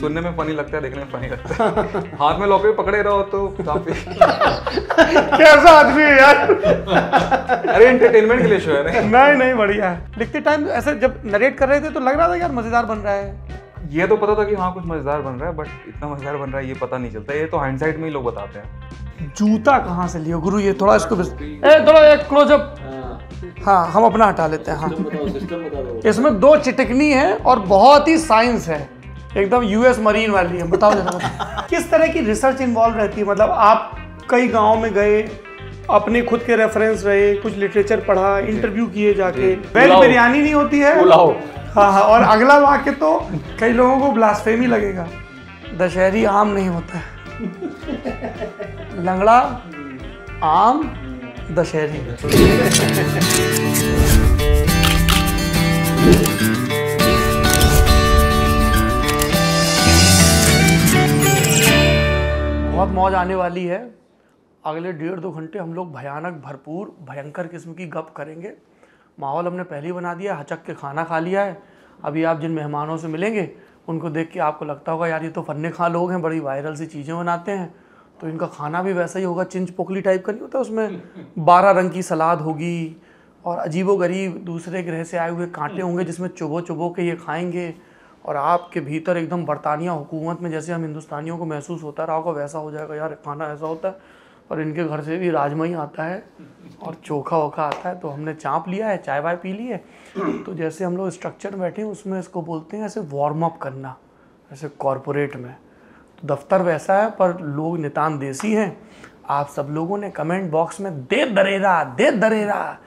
सुनने में फनी लगता है देखने में फनी लगता है। हाथ में लॉकेट पकड़े रहो तो काफ़ी कैसा आदमी है यार? अरे एंटरटेनमेंट के लिए शो है ना। नहीं नहीं बढ़िया है। लिखते टाइम ऐसे जब नरेट कर रहे थे तो लग रहा था यार मज़ेदार बन रहा है। ये तो पता था कि हाँ कुछ मज़ेदार बन रहा है बट इतना मज़ेदार बन रहा है ये पता नहीं चलता। ये तो हाइंडसाइट में ही लोग बताते हैं। जूता कहाँ से लियो? गुरु ये थोड़ा इसको ए थोड़ा एक क्लोजअप हाँ। हम अपना हटा लेते हैं हाँ। इसमें दो चिटकनी है और बहुत ही साइंस है। एकदम यूएस मरीन वाली है बताओ जरा। किस तरह की रिसर्च इन्वॉल्व रहती है? मतलब आप कई गाँव में गए अपने खुद के रेफरेंस रहे कुछ लिटरेचर पढ़ा इंटरव्यू किए जाके। वेज बिरयानी नहीं होती है। हाँ हाँ और अगला वाक्य तो कई लोगों को ब्लास्फेमी लगेगा। दशहरी आम नहीं होता है। लंगड़ा आम दशहरी। बहुत मौज आने वाली है। अगले डेढ़ दो घंटे हम लोग भयानक, भरपूर, भयंकर किस्म की गप करेंगे। माहौल हमने पहले ही बना दिया, हचक के खाना खा लिया है। अभी आप जिन मेहमानों से मिलेंगे, उनको देख के आपको लगता होगा, यार, ये तो फन्ने खा लोग हैं, बड़ी वायरल सी चीज़ें बनाते हैं। तो इनका खाना भी वैसा ही होगा, चिंच पोखली टाइप का नहीं होता, उसमें बारह रंग की सलाद होगी और अजीबो गरीब दूसरे ग्रह से आए हुए कांटे होंगे जिसमें चुबो चुबो के ये खाएँगे। और आपके भीतर एकदम बरतानिया हुकूमत में जैसे हम हिंदुस्तानियों को महसूस होता रहा होगा वैसा हो जाएगा, यार खाना ऐसा होता है और इनके घर से भी राजमा ही आता है और चोखा वोखा आता है तो हमने चाँप लिया है, चाय वाय पी ली है। तो जैसे हम लोग स्ट्रक्चर बैठे हैं, उसमें इसको बोलते हैं ऐसे वार्म अप करना, ऐसे कॉरपोरेट में। तो दफ्तर वैसा है, पर लोग नितान देसी हैं। आप सब लोगों ने कमेंट बॉक्स में दे दरेरा दे दरेरा।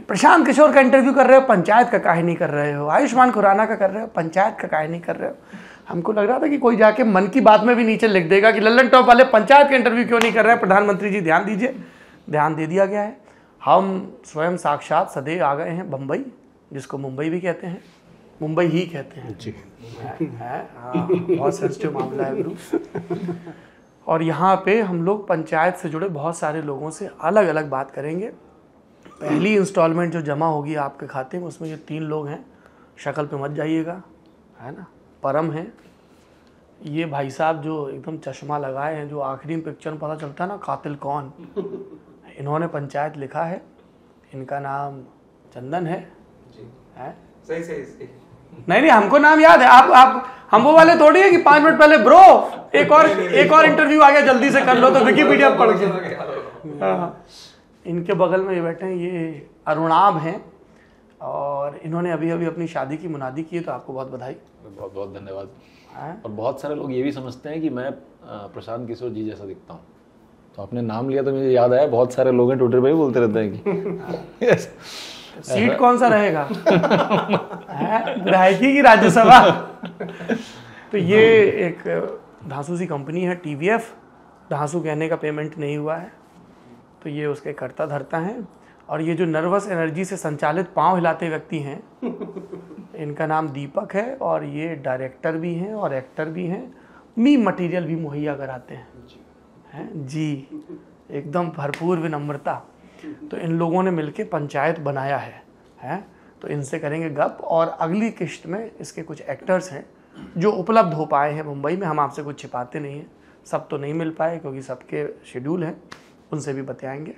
प्रशांत किशोर का इंटरव्यू कर रहे हो पंचायत का काहे नहीं कर रहे हो आयुष्मान खुराना का कर रहे हो पंचायत का काहे नहीं कर रहे हो। हमको लग रहा था कि कोई जाके मन की बात में भी नीचे लिख देगा कि लल्लन टॉप वाले पंचायत का इंटरव्यू क्यों नहीं कर रहे हैं? प्रधानमंत्री जी ध्यान दीजिए। ध्यान दे दिया गया है। हम स्वयं साक्षात सदैव आ गए हैं बम्बई जिसको मुंबई भी कहते हैं। मुंबई ही कहते हैं। जी। है, है बहुत सेंसिटिव मामला है गुरु। और यहाँ पे हम लोग पंचायत से जुड़े बहुत सारे लोगों से अलग अलग बात करेंगे। पहली इंस्टॉलमेंट जो जमा होगी आपके खाते में उसमें ये तीन लोग हैं शक्ल पे मत जाइएगा है ना? परम है। ये भाई साहब जो एकदम चश्मा लगाए हैं जो आखिरी पिक्चर में पता चलता है ना कातिल कौन? इन्होंने पंचायत लिखा है। इनका नाम चंदन है। है? सही सही सही। नहीं नहीं हमको नाम याद है। आप आप हम वो वाले थोड़ी है कि पाँच मिनट पहले ब्रो एक और एक और इंटरव्यू आ गया जल्दी से कर लो तो विकीपीडिया पढ़ के हाँ। इनके बगल में ये बैठे हैं ये अरुणाभ हैं और इन्होंने अभी अभी अपनी शादी की मुनादी की है तो आपको बहुत बधाई बहुत बहुत धन्यवाद हाँ। और बहुत सारे लोग ये भी समझते हैं कि मैं प्रशांत किशोर जी जैसा दिखता हूँ तो आपने नाम लिया तो मुझे याद आया बहुत सारे लोग हैं ट्विटर पर भी बोलते रहते हैं कि Yes. सीट कौन सा रहेगा हैं? विधायकी की राज्यसभा तो ये एक धांसू सी कंपनी है टीवीएफ धांसू कहने का पेमेंट नहीं हुआ है तो ये उसके करता धरता हैं। और ये जो नर्वस एनर्जी से संचालित पाँव हिलाते व्यक्ति हैं इनका नाम दीपक है और ये डायरेक्टर भी हैं और एक्टर भी हैं। मी मटेरियल भी मुहैया कराते हैं। हैं? जी। एकदम भरपूर विनम्रता। तो इन लोगों ने मिलके पंचायत बनाया है। हैं? तो इनसे करेंगे गप और अगली किश्त में इसके कुछ एक्टर्स हैं जो उपलब्ध हो पाए हैं मुंबई में। हम आपसे कुछ छिपाते नहीं हैं। सब तो नहीं मिल पाए क्योंकि सबके शेड्यूल हैं। उनसे भी बताएँगे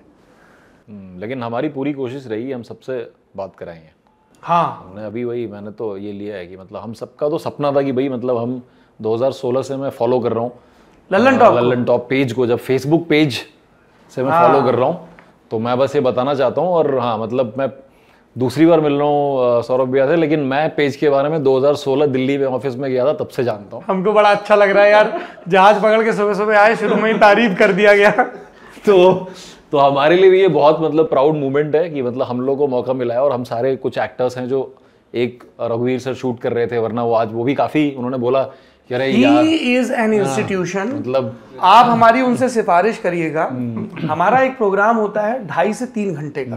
हम्म, लेकिन हमारी पूरी कोशिश रही हम सबसे बात कराएँगे। हाँ। हमने अभी वही मैंने तो ये लिया है कि मतलब हम सबका तो सपना था कि भाई मतलब हम 2016 से मैं फॉलो कर रहा हूँ। Lallan top. Lallan top page को जब फेसबुक पेज से मैं फॉलो कर रहा हूँ तो मैं बस ये बताना चाहता हूँ और हाँ मतलब मैं दूसरी बार मिल रहा हूँ सौरभ भैया से लेकिन मैं पेज के बारे में 2016 दिल्ली में ऑफ़िस में गया था तब से जानता हूँ। हमको बड़ा अच्छा लग रहा है यार जहाज़ पकड़ के सुबह सुबह आए शुरू में ही तारीफ़ कर दिया गया। तो तो हमारे लिए भी ये बहुत मतलब प्राउड मोमेंट है कि मतलब हम लोग को मौका मिला है और हम सारे कुछ एक्टर्स हैं जो एक रघुवीर सर शूट कर रहे थे वरना वो आज वो भी काफ़ी उन्होंने बोला कि अरे यार इज़ एन इंस्टीट्यूशन मतलब आप हमारी उनसे सिफारिश करिएगा। हमारा एक प्रोग्राम होता है ढाई से तीन घंटे का।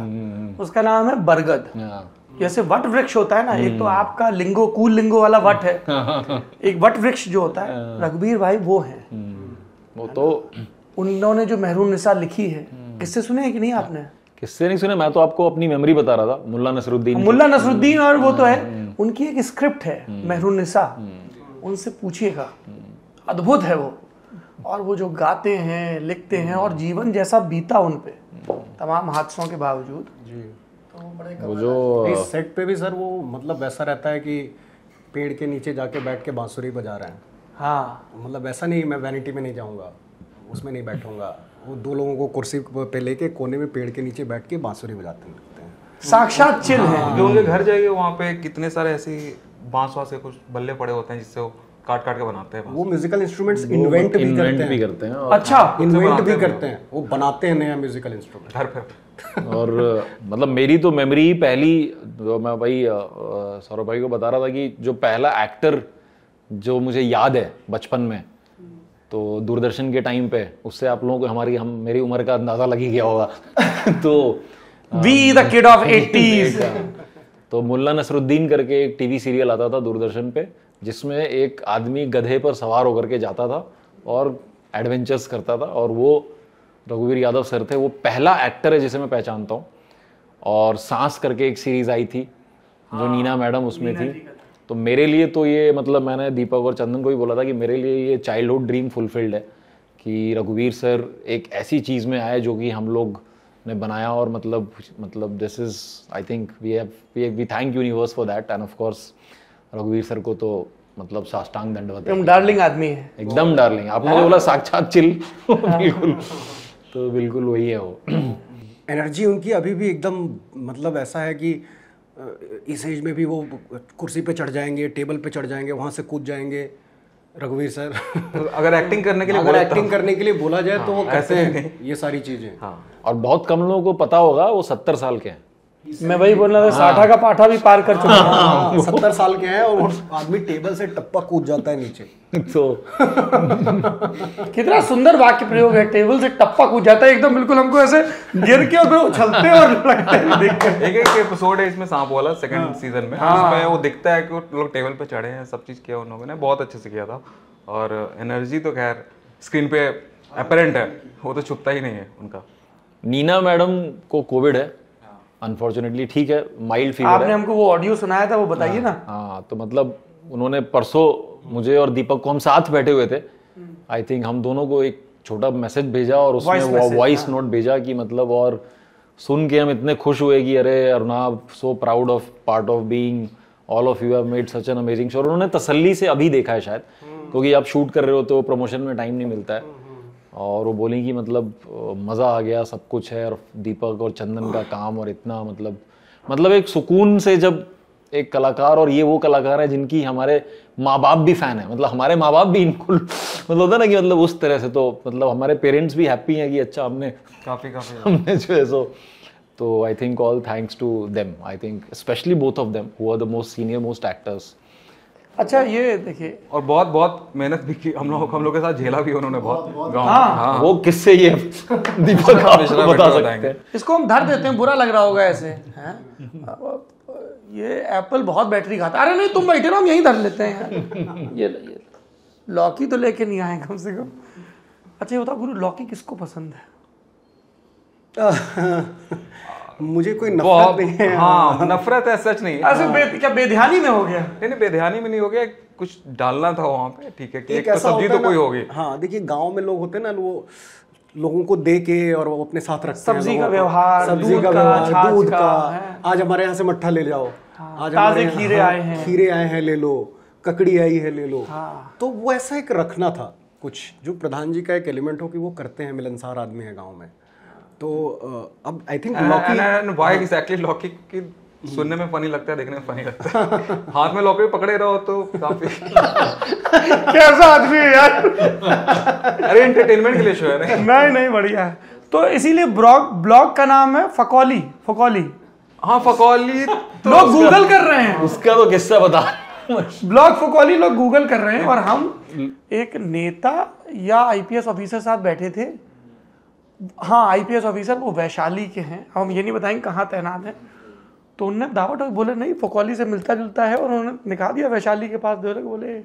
उसका नाम है बरगद। हाँ, जैसे वट वृक्ष होता है ना एक तो आपका लिंगो कूल लिंगो वाला वट है। एक वट वृक्ष जो होता है रघुवीर भाई वो है। वो तो उन्होंने जो महरून निसा लिखी है किससे सुने हैं कि नहीं आपने? किससे नहीं सुने? मैं तो आपको अपनी मेमोरी बता रहा था मुल्ला नसरुद्दीन मुल्ला नसरुद्दीन और वो तो है। उनकी एक स्क्रिप्ट है महरून निसा। उनसे पूछिएगा। अद्भुत है वो। और वो जो गाते हैं लिखते हैं और जीवन जैसा बीता उन पे तमाम हादसों के बावजूद। जी। तो बड़े वो जो इस सेट पे भी सर वो मतलब वैसा रहता है कि पेड़ के नीचे जाके बैठ के बांसुरी बजा रहे हैं। हाँ। मतलब ऐसा नहीं मैं वैनिटी में नहीं जाऊँगा। उसमें नहीं बैठूँगा। वो दो लोगों को कुर्सी पे लेके कोने में पेड़ के नीचे बैठ के बांसुरी बजाते रहते हैं। साक्षात चिल है। जो उनके घर जाइए वहाँ पे कितने सारे ऐसे बाँस वास के कुछ बल्ले पड़े होते हैं जिससे वो काट काट के बनाते हैं वो म्यूजिकल इंस्ट्रूमेंट्स इन्वेंट भी करते भी हैं करते हैं अच्छा इन्वेंट भी करते हैं। वो बनाते हैं नया म्यूजिकल इंस्ट्रूमेंट घर पे। और मतलब मेरी तो मेमोरी पहली जो मैं भाई सौरभ भाई को बता रहा था कि जो पहला एक्टर जो मुझे याद है बचपन में तो दूरदर्शन के टाइम पे उससे आप लोगों को हमारी हम मेरी उम्र का अंदाज़ा लग ही गया होगा। तो we the kid of 80s तो मुल्ला नसरुद्दीन करके एक टीवी सीरियल आता था दूरदर्शन पे जिसमें एक आदमी गधे पर सवार होकर के जाता था और एडवेंचर्स करता था और वो रघुवीर यादव सर थे वो पहला एक्टर है जिसे मैं पहचानता हूँ। और सांस करके एक सीरीज़ आई थी जो नीना मैडम उसमें थी। तो मेरे लिए तो ये मतलब मैंने दीपक और चंदन को भी बोला था कि मेरे लिए ये चाइल्डहुड ड्रीम फुलफिल्ड है कि रघुवीर सर एक ऐसी चीज़ में आए जो कि हम लोग ने बनाया और मतलब मतलब this is I think we have we thank universe for that and of course रघुवीर सर को तो मतलब साष्टांग दंडवत है। एकदम डार्लिंग आदमी है। एकदम डार्लिंग आपने जो बोला साक्षात चिल बिल्कुल। तो बिल्कुल वही है वो। एनर्जी उनकी अभी भी एकदम मतलब ऐसा है कि इस एज में भी वो कुर्सी पे चढ़ जाएँगे टेबल पे चढ़ जाएँगे वहाँ से कूद जाएँगे। रघुवीर सर। तो अगर एक्टिंग करने के लिए अगर एक्टिंग करने के लिए बोला जाए हाँ, तो वो कैसे करते हैं ये सारी चीज़ें। हाँ। और बहुत कम लोगों को पता होगा वो सत्तर साल के हैं। मैं वही बोल रहा था साठा का पाठा भी पार कर चुका हूँ। हाँ, सत्तर साल के हैं और आदमी टेबल से टप्पा कूद जाता है नीचे। तो कितना सुंदर वाक्य प्रयोग है टेबल से टप्पा कूद जाता है एकदम बिल्कुल हमको ऐसे गिर के और उछलते और लगते हैं एक एक एपिसोड है इसमें सांप वाला सेकंड सीज़न में। उसमें वो दिखता है कि लोग टेबल पे चढ़े हैं सब चीज़ किया उन लोगों ने बहुत अच्छे से किया था। और एनर्जी तो खैर स्क्रीन पे अपेरेंट है वो तो छुपता ही नहीं है उनका। नीना मैडम को कोविड है अनफॉर्चुनेटली ठीक है माइल्ड फीवर आपने है। हमको वो ऑडियो सुनाया था वो बताइए ना। हाँ तो मतलब उन्होंने परसों मुझे और दीपक को हम साथ बैठे हुए थे। आई थिंक हम दोनों को एक छोटा मैसेज भेजा और उसमें message, वॉइस नोट भेजा कि मतलब और सुन के हम इतने खुश हुए कि अरे Arunabh so proud of part of being all of you have made such an amazing show उन्होंने तसल्ली से अभी देखा है शायद क्योंकि आप शूट कर रहे हो तो प्रमोशन में टाइम नहीं मिलता है। और वो बोली कि मतलब मज़ा आ गया सब कुछ है और दीपक और चंदन का काम और इतना मतलब मतलब एक सुकून से जब एक कलाकार और ये वो कलाकार है जिनकी हमारे माँ बाप भी फ़ैन है मतलब हमारे माँ बाप भी इनको मतलब होता है ना कि मतलब उस तरह से तो मतलब हमारे पेरेंट्स भी हैप्पी हैं कि अच्छा हमने काफ़ी काफ़ी हमने जो है सो तो I think all thanks to them I think specially both of them who are the most senior most actors. अच्छा ये देखिए। और बहुत बहुत मेहनत भी की। हम लोग हम लोग के साथ झेला भी उन्होंने बहुत। गाँव हाँ। हाँ। वो किससे ये दीपक आप मिश्रा बता सकते हैं इसको हम धर देते हैं बुरा लग रहा होगा ऐसे ये एप्पल बहुत बैटरी खाता। अरे नहीं तुम बैठे रहो हम यहीं धर लेते हैं ये ये लौकी तो लेके नहीं आए कम से कम। अच्छा ये बताओ गुरु लौकी किसको पसंद है? मुझे कोई नफरत बहुत नहीं है। हाँ नफरत है सच नहीं। है ऐसे बे, क्या बेध्यानी में हो गया? नहीं नहीं बेध्यानी में नहीं हो गया कुछ डालना था वहाँ पे ठीक है कि एक तो सब्ज़ी तो कोई होगी। हाँ देखिए गाँव में लोग होते हैं ना वो लोगों को दे के और वो अपने साथ रखते हैं सब्ज़ी का व्यवहार, सब्ज़ी का व्यवहार दूध का, आज हमारे यहाँ से मट्ठा ले जाओ। आज हमारे खीरे हाँ, आए हैं। खीरे आए हैं ले लो। ककड़ी आई है ले लो। हाँ। तो वो ऐसा एक रखना था कुछ जो प्रधान जी का एक एलिमेंट हो कि वो करते हैं मिलनसार आदमी है गाँव में। तो अब आई थिंक लौकी व्हाई एग्जैक्टली लौकी की सुनने में फनी लगता है देखने में फनी लगता है? हाथ में लौकी पकड़े रहो तो काफ़ी कैसा आदमी है यार? अरे एंटरटेनमेंट के लिए शो है ना। नहीं नहीं बढ़िया है। तो इसीलिए ब्लॉग ब्लॉग का नाम है फकौली फकौली। हाँ फकौली तो लोग गूगल कर रहे हैं। उसका तो किस्सा बता। ब्लॉग फकौली लोग गूगल कर रहे हैं और हम एक नेता या आईपीएस ऑफिसर साथ बैठे थे। हाँ आईपीएस ऑफिसर वो वैशाली के हैं। हम ये नहीं बताएँगे कहाँ तैनात हैं। तो उनने दावत और बोले नहीं फकौली से मिलता जुलता है। और उन्होंने निकाल दिया वैशाली के पास। दो बोले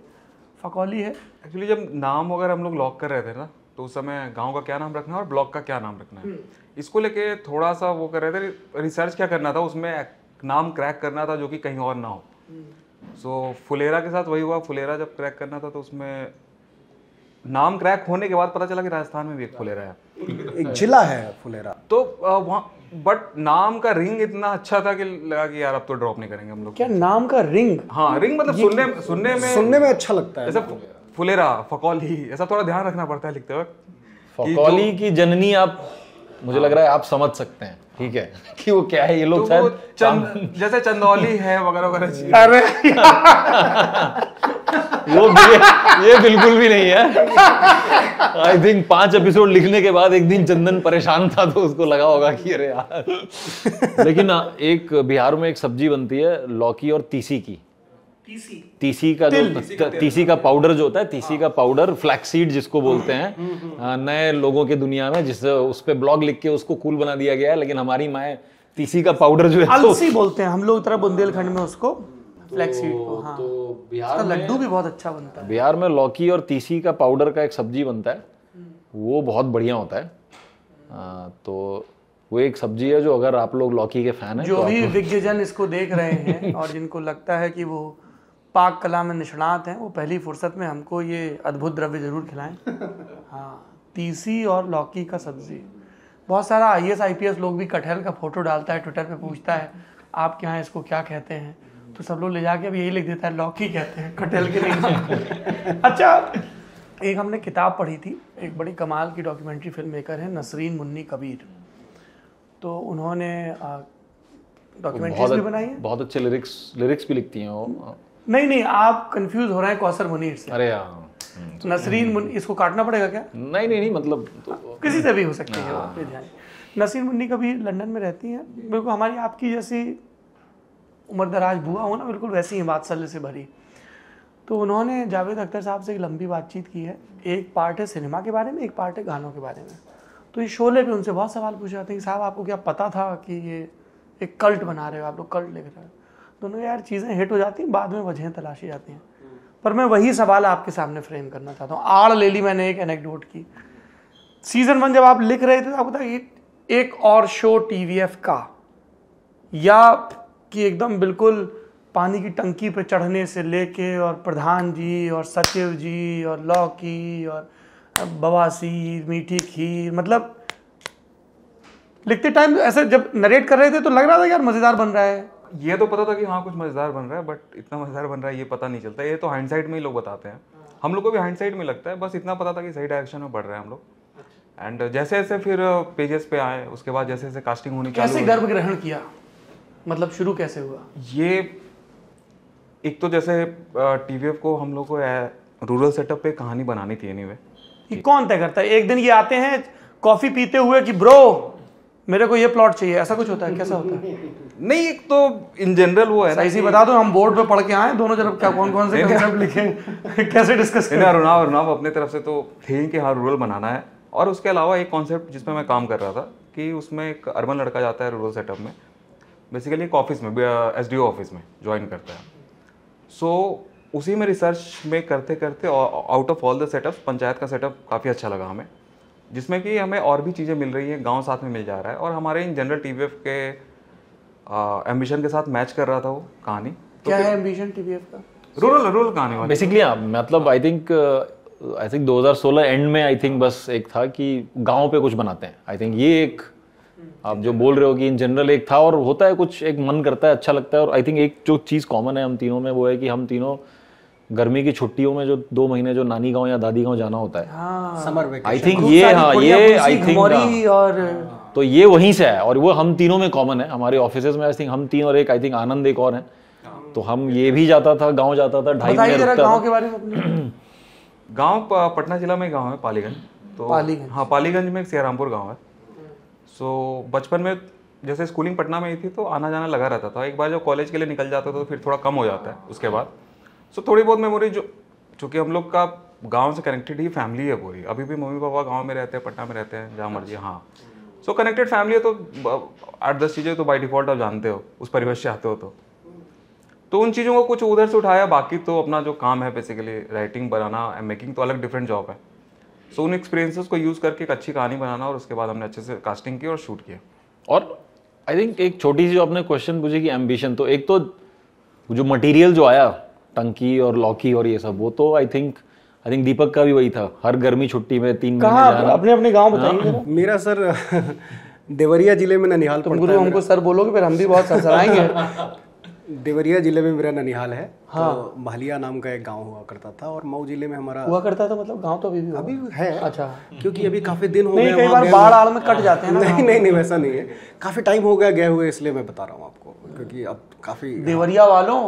फकौली है। एक्चुअली जब नाम वगैरह हम लोग लॉक कर रहे थे ना तो उस समय गाँव का क्या नाम रखना है और ब्लॉक का क्या नाम रखना है? इसको लेके थोड़ा सा वो कर रहे थे रिसर्च क्या करना था उसमें नाम क्रैक करना था जो कि कहीं और ना हो। सो फुलेरा के साथ वही हुआ फुलेरा जब क्रैक करना था तो उसमें नाम क्रैक होने के बाद पता चला कि राजस्थान में भी एक फुलेरा है। एक जिला है फुलेरा। तो वहाँ बट नाम का रिंग इतना अच्छा था कि लगा कि यार अब तो ड्रॉप नहीं करेंगे हम लोग। क्या नाम का रिंग हाँ रिंग मतलब सुनने सुनने में सुनने में अच्छा लगता है। ऐसा फुलेरा फकौली ऐसा थोड़ा ध्यान रखना पड़ता है लिखते वक्त। फकौली की जननी आप मुझे लग रहा है आप समझ सकते हैं। ठीक है कि वो क्या है ये लोग तो चंद जैसे चंदौली है वगैरह वगैरह अरे। वो भी- ये बिल्कुल भी नहीं है। आई थिंक पाँच एपिसोड लिखने के बाद एक दिन चंदन परेशान था तो उसको लगा होगा कि अरे यार। लेकिन हाँ, एक बिहार में एक सब्ज़ी बनती है लौकी और तीसी की। तीसी का जो तीसी का पाउडर जो होता है तीसी का पाउडर फ्लैक्सीड जिसको बोलते हैं। हाँ, नए लोगों के दुनिया में जिस उस पे ब्लॉग लिख के उसको कूल बना दिया गया है लेकिन हमारी माए तीसी का पाउडर जो है तो अलसी बोलते हैं। हम लोग तरह बुंदेलखंड में उसको फ्लैक्स सीड को हाँ। तो बिहार लड्डू भी बहुत अच्छा बनता है। बिहार में लौकी और तीसी का पाउडर का एक सब्ज़ी बनता है। वो बहुत बढ़िया होता है। आ, तो वो एक सब्ज़ी है जो अगर आप लोग लौकी के फ़ैन हैं जो तो भी विज्ञजन इसको देख रहे हैं और जिनको लगता है कि वो पाक कला में निष्णात हैं वो पहली फुर्सत में हमको ये अद्भुत द्रव्य ज़रूर खिलाएँ। हाँ तीसी और लौकी का सब्ज़ी। बहुत सारा I S I P S लोग भी कटहल का फ़ोटो डालता है ट्विटर पे पूछता है आपके यहाँ इसको क्या कहते हैं? तो सब लोग ले जाके अब यही लिख देता है लौकी कहते हैं कटहल के नहीं। अच्छा। एक हमने किताब पढ़ी थी एक बड़ी कमाल की डॉक्यूमेंट्री फ़िल्म मेकर है नसरीन मुन्नी कबीर। तो उन्होंने डॉक्यूमेंट्रीज भी बनाई है। बहुत अच्छे लिरिक्स लिरिक्स भी लिखती हैं वो। नहीं नहीं आप कंफ्यूज हो रहे हैं कौसर मुनीर से। अरे हाँ नसरीन मुन इसको काटना पड़ेगा क्या? नहीं नहीं नहीं मतलब तो, किसी से भी हो सकती है वो, कोई ध्यान। नहीं। नसीर मुन्नी कभी लंदन में रहती हैं। बिल्कुल हमारी आपकी जैसी उम्र दराज बुआ हो ना बिल्कुल वैसी ही बातसल्य से भरी। तो उन्होंने जावेद अख्तर साहब से एक लंबी बातचीत की है। एक पार्ट है सिनेमा के बारे में एक पार्ट है गानों के बारे में। तो ये शोले पे उनसे बहुत सवाल पूछे जाते हैं कि साहब आपको क्या पता था कि ये एक कल्ट बना रहे हो आप लोग कल्ट लिख रहे हो? दोनों यार चीज़ें हिट हो जाती हैं, बाद में वजहें तलाशी जाती हैं। पर मैं वही सवाल आपके सामने फ्रेम करना चाहता हूँ। आड़ ले ली मैंने एक एनेक्डोट की। सीज़न वन जब आप लिख रहे थे तो आपको था एक और शो टीवीएफ का, या कि एकदम बिल्कुल पानी की टंकी पर चढ़ने से लेके और प्रधान जी और सचिव जी और लौकी और बवासीर मीठी खीर मतलब लिखते टाइम ऐसे जब नरेट कर रहे थे तो लग रहा था यार मज़ेदार बन रहा है। ये तो पता था कि हाँ कुछ मज़ेदार बन रहा है बट इतना मज़ेदार बन रहा है ये पता नहीं चलता। ये तो हाइंडसाइट में ही लोग बताते हैं। हम लोग को भी हाइंडसाइट में लगता है बस इतना पता था कि सही डायरेक्शन में बढ़ रहे हैं हम लोग। एंड जैसे जैसे फिर पेजेस पे आए उसके बाद जैसे जैसे कास्टिंग होनी कैसे गर्भ ग्रहण किया? मतलब शुरू कैसे हुआ? ये एक तो जैसे टीवीएफ को हम लोग को रूरल सेटअप पे कहानी बनानी थी एनीवे ये कौन तय करता है? एक दिन ये आते हैं कॉफ़ी पीते हुए कि ब्रो मेरे को ये प्लॉट चाहिए ऐसा कुछ होता है कैसा होता है? नहीं एक तो इन जनरल वो है ना सही सी बता दो हम बोर्ड पे पढ़ के आए दोनों तरफ़ क्या कौन कौन से कंसेप्ट लिखे कैसे डिस्कस करें? अरुणाव अरुणाव अपने तरफ़ से तो थे कि हाँ रूरल बनाना है। और उसके अलावा एक कॉन्सेप्ट जिसमें मैं काम कर रहा था कि उसमें एक अर्बन लड़का जाता है रूरल सेटअप में। बेसिकली एक ऑफ़िस में एस डी ऑफ़िस में ज्वाइन करता है। सो so, उसी में रिसर्च में करते करते out of all the setup panchayat का सेटअप काफ़ी अच्छा लगा हमें। जिसमें कि हमें और भी चीज़ें मिल रही हैं गाँव साथ में मिल जा रहा है और हमारे इन जनरल टी के एम्बिशन के साथ मैच कर रहा था वो कहानी। क्या है एम्बिशन टीवीएफ का? रूरल रूरल कहानी बेसिकली हाँ मतलब I think I think 2016 end में आई थिंक बस एक था कि गाँव पे कुछ बनाते हैं। आई थिंक ये एक आप जो बोल रहे हो कि इन जनरल एक था और होता है कुछ एक मन करता है अच्छा लगता है और आई थिंक एक जो चीज़ कॉमन है हम तीनों में वो है कि हम तीनों गर्मी की छुट्टियों में जो दो महीने जो नानी गाँव या दादी गाँव जाना होता है। हाँ। समर आई थिंक ये हाँ ये आई थिंक और तो ये वहीं से है और वो हम तीनों में कॉमन है। हमारे ऑफ़िस में आई थिंक हम तीन और एक आई थिंक आनंद एक और है। तो हम ये भी जाता था गाँव जाता था ढाई महीने गाँव के बारे में गाँव पटना जिला में गाँव है पालीगंज। तो पालीगंज। हाँ पालीगंज में एक सियारामपुर गाँव है। सो बचपन में जैसे स्कूलिंग पटना में ही थी तो आना जाना लगा रहता था। एक बार जब कॉलेज के लिए निकल जाता था तो फिर थोड़ा कम हो जाता है उसके बाद। सो so, थोड़ी बहुत मेमोरी जो चूँकि हम लोग का गाँव से कनेक्टेड ही फैमिली है पूरी। अभी भी मम्मी पापा गाँव में रहते हैं पटना में रहते हैं जहाँ मर्ज़ी हाँ। सो कनेक्टेड फैमिली है तो आठ दस चीज़ें तो बाई डिफ़ॉल्ट आप जानते हो उस परिवेश से आते हो तो। तो उन चीज़ों को कुछ उधर से उठाया बाकी तो अपना जो काम है बेसिकली राइटिंग बनाना एंड मेकिंग तो अलग डिफरेंट जॉब है। सो उन एक्सपीरियंसेस को यूज़ करके एक अच्छी कहानी बनाना और उसके बाद हमने अच्छे से कास्टिंग की और शूट किया। और आई थिंक एक छोटी सी जो आपने क्वेश्चन पूछी कि एम्बिशन तो एक तो जो मटेरियल जो आया टंकी और लॉकी और ये सब वो तो आई थिंक आई थिंक दीपक का भी वही था। हर गर्मी छुट्टी में तीन महीने अपने अपने गाँव बताइए मेरा सर देवरिया ज़िले में ननिहाल तुम पड़ता गुरु हमको सर बोलोगे फिर हम भी बहुत सरसराएँगे। है देवरिया ज़िले में मेरा ननिहाल है। हाँ। तो महलिया नाम का एक गाँव हुआ करता था और मऊ ज़िले में हमारा हुआ करता था मतलब गाँव तो अभी भी अभी है। अच्छा। क्योंकि अभी काफ़ी दिन हो नहीं गए कई बार बाढ़ आड़ में कट जाते हैं नहीं नहीं नहीं वैसा नहीं है। काफ़ी टाइम हो गया गए हुए इसलिए मैं बता रहा हूँ आपको। क्योंकि अब काफ़ी देवरिया वालों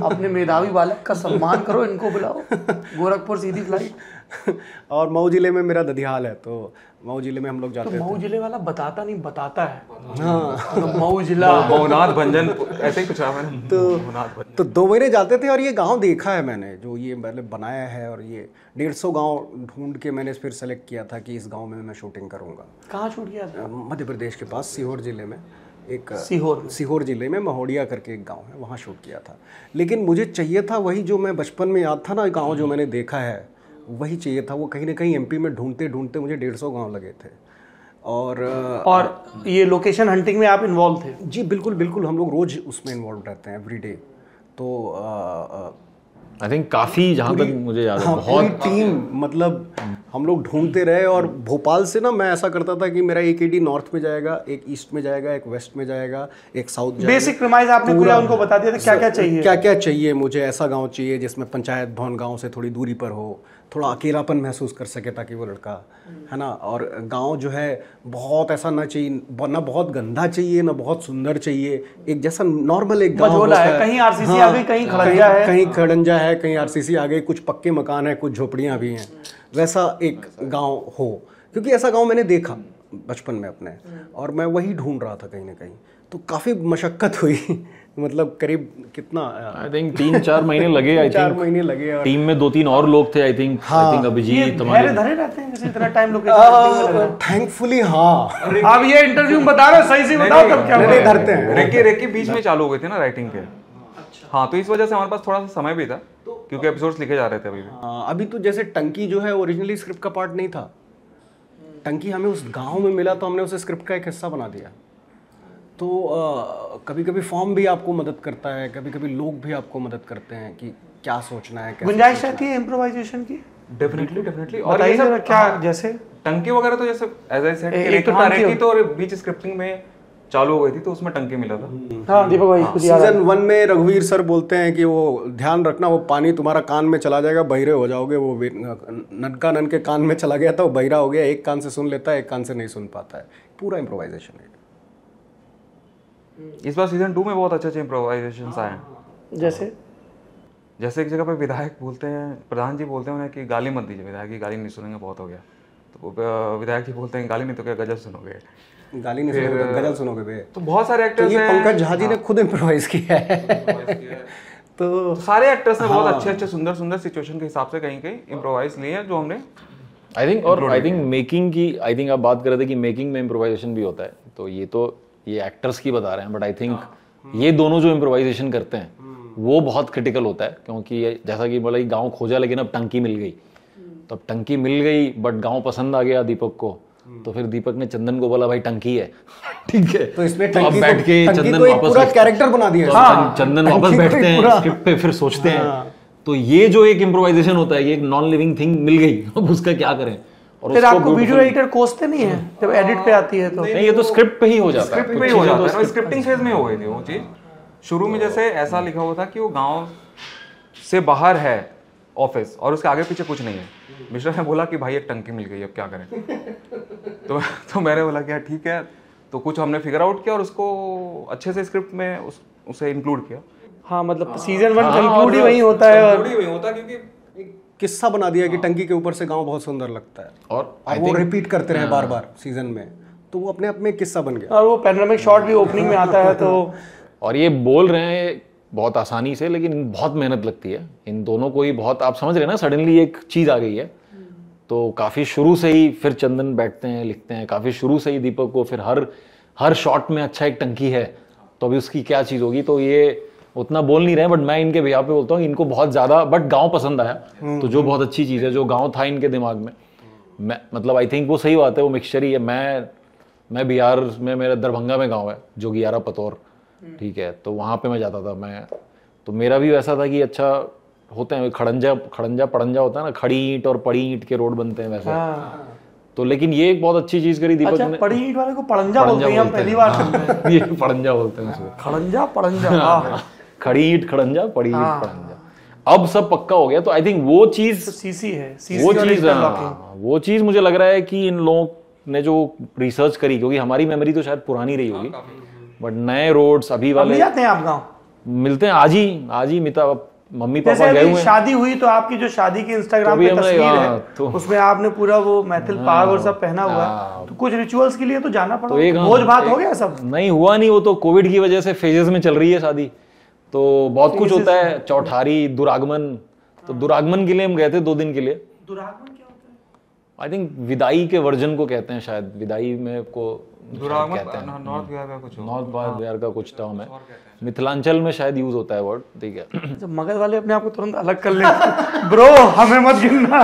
अपने मेधावी बालक का सम्मान करो इनको बुलाओ। गोरखपुर सीधी फ़्लाइट और मऊ ज़िले में मेरा दधिहाल है तो मऊ ज़िले में हम लोग जाते हैं। तो मऊ ज़िले वाला बताता नहीं बताता है। हाँ। तो मऊ जिला। भवनाथ भंजन ऐसे ही कुछ रहा मैंने तो तो दो महीने जाते थे और ये गाँव देखा है मैंने जो ये मतलब बनाया है और ये डेढ़ सौ गाँव ढूंढ के मैंने फिर सेलेक्ट किया था कि इस गाँव में मैं शूटिंग करूँगा। कहाँ छूट गया था? मध्य प्रदेश के पास सीहोर ज़िले में। एक सीहोर सीहोर ज़िले में महोड़िया करके एक गाँव है वहाँ शूट किया था। लेकिन मुझे चाहिए था वही जो मैं बचपन में याद था ना गाँव जो मैंने देखा है वही चाहिए था। वो कहीं ना कहीं एमपी में ढूंढते ढूंढते मुझे डेढ़ सौ गाँव लगे थे। और और ये लोकेशन हंटिंग में आप इन्वॉल्व थे? जी बिल्कुल बिल्कुल हम लोग रोज उसमें इन्वॉल्व रहते हैं एवरी डे तो आई थिंक काफ़ी जहाँ तक मुझे याद है हाँ बहुत टीम मतलब हम लोग ढूंढते रहे और भोपाल से ना मैं ऐसा करता था कि मेरा एक एडी नॉर्थ में जाएगा एक ईस्ट में जाएगा एक वेस्ट में जाएगा एक साउथ बेसिक प्रिमाइज आपने पूरा उनको बता दिया था क्या क्या चाहिए? क्या क्या चाहिए? मुझे ऐसा गाँव चाहिए जिसमें पंचायत भवन गाँव से थोड़ी दूरी पर हो थोड़ा अकेलापन महसूस कर सके ताकि वो लड़का है ना? और गाँव जो है बहुत ऐसा ना चाहिए ना बहुत गंदा चाहिए ना बहुत सुंदर चाहिए एक जैसा नॉर्मल एक गाँव है, कहीं RCC आ गई, कहीं खड़ंजा है। कहीं खड़ंजा है कहीं आरसीसी आ गई कुछ पक्के मकान है कुछ झोपड़ियाँ भी हैं वैसा एक गाँव हो। क्योंकि ऐसा गाँव मैंने देखा बचपन में अपने और मैं वही ढूंढ रहा था कहीं ना कहीं। तो काफ़ी मशक्क़त हुई मतलब करीब कितना आई थिंक तीन चार महीने लगे आई चार महीने लगे और टीम में दो तीन और लोग थे I think I think Abhijeet तुम्हारे धरे रहते हैं जैसे इतना टाइम लोकेशन थैंकफुली हाँ। आप ये इंटरव्यू बता रहे सही से बताओ तब क्या नहीं, धरते हैं? रेकी रेकी बीच में चालू हो गई थी ना राइटिंग के। हाँ तो इस वजह से हमारे पास थोड़ा सा समय भी था तो क्योंकि एपिसोड्स लिखे जा रहे थे अभी भी। हाँ, अभी तो जैसे टंकी जो है ओरिजिनली स्क्रिप्ट का पार्ट नहीं था। टंकी हमें उस गाँव में मिला तो हमने उसे स्क्रिप्ट का एक हिस्सा बना दिया। तो कभी कभी फॉर्म भी आपको मदद करता है कभी कभी लोग भी आपको मदद करते हैं कि क्या सोचना है गुंजाइश रहती है इम्प्रोवाइजेशन की? डेफिनेटली डेफिनेटली और ये सब क्या जैसे? टंकी वगैरह तो जैसे एज आई सेड एक तो हाँ टंकी तो और बीच स्क्रिप्टिंग में चालू हो गई थी तो उसमें टंकी मिला था। हाँ दीपक भाई याद सीज़न वन में रघुवीर सर बोलते हैं कि वो ध्यान रखना वो पानी तुम्हारा कान में चला जाएगा बहिरे हो जाओगे वो ननका नन के कान में चला गया था वो बहिरा हो गया एक कान से सुन लेता है एक कान से नहीं सुन पाता है। पूरा इम्प्रोवाइजेशन है। इस बार सीज़न टू में बहुत अच्छे अच्छे इम्प्रोवाइजेशन आए हैं। जैसे? जैसे एक जगह पे विधायक बोलते हैं प्रधान जी बोलते हैं उन्हें कि गाली मत दीजिए विधायक की गाली नहीं सुनेंगे बहुत हो गया। तो विधायक जी बोलते हैं गाली नहीं तो क्या गज़ल सुनोगे? गाली नहीं सुनोगे तो गज़ल सुनोगे बे तो बहुत सारे तो एक्टर्स हैं। पंकज झा जी ने खुद इम्प्रोवाइज किया है। तो तो सारे एक्टर्स ने बहुत अच्छे अच्छे सुंदर सुंदर सिचुएशन के हिसाब से कहीं कहीं इम्प्रोवाइज लिए हैं जो हमने आई थिंक और आई थिंक मेकिंग की आई थिंक आप बात कर रहे थे कि मेकिंग में इम्प्रोवाइजेशन भी होता है। तो ये तो ये एक्टर्स की बता रहे हैं बट आई थिंक ये दोनों जो इम्प्रोवाइजेशन करते हैं वो बहुत क्रिटिकल होता है क्योंकि जैसा कि बोला गाँव खोजा लेकिन अब टंकी मिल गई। तो अब टंकी मिल गई बट गाँव पसंद आ गया दीपक को। तो फिर दीपक ने चंदन को बोला भाई टंकी है। ठीक है। तो इसमें अब बैठ के चंदन वापस पूरा कैरेक्टर बना दिया तो इसने। चंदन वापस बैठते हैं स्क्रिप्ट पे फिर सोचते हैं। तो ये जो एक इम्प्रोवाइजेशन होता है ये एक नॉन लिविंग थिंग मिल गई। अब उसका क्या करें? और फिर आपको वीडियो एडिटर कोसते नहीं है? जब एडिट पे आती है तो। नहीं ये तो स्क्रिप्ट पे ही हो जाता है। स्क्रिप्ट में ही हो जाता है। स्क्रिप्टिंग फ़ेज़ में हो गई थी वो चीज़। शुरू में जैसे ऐसा लिखा हुआ था कि वो गाँव से बाहर है ऑफ़िस और उसके आगे पीछे कुछ नहीं है। मिश्रा ने बोला कि भाई एक टंकी मिल गई अब क्या करें? तो तो मैंने बोला कि ठीक है तो कुछ हमने फिगर आउट किया और उसको अच्छे से स्क्रिप्ट में उस, उसे इंक्लूड किया। हाँ मतलब सीज़न वन कंक्लूड ही वही होता है और वही होता क्योंकि एक किस्सा बना दिया कि टंकी के ऊपर से गाँव बहुत सुंदर लगता है। और और वो रिपीट करते रहे बार बार सीज़न में तो वो अपने आप में किस्सा बन गया। और वो पैनोरामिक शॉट भी ओपनिंग में आता है तो और ये बोल रहे हैं बहुत आसानी से लेकिन बहुत मेहनत लगती है। इन दोनों को ही बहुत आप समझ रहे हैं ना सडनली एक चीज़ आ गई है। तो काफ़ी शुरू से ही फिर चंदन बैठते हैं लिखते हैं। काफ़ी शुरू से ही दीपक को फिर हर हर शॉट में अच्छा एक टंकी है। तो अभी उसकी क्या चीज़ होगी तो ये उतना बोल नहीं रहे बट मैं इनके भैया पे बोलता हूँ इनको बहुत ज़्यादा बट गाँव पसंद आया। तो जो बहुत अच्छी चीज़ है जो गाँव था इनके दिमाग में। मैं मतलब आई थिंक वो सही बात है वो मिक्सचर ही है। मैं मैं बिहार में मेरा दरभंगा में गाँव है जो गियारा पतौर। ठीक है तो वहाँ पे मैं जाता था मैं तो मेरा भी वैसा था कि अच्छा होते हैं खड़ंजा खड़ंजा पड़ंजा होता है ना खड़ी ईंट और पड़ी ईंट के रोड बनते हैं वैसे। हाँ। तो लेकिन ये एक बहुत अच्छी चीज़ करी दीपक अच्छा ने। पड़ी ईंट वाले को पड़ंजा बोलते हैं हम पहली बार सुन रहे हैं। ये पड़ंजा बोलते हैं उसको। खड़ंजा पड़ंजा हाँ खड़ी ईंट खड़ंजा पड़ी ईंट पड़ंजा। अब सब पक्का हो गया तो आई थिंक वो चीज़ सीसी है वो सीसी और चीज़ हाँ, वो चीज़ मुझे लग रहा है कि इन लोगों ने जो रिसर्च करी क्योंकि हमारी मेमोरी तो शायद पुरानी रही होगी। बट नए रोड्स अभी वाले जाते हैं आप गाँव। मिलते हैं। आज ही आज ही मिता मम्मी पापा गए हुए शादी हुई तो आपकी जो शादी की तो इंस्टाग्राम अभी पे तस्वीर हाँ, है तो- उसमें आपने पूरा वो मैथिल पाग और सब पहना हुआ हाँ। है। तो कुछ रिचुअल्स के लिए तो जाना पड़ा तो एक हाँ, भोज भात हो गया सब। नहीं हुआ नहीं वो तो कोविड की वजह से फेजेस में चल रही है शादी। तो बहुत कुछ होता है। चौठारी दुरागमन। तो दुरागमन के लिए हम गए थे दो दिन के लिए। दुरागमन क्या होता है? आई थिंक विदाई के वर्जन को कहते हैं शायद। विदाई में को नॉर्थ बिहार का कुछ बिहार का कुछ टर्म है। मिथिलांचल में शायद यूज़ होता है वर्ड ठीक है। जब मगध वाले अपने आप को तुरंत अलग कर ले ब्रो हमें मत गिनना।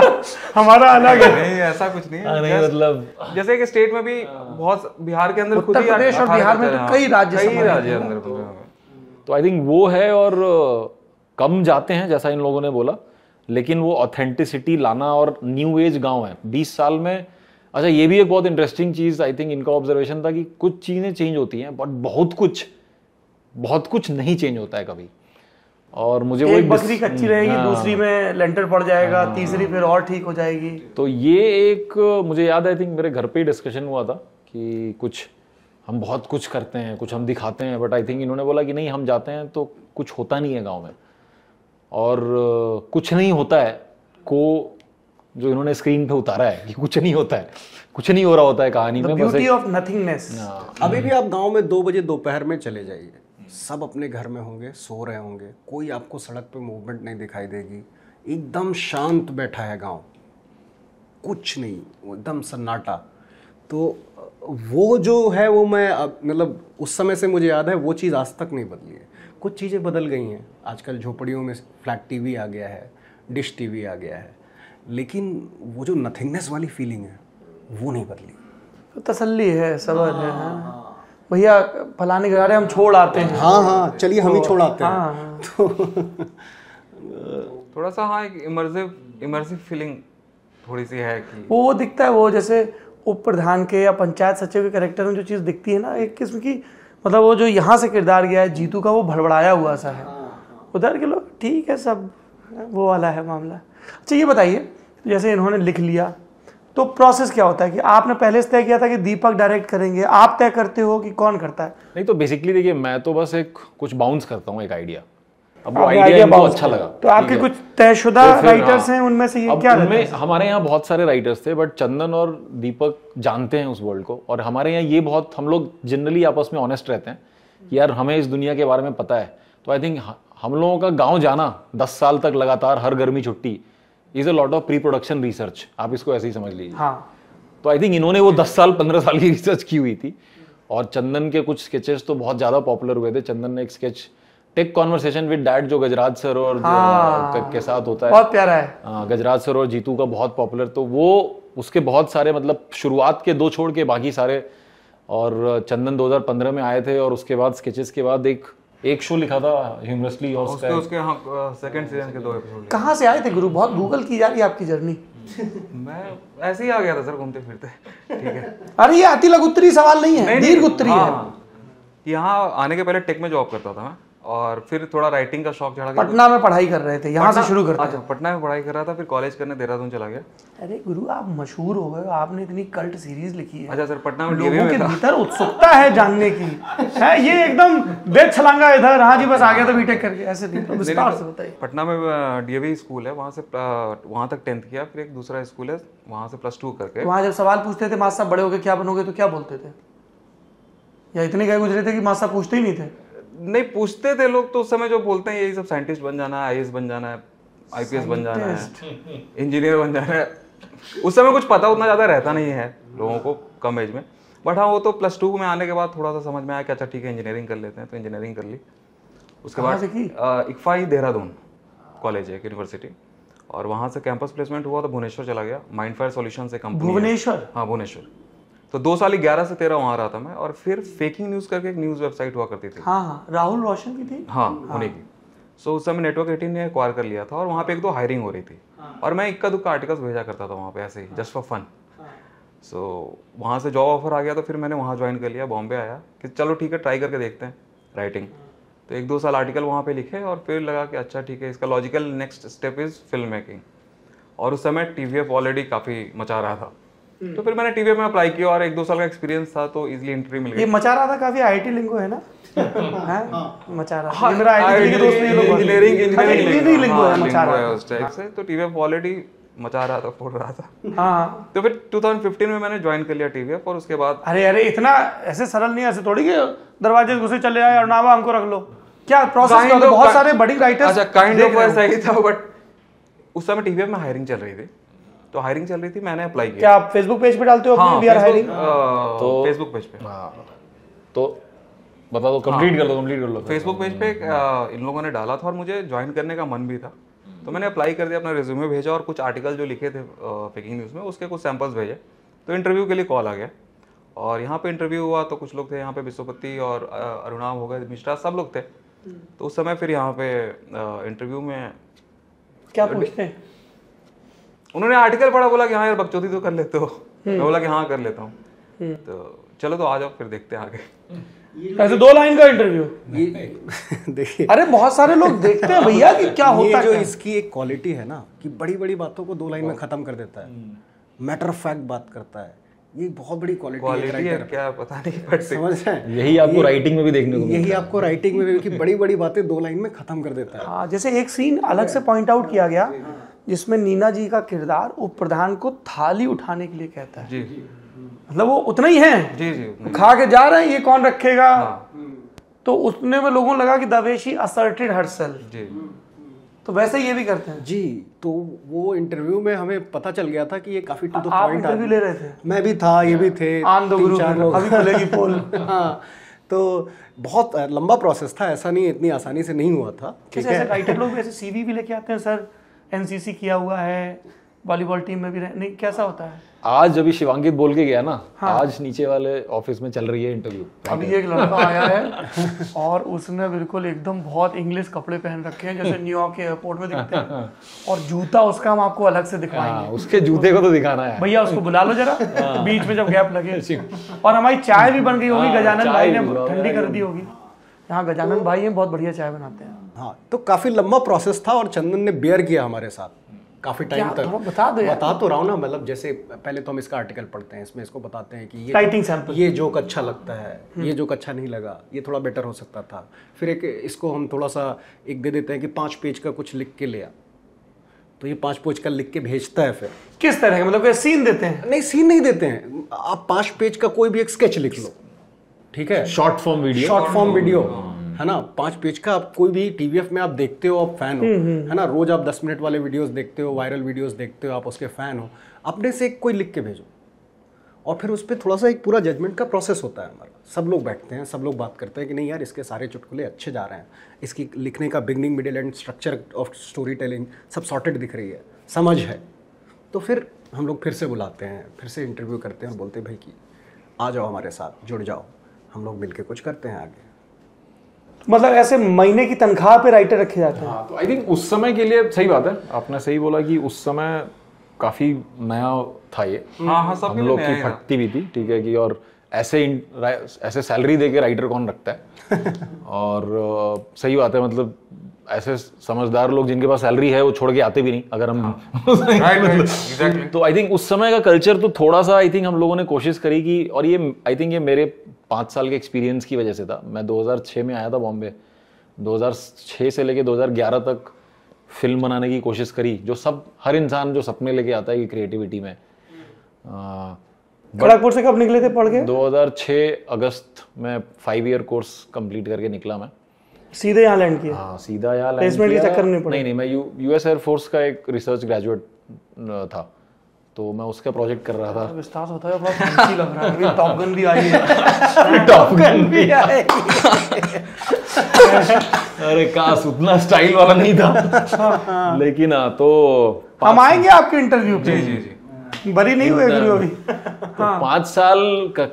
हमारा अलग है। नहीं ऐसा कुछ नहीं हाँ, है नहीं मतलब जैसे कि स्टेट में भी बहुत बिहार के अंदर खुद उत्तर ही प्रदेश और बिहार में तो कई राज्य कई राज्य अंदर तो तो आई थिंक वो है और कम जाते हैं जैसा इन लोगों ने बोला। लेकिन वो ऑथेंटिसिटी लाना और न्यू एज गाँव है। 20 साल में अच्छा ये भी एक बहुत इंटरेस्टिंग चीज़ आई थिंक इनका ऑब्जर्वेशन था कि कुछ चीज़ें चेंज होती हैं बट बहुत कुछ बहुत कुछ नहीं चेंज होता है कभी। और मुझे वो एक एक बकरी कच्ची रहेगी हाँ। दूसरी में लेंटर पड़ जाएगा तीसरी फिर और ठीक हो जाएगी। तो ये एक मुझे याद आई थिंक मेरे घर पे ही डिस्कशन हुआ था कि कुछ हम बहुत कुछ करते हैं कुछ हम दिखाते हैं बट आई थिंक इन्होंने बोला कि नहीं हम जाते हैं तो कुछ होता नहीं है गाँव में। और कुछ नहीं होता है को जो इन्होंने स्क्रीन पे उतारा है कि कुछ नहीं होता है कुछ नहीं हो रहा होता है कहानी में बस ब्यूटी एक ऑफ़ नथिंगनेस अभी भी आप गाँव में दो बजे दोपहर में चले जाइए। सब अपने घर में होंगे सो रहे होंगे। कोई आपको सड़क पे मूवमेंट नहीं दिखाई देगी। एकदम शांत बैठा है गाँव। कुछ नहीं एकदम सन्नाटा। तो वो जो है वो मैं मतलब उस समय से मुझे याद है वो चीज़ आज तक नहीं बदली है। कुछ चीज़ें बदल गई हैं। आजकल झोपड़ियों में फ्लैट टीवी आ गया है डिश टीवी आ गया है। लेकिन वो जो नथिंगनेस वाली फीलिंग है वो नहीं बदली। तो तसल्ली है सबर है हाँ। भैया फलाने घर हैं, हम छोड़ आते हैं। हाँ हाँ चलिए हम ही छोड़ाते हैं। हाँ थोड़ा सा हाँ एक इमर्सिव इमर्सिव फीलिंग थोड़ी सी है कि वो वो दिखता है वो जैसे उप प्रधान के या पंचायत सचिव के करेक्टर में जो चीज़ दिखती है ना एक किस्म की मतलब वो जो यहाँ से किरदार गया है जीतू का वो भड़बड़ाया हुआ सा है। उधर के लोग ठीक है सब वो वाला है मामला। अच्छा ये बताइए जैसे इन्होंने लिख लिया तो प्रोसेस क्या होता है कि आपने पहले से तय किया था कि दीपक डायरेक्ट करेंगे आप तय करते हो कि कौन करता है? नहीं तो बेसिकली देखिए मैं तो बस एक कुछ बाउंस करता हूँ एक आइडिया अब वो आइडिया bounce अच्छा लगा। तो आपके कुछ तयशुदा तो राइटर्स हाँ। हैं उनमें से ये अब क्या उनमें हमारे यहाँ बहुत सारे राइटर्स थे बट चंदन और दीपक जानते हैं उस वर्ल्ड को और हमारे यहाँ ये बहुत हम लोग जनरली आपस में ऑनेस्ट रहते हैं कि यार हमें इस दुनिया के बारे में पता है। तो आई थिंक हम लोगों का गाँव जाना दस साल तक लगातार हर गर्मी छुट्टी is a lot of pre production research आप इसको ऐसे ही समझ लीजिए। हाँ। तो आई थिंक इन्होंने वो दस साल पंद्रह साल की रिसर्च की हुई थी। और चंदन के कुछ स्केचेस तो बहुत ज़्यादा पॉपुलर हुए थे। चंदन ने एक sketch take conversation with dad जो गजराज सर और हाँ। के- साथ होता है। बहुत प्यारा है। हाँ, गजराज सर और जीतू का बहुत पॉपुलर तो वो उसके बहुत सारे मतलब शुरुआत के दो छोड़ के बाकी सारे और चंदन 2015 में आए थे। और उसके बाद स्केचेस के बाद एक एक शो लिखा था ह्यूमरसली और उसके उसके हाँ सेकंड सीज़न के दो एपिसोड कहाँ से आए थे गुरु? बहुत गूगल की जा रही है आपकी जर्नी मैं ऐसे ही आ गया था सर घूमते फिरते। ठीक है। अरे ये अति लघुत्तरी सवाल नहीं है दीर्घ उत्तरी है। हाँ। यहाँ आने के पहले टेक में जॉब करता था मैं। और फिर थोड़ा राइटिंग का शौक चढ़ा गया पटना में पढ़ाई कर रहे थे यहाँ से शुरू करते अच्छा पटना में पढ़ाई कर रहा था फिर कॉलेज करने देहरादून चला गया। अरे गुरु आप मशहूर हो गए आपने इतनी कल्ट सीरीज़ लिखी है। अच्छा सर पटना में लोगों के भीतर उत्सुकता है जानने की। है ये एकदम बेच छलांगा इधर हाँ जी बस आ गया था बीटेक करके ऐसे नहीं तो विस्तार से बताइए। पटना में डीएवी स्कूल है वहाँ से वहाँ तक टेंथ किया फिर एक दूसरा स्कूल है वहाँ से प्लस टू करके। वहाँ जब सवाल पूछते थे मास्टर साहब बड़े गए क्या बनोगे तो क्या बोलते थे? या इतने गए गुजरे थे कि मास्टर साहब पूछते ही नहीं थे? नहीं पूछते थे लोग तो उस समय जो बोलते हैं यही सब साइंटिस्ट बन जाना है आईएएस बन जाना है आईपीएस बन जाना है इंजीनियर बन जाना है। उस समय कुछ पता उतना ज़्यादा रहता नहीं है लोगों को कम एज में। बट हाँ वो तो प्लस टू में आने के बाद थोड़ा सा समझ में आया कि अच्छा ठीक है इंजीनियरिंग कर लेते हैं तो इंजीनियरिंग कर ली। उसके बाद? अ, इक्फाई देहरादून कॉलेज है यूनिवर्सिटी और वहाँ से कैंपस प्लेसमेंट हुआ तो भुवनेश्वर चला गया। माइंड फायर सोल्यूशन से कंपनी भुवनेश्वर? हाँ भुवनेश्वर। तो दो साल ग्यारह से तेरह वहाँ रहा था मैं और फिर फेकिंग न्यूज़ करके एक न्यूज़ वेबसाइट हुआ करती थी। हाँ हाँ। राहुल रोशन की थी? हाँ होने की। सो उस समय नेटवर्क एटीन ने एक्वायर कर लिया था और वहाँ पे एक दो हायरिंग हो रही थी। और मैं इक्का दुक्का आर्टिकल्स भेजा करता था वहाँ पे ऐसे ही जस्ट फॉर फन सो वहाँ से जॉब ऑफ़र आ गया तो फिर मैंने वहाँ ज्वाइन कर लिया बॉम्बे आया कि चलो ठीक है ट्राई करके देखते हैं राइटिंग तो एक दो साल आर्टिकल वहाँ पे लिखे और फिर लगा कि अच्छा ठीक है इसका logical next step is film making और उस समय टीवीएफ ऑलरेडी काफ़ी मचा रहा था। तो फिर मैंने टी में अप्लाई किया और एक दो साल का एक्सपीरियंस था तो इजीली इंटरव्यू मिल ये गई मचा रहा था काफ़ी आईटी लिंगो है ना? मचा रहा था। मेरा हाँ, आईटी के दोस्त ने लोग इंजीनियरिंग इंजीनियरिंग इंजीनियरिंग लिंगो है। मचा लिंगो है उस टाइप से तो टी ऑलरेडी मचा रहा था फोड़ रहा था। था हाँ। तो फिर 2015 में मैंने ज्वाइन कर लिया टी और उसके बाद अरे अरे इतना ऐसे सरल नहीं है ऐसे थोड़ी कि दरवाजे घुसे चले आए और नावा हमको रख लो। क्या प्रोसेस बहुत सारे बड़ी राइटर्स अच्छा काइंड ऑफ़ ऐसा ही। था बट उस समय टीवीएफ में हायरिंग चल रही थी। तो हायरिंग चल रही थी मैंने अप्लाई किया। क्या आप फेसबुक पेज पे डालते हो अपने वी आर हायरिंग तो फेसबुक पेज पे। हाँ तो बता दो कंप्लीट कर लो कंप्लीट कर लो। फेसबुक पेज पे इन लोगों ने डाला था और मुझे ज्वाइन करने का मन भी था। तो मैंने अप्लाई कर दिया अपना रिज्यूमे भेजा और कुछ आर्टिकल जो लिखे थे फेकिंग न्यूज़ में उसके कुछ सैंपल्स भेजे। तो इंटरव्यू के लिए कॉल आ गया। और यहाँ पे इंटरव्यू हुआ तो कुछ लोग थे यहाँ पे विश्वपति और अ, अरुणाव हो गए मिश्रा सब लोग थे। तो उस समय फिर यहाँ पे इंटरव्यू में क्या पूछते हैं? उन्होंने आर्टिकल पढ़ा बोला कि हाँ यार बकचोदी तो कर लेते हो। मैं बोला कि हाँ कर लेता हूँ। तो चलो तो आ जाओ फिर देखते हैं आगे। ऐसे दो लाइन का इंटरव्यू देखिए। अरे बहुत सारे लोग देखते हैं भैया कि क्या ये होता जो है। इसकी एक क्वालिटी है ना कि बड़ी बड़ी बातों को दो लाइन में खत्म कर देता है। मैटर ऑफ़ फैक्ट बात करता है। ये बहुत बड़ी क्वालिटी है है क्या पता नहीं बट समझ रहे यही आपको राइटिंग में भी देखने को यही आपको राइटिंग में भी कि बड़ी बड़ी बातें दो लाइन में खत्म कर देता है। हाँ जैसे एक सीन अलग से पॉइंट आउट किया गया। जिसमें नीना जी का किरदार उप प्रधान को थाली उठाने के लिए कहता है। मतलब वो उतना ही है? जी जी खा के जा रहे हैं ये कौन रखेगा? तो उतने में लोगों लगा कि दवेशी असर्टेड हरसेल्फ जी। तो वैसे ये भी करते हैं। जी तो वो इंटरव्यू में हमें पता चल गया था कि ये काफ़ी टू द आप पॉइंट इंटरव्यू ले रहे थे? मैं भी था ये भी थे आन दो तीन गुरु चार लोग। अभी खुलेगी पोल। हाँ तो बहुत लंबा प्रोसेस था ऐसा नहीं इतनी आसानी से नहीं हुआ था ठीक है? ऐसे राइटर लोग ऐसे सीवी भी लेके आते हैं सर? एनसीसी किया हुआ है वॉलीबॉल टीम में भी रह... नहीं कैसा होता है? आज अभी शिवांकित बोल के गया ना हाँ। आज नीचे वाले ऑफ़िस में चल रही है इंटरव्यू अभी एक लड़का आया है और उसने बिल्कुल एकदम बहुत इंग्लिश कपड़े पहन रखे हैं जैसे न्यूयॉर्क के एयरपोर्ट में दिखते हैं। और जूता उसका हम आपको अलग से दिखवाएँगे। हाँ उसके जूते को तो दिखाना है। भैया उसको बुला लो जरा बीच में जब गैप लगे। और हमारी चाय भी बन गई होगी हाँ, गजानन भाई ने ठंडी कर दी होगी। यहाँ गजानन भाई हैं बहुत बढ़िया चाय बनाते हैं। हाँ तो काफ़ी लंबा प्रोसेस था और चंदन ने बेयर किया हमारे साथ। काफ़ी टाइम तक। बता दो बता तो रहा हूँ ना मतलब जैसे पहले तो हम इसका आर्टिकल पढ़ते हैं इसमें इसको बताते हैं कि ये राइटिंग सैंपल ये जोक अच्छा लगता है ये जोक अच्छा नहीं लगा ये थोड़ा बेटर हो सकता था। फिर एक इसको हम थोड़ा सा एक दे देते हैं कि पाँच पेज का कुछ लिख के लिया तो ये पाँच पेज का लिख के भेजता है फिर। किस तरह का? मतलब सीन देते हैं? नहीं सीन नहीं देते हैं। आप पाँच पेज का कोई भी एक स्केच लिख लो। ठीक है? Short form video short form video है ना? पाँच पेज का आप कोई भी टीवीएफ में आप देखते हो आप फ़ैन हो। है ना? रोज आप दस मिनट वाले वीडियोस देखते हो वायरल वीडियोस देखते हो आप उसके फ़ैन हो। अपने से एक कोई लिख के भेजो। और फिर उस पर थोड़ा सा एक पूरा जजमेंट का प्रोसेस होता है हमारा। सब लोग बैठते हैं सब लोग बात करते हैं कि नहीं यार इसके सारे चुटकुले अच्छे जा रहे हैं। इसकी लिखने का beginning middle end structure of story telling सब सॉर्टेड दिख रही है। समझ है। तो फिर हम लोग फिर से बुलाते हैं फिर से इंटरव्यू करते हैं और बोलते हैं भाई कि आ जाओ हमारे साथ जुड़ जाओ। हम लोग मिलके कुछ करते हैं आगे। मतलब ऐसे महीने की तनख्वाह पे राइटर रखे जाते हैं। हाँ तो आई थिंक उस समय के लिए सही बात है। आपने सही बोला कि उस समय काफ़ी नया था ये। हाँ हाँ सब हम लोग की फटती भी थी ठीक है कि और ऐसे इन- ऐसे सैलरी दे के राइटर कौन रखता है? और सही बात है मतलब ऐसे समझदार लोग जिनके पास सैलरी है वो छोड़ के आते भी नहीं अगर हम राइट राइट एग्जैक्टली तो आई थिंक उस समय का कल्चर तो थोड़ा सा आई थिंक हम लोगों ने कोशिश करी कि और ये आई थिंक ये मेरे पाँच साल के एक्सपीरियंस की वजह से था। मैं 2006 में आया था बॉम्बे। 2006 से लेके 2011 तक फ़िल्म बनाने की कोशिश करी जो सब हर इंसान जो सपने लेके आता है कि क्रिएटिविटी में। खड़गपुर से कब निकले थे पढ़ के? 2006 अगस्त में फाइव ईयर कोर्स कंप्लीट करके निकला मैं। सीधे यहाँ लैंड किया। हाँ सीधा यहाँ Placement के चक्कर नहीं पड़े? नहीं नहीं मैं यू यूएस एयरफोर्स का एक रिसर्च ग्रेजुएट था। तो मैं उसका प्रोजेक्ट कर रहा था। विस्तार होता है बड़ा फैंसी लग रहा है। टॉप गन भी आई है। टॉप गन भी आई। अरे काश उतना स्टाइल वाला नहीं था। लेकिन हाँ तो हम आएँगे आपके इंटरव्यू पे। जी जी। बरी नहीं हुए अभी तो पाँच साल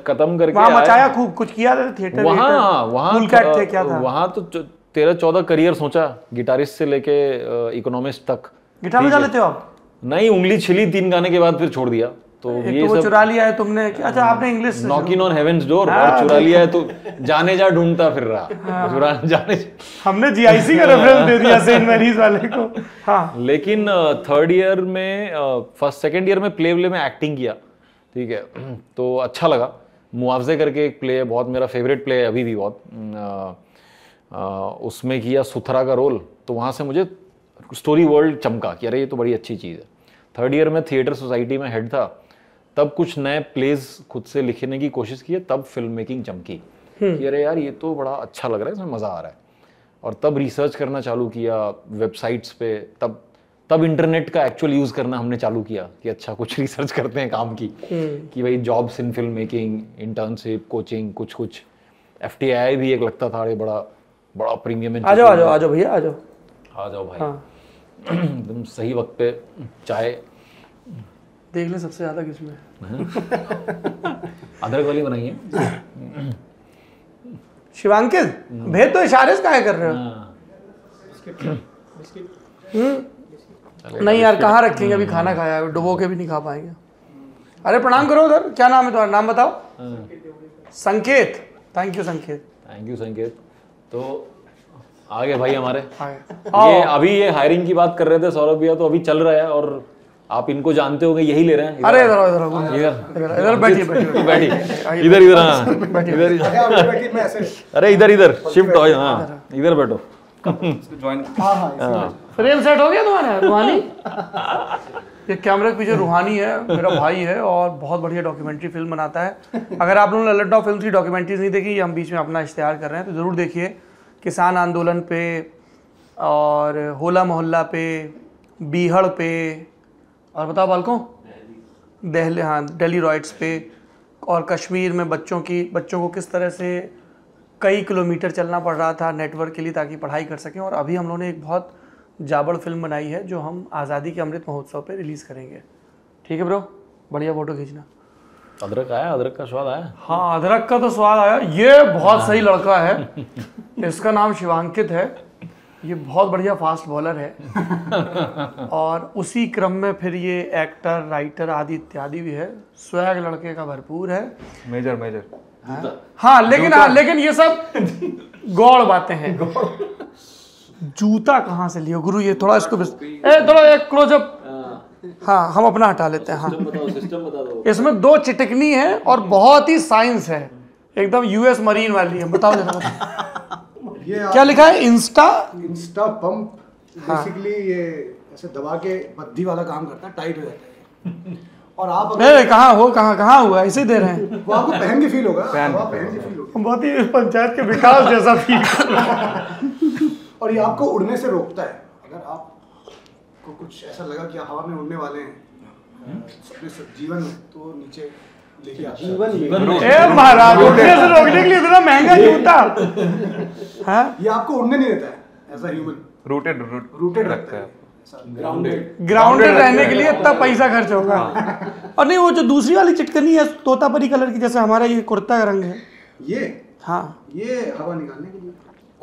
खत्म करके वहाँ मचाया खूब कुछ किया था थिएटर वहाँ वहाँ कैट थे क्या था। वहाँ तो तेरह चौदह करियर सोचा गिटारिस्ट से लेके इकोनॉमिस्ट तक। गिटार बजा लेते हो आप? नहीं उंगली छिली तीन गाने के बाद फिर छोड़ दिया। तो ये तो सब चुरा लिया है तुमने अच्छा आपने इंग्लिश से नॉकिंग ऑन हेवेंस डोर हाँ, और चुरा लिया है तो जाने जा ढूंढता फिर रहा। चुरा जाने हमने जीआईसी का रेफरेंस दे दिया सेंट मैरीज वाले को। हाँ। लेकिन थर्ड ईयर में फ़र्स्ट सेकंड ईयर में प्ले प्ले में एक्टिंग किया। ठीक है। तो अच्छा लगा। मुआवजे करके एक प्ले है बहुत मेरा फेवरेट प्ले है अभी भी बहुत। उसमें किया सुथरा का रोल तो वहाँ से मुझे स्टोरी वर्ल्ड चमका कि अरे ये तो बड़ी अच्छी चीज़ है। थर्ड ईयर में थिएटर सोसाइटी में हेड था। तब कुछ नए प्लेस खुद से लिखने की कोशिश की है तब फ़िल्म मेकिंग चमकी कि अरे यार ये तो बड़ा अच्छा लग रहा है इसमें मज़ा आ रहा है। और तब रिसर्च करना चालू किया वेबसाइट्स पे तब तब इंटरनेट का एक्चुअल यूज़ करना हमने चालू किया कि अच्छा कुछ रिसर्च करते हैं काम की। कि भाई jobs in film making internship coaching कुछ। कुछ एफ़ भी एक लगता था अरे बड़ा बड़ा प्रीमियम आ जाओ आ जाओ आ जाओ भैया आ जाओ। आ जाओ भाई। हाँ। एकदम सही वक्त पे चाय देख ले सबसे ज़्यादा किसमें अदरक वाली बनाई है शिवांकित भेद तो इशारे से कर रहे हो? हम्म। नहीं यार कहाँ रखेंगे? अभी खाना खाया है डुबो के भी नहीं खा पाएँगे। अरे प्रणाम करो उधर क्या नाम है तुम्हारा? नाम बताओ। Sanket. Thank you Sanket. Thank you Sanket. तो आगे भाई हमारे। ये अभी ये हायरिंग की बात कर रहे थे सौरभ भैया तो अभी चल रहा है और आप इनको जानते होंगे यही ले रहे हैं। अरे इधर इधर इधर। इधर बैठिए बैठिए। इधर इधर हाँ। इधर इधर अरे इधर इधर शिफ्ट हो हाँ। इधर। बैठो। ज्वाइन फ्रेम सेट हो गया तुम्हारा रूहानी? ये कैमरे के पीछे रूहानी है मेरा भाई है और बहुत बढ़िया डॉक्यूमेंट्री फ़िल्म बनाता है। अगर आप लोगों ने लल्लड्डा फ़िल्म की डॉक्यूमेंट्रीज नहीं देखी हम बीच में अपना इश्तेहार कर रहे हैं तो ज़रूर देखिए। किसान आंदोलन पे और होला मोहल्ला पे बीहड़ पे और बताओ बालकों? दहली हाँ दिल्ली रॉयट्स पे। और कश्मीर में बच्चों की बच्चों को किस तरह से कई किलोमीटर चलना पड़ रहा था नेटवर्क के लिए ताकि पढ़ाई कर सकें? और अभी हम लोगों ने एक बहुत जाबड़ फ़िल्म बनाई है जो हम आज़ादी के अमृत महोत्सव पे रिलीज़ करेंगे। ठीक है ब्रो? बढ़िया फ़ोटो खींचना। अदरक आया? अदरक का स्वाद आया? हाँ अदरक का तो स्वाद आया। ये बहुत सही लड़का है। इसका नाम शिवांकित है। ये बहुत बढ़िया फास्ट बॉलर है। और उसी क्रम में फिर ये एक्टर राइटर आदि इत्यादि भी है। स्वैग लड़के का भरपूर है। मेजर मेजर हाँ? लेकिन हाँ लेकिन ये सब गौड़ बातें हैं। जूता कहाँ से लियो? गुरु ये थोड़ा इसको ए थोड़ा एक क्लोजअप हाँ। हम अपना हटा लेते हैं हाँ। सिस्टम बता दो इसमें दो चिटकनी है और बहुत ही साइंस है। एकदम यूएस मरीन वाली है बताओ जरा। ये क्या लिखा है? इंस्टा इंस्टा पंप बेसिकली ये ऐसे दबा के बद्दी वाला काम करता है टाइट हो जाता है। और आप अगर कहाँ हो कहाँ कहाँ हुआ? ऐसे ही दे रहे हैं। वो आपको पहन के फील होगा। पहन के फील होगा। बहुत ही पंचायत के विकास जैसा फील और ये आपको उड़ने से रोकता है। अगर आप को कुछ ऐसा लगा कि हवा में उड़ने वाले हैं अपने जीवन में तो नीचे जीवन महाराज उठने से रोकने के लिए इतना महँगा जूता। हाँ? ये आपको उड़ने नहीं देता है as a human rooted rooted रखता है। ग्राउंडेड ग्राउंडेड रहने के लिए इतना पैसा खर्च होगा। और नहीं वो जो दूसरी वाली चिटकनी है तोतापरी कलर की जैसे हमारा ये कुर्ता का रंग है। ये? हाँ। ये हवा निकालने के लिए।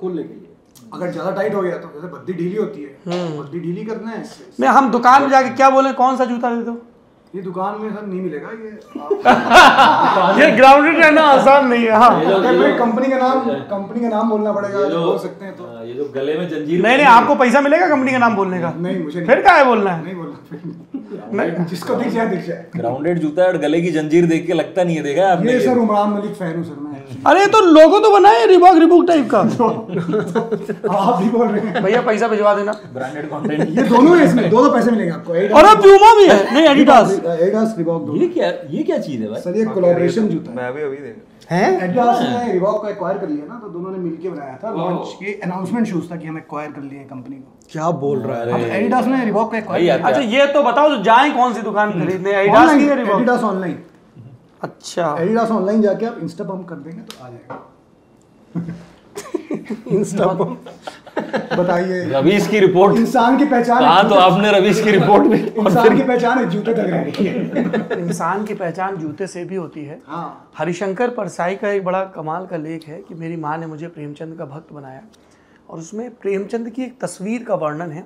खोलने के लिए। अगर ज़्यादा टाइट हो गया तो जैसे बद्दी ढीली होती है बद्दी ढीली करना है इससे। मैं हम दुकान में जाके क्या बोले कौन सा जूता दे दो? ये दुकान में सर नहीं मिलेगा ये आप ये ग्राउंडेड रहना आसान नहीं है हाँ। कंपनी का नाम कंपनी का नाम बोलना पड़ेगा जो बोल सकते हैं तो। हाँ, ये जो गले में जंजीर नहीं नहीं आपको पैसा मिलेगा कंपनी का नाम बोलने का? नहीं मुझे फिर क्या है बोलना? है नहीं बोलना नहीं जिसको दिख जाए दिख जाए ग्राउंडेड जूता और गले की जंजीर देख के लगता नहीं है देखा आपने ये सर उमरान मलिक फ़ैन हूँ सर मैं। अरे तो लोगो तो बनाए रिबॉक रिबूक टाइप का। आप भी बोल रहे हैं। भैया पैसा भिजवा देना। ब्रांडेड कंटेंट ये दोनों है इसमें दो दो पैसे मिलेंगे आपको। और अब प्यूमा भी है नहीं एडिडास एडिडास रिबॉक ये क्या ये क्या चीज़ है भाई? सर ये कोलैबोरेशन जूता है। मैं अभी अभी देख एडिडास ने रिबॉक को एक्वायर कर लिया ना तो दोनों ने मिलके बनाया था। लॉन्च ये अनाउंसमेंट शूज़ था कि हम एक्वायर कर लिए कंपनी को। क्या बोल रहा है एडिडास ने रिबॉक को अच्छा ये तो बताओ जो जाए कौन सी दुकान खरीदने एडिडास की या रिबॉक एडिडास ऑनलाइन अच्छा। एडिडास ऑनलाइन जाके आप इंस्टा पंप कर देंगे तो आ जाएगा। इंस्टा पंप बताइए। रवीश की रिपोर्ट इंसान की पहचान कहा तो आपने रवीश की रिपोर्ट भी इंसान की पहचान है जूते तक रहती है। इंसान की पहचान जूते से भी होती है। हाँ। हरिशंकर परसाई का एक बड़ा कमाल का लेख है कि मेरी माँ ने मुझे प्रेमचंद का भक्त बनाया। और उसमें प्रेमचंद की एक तस्वीर का वर्णन है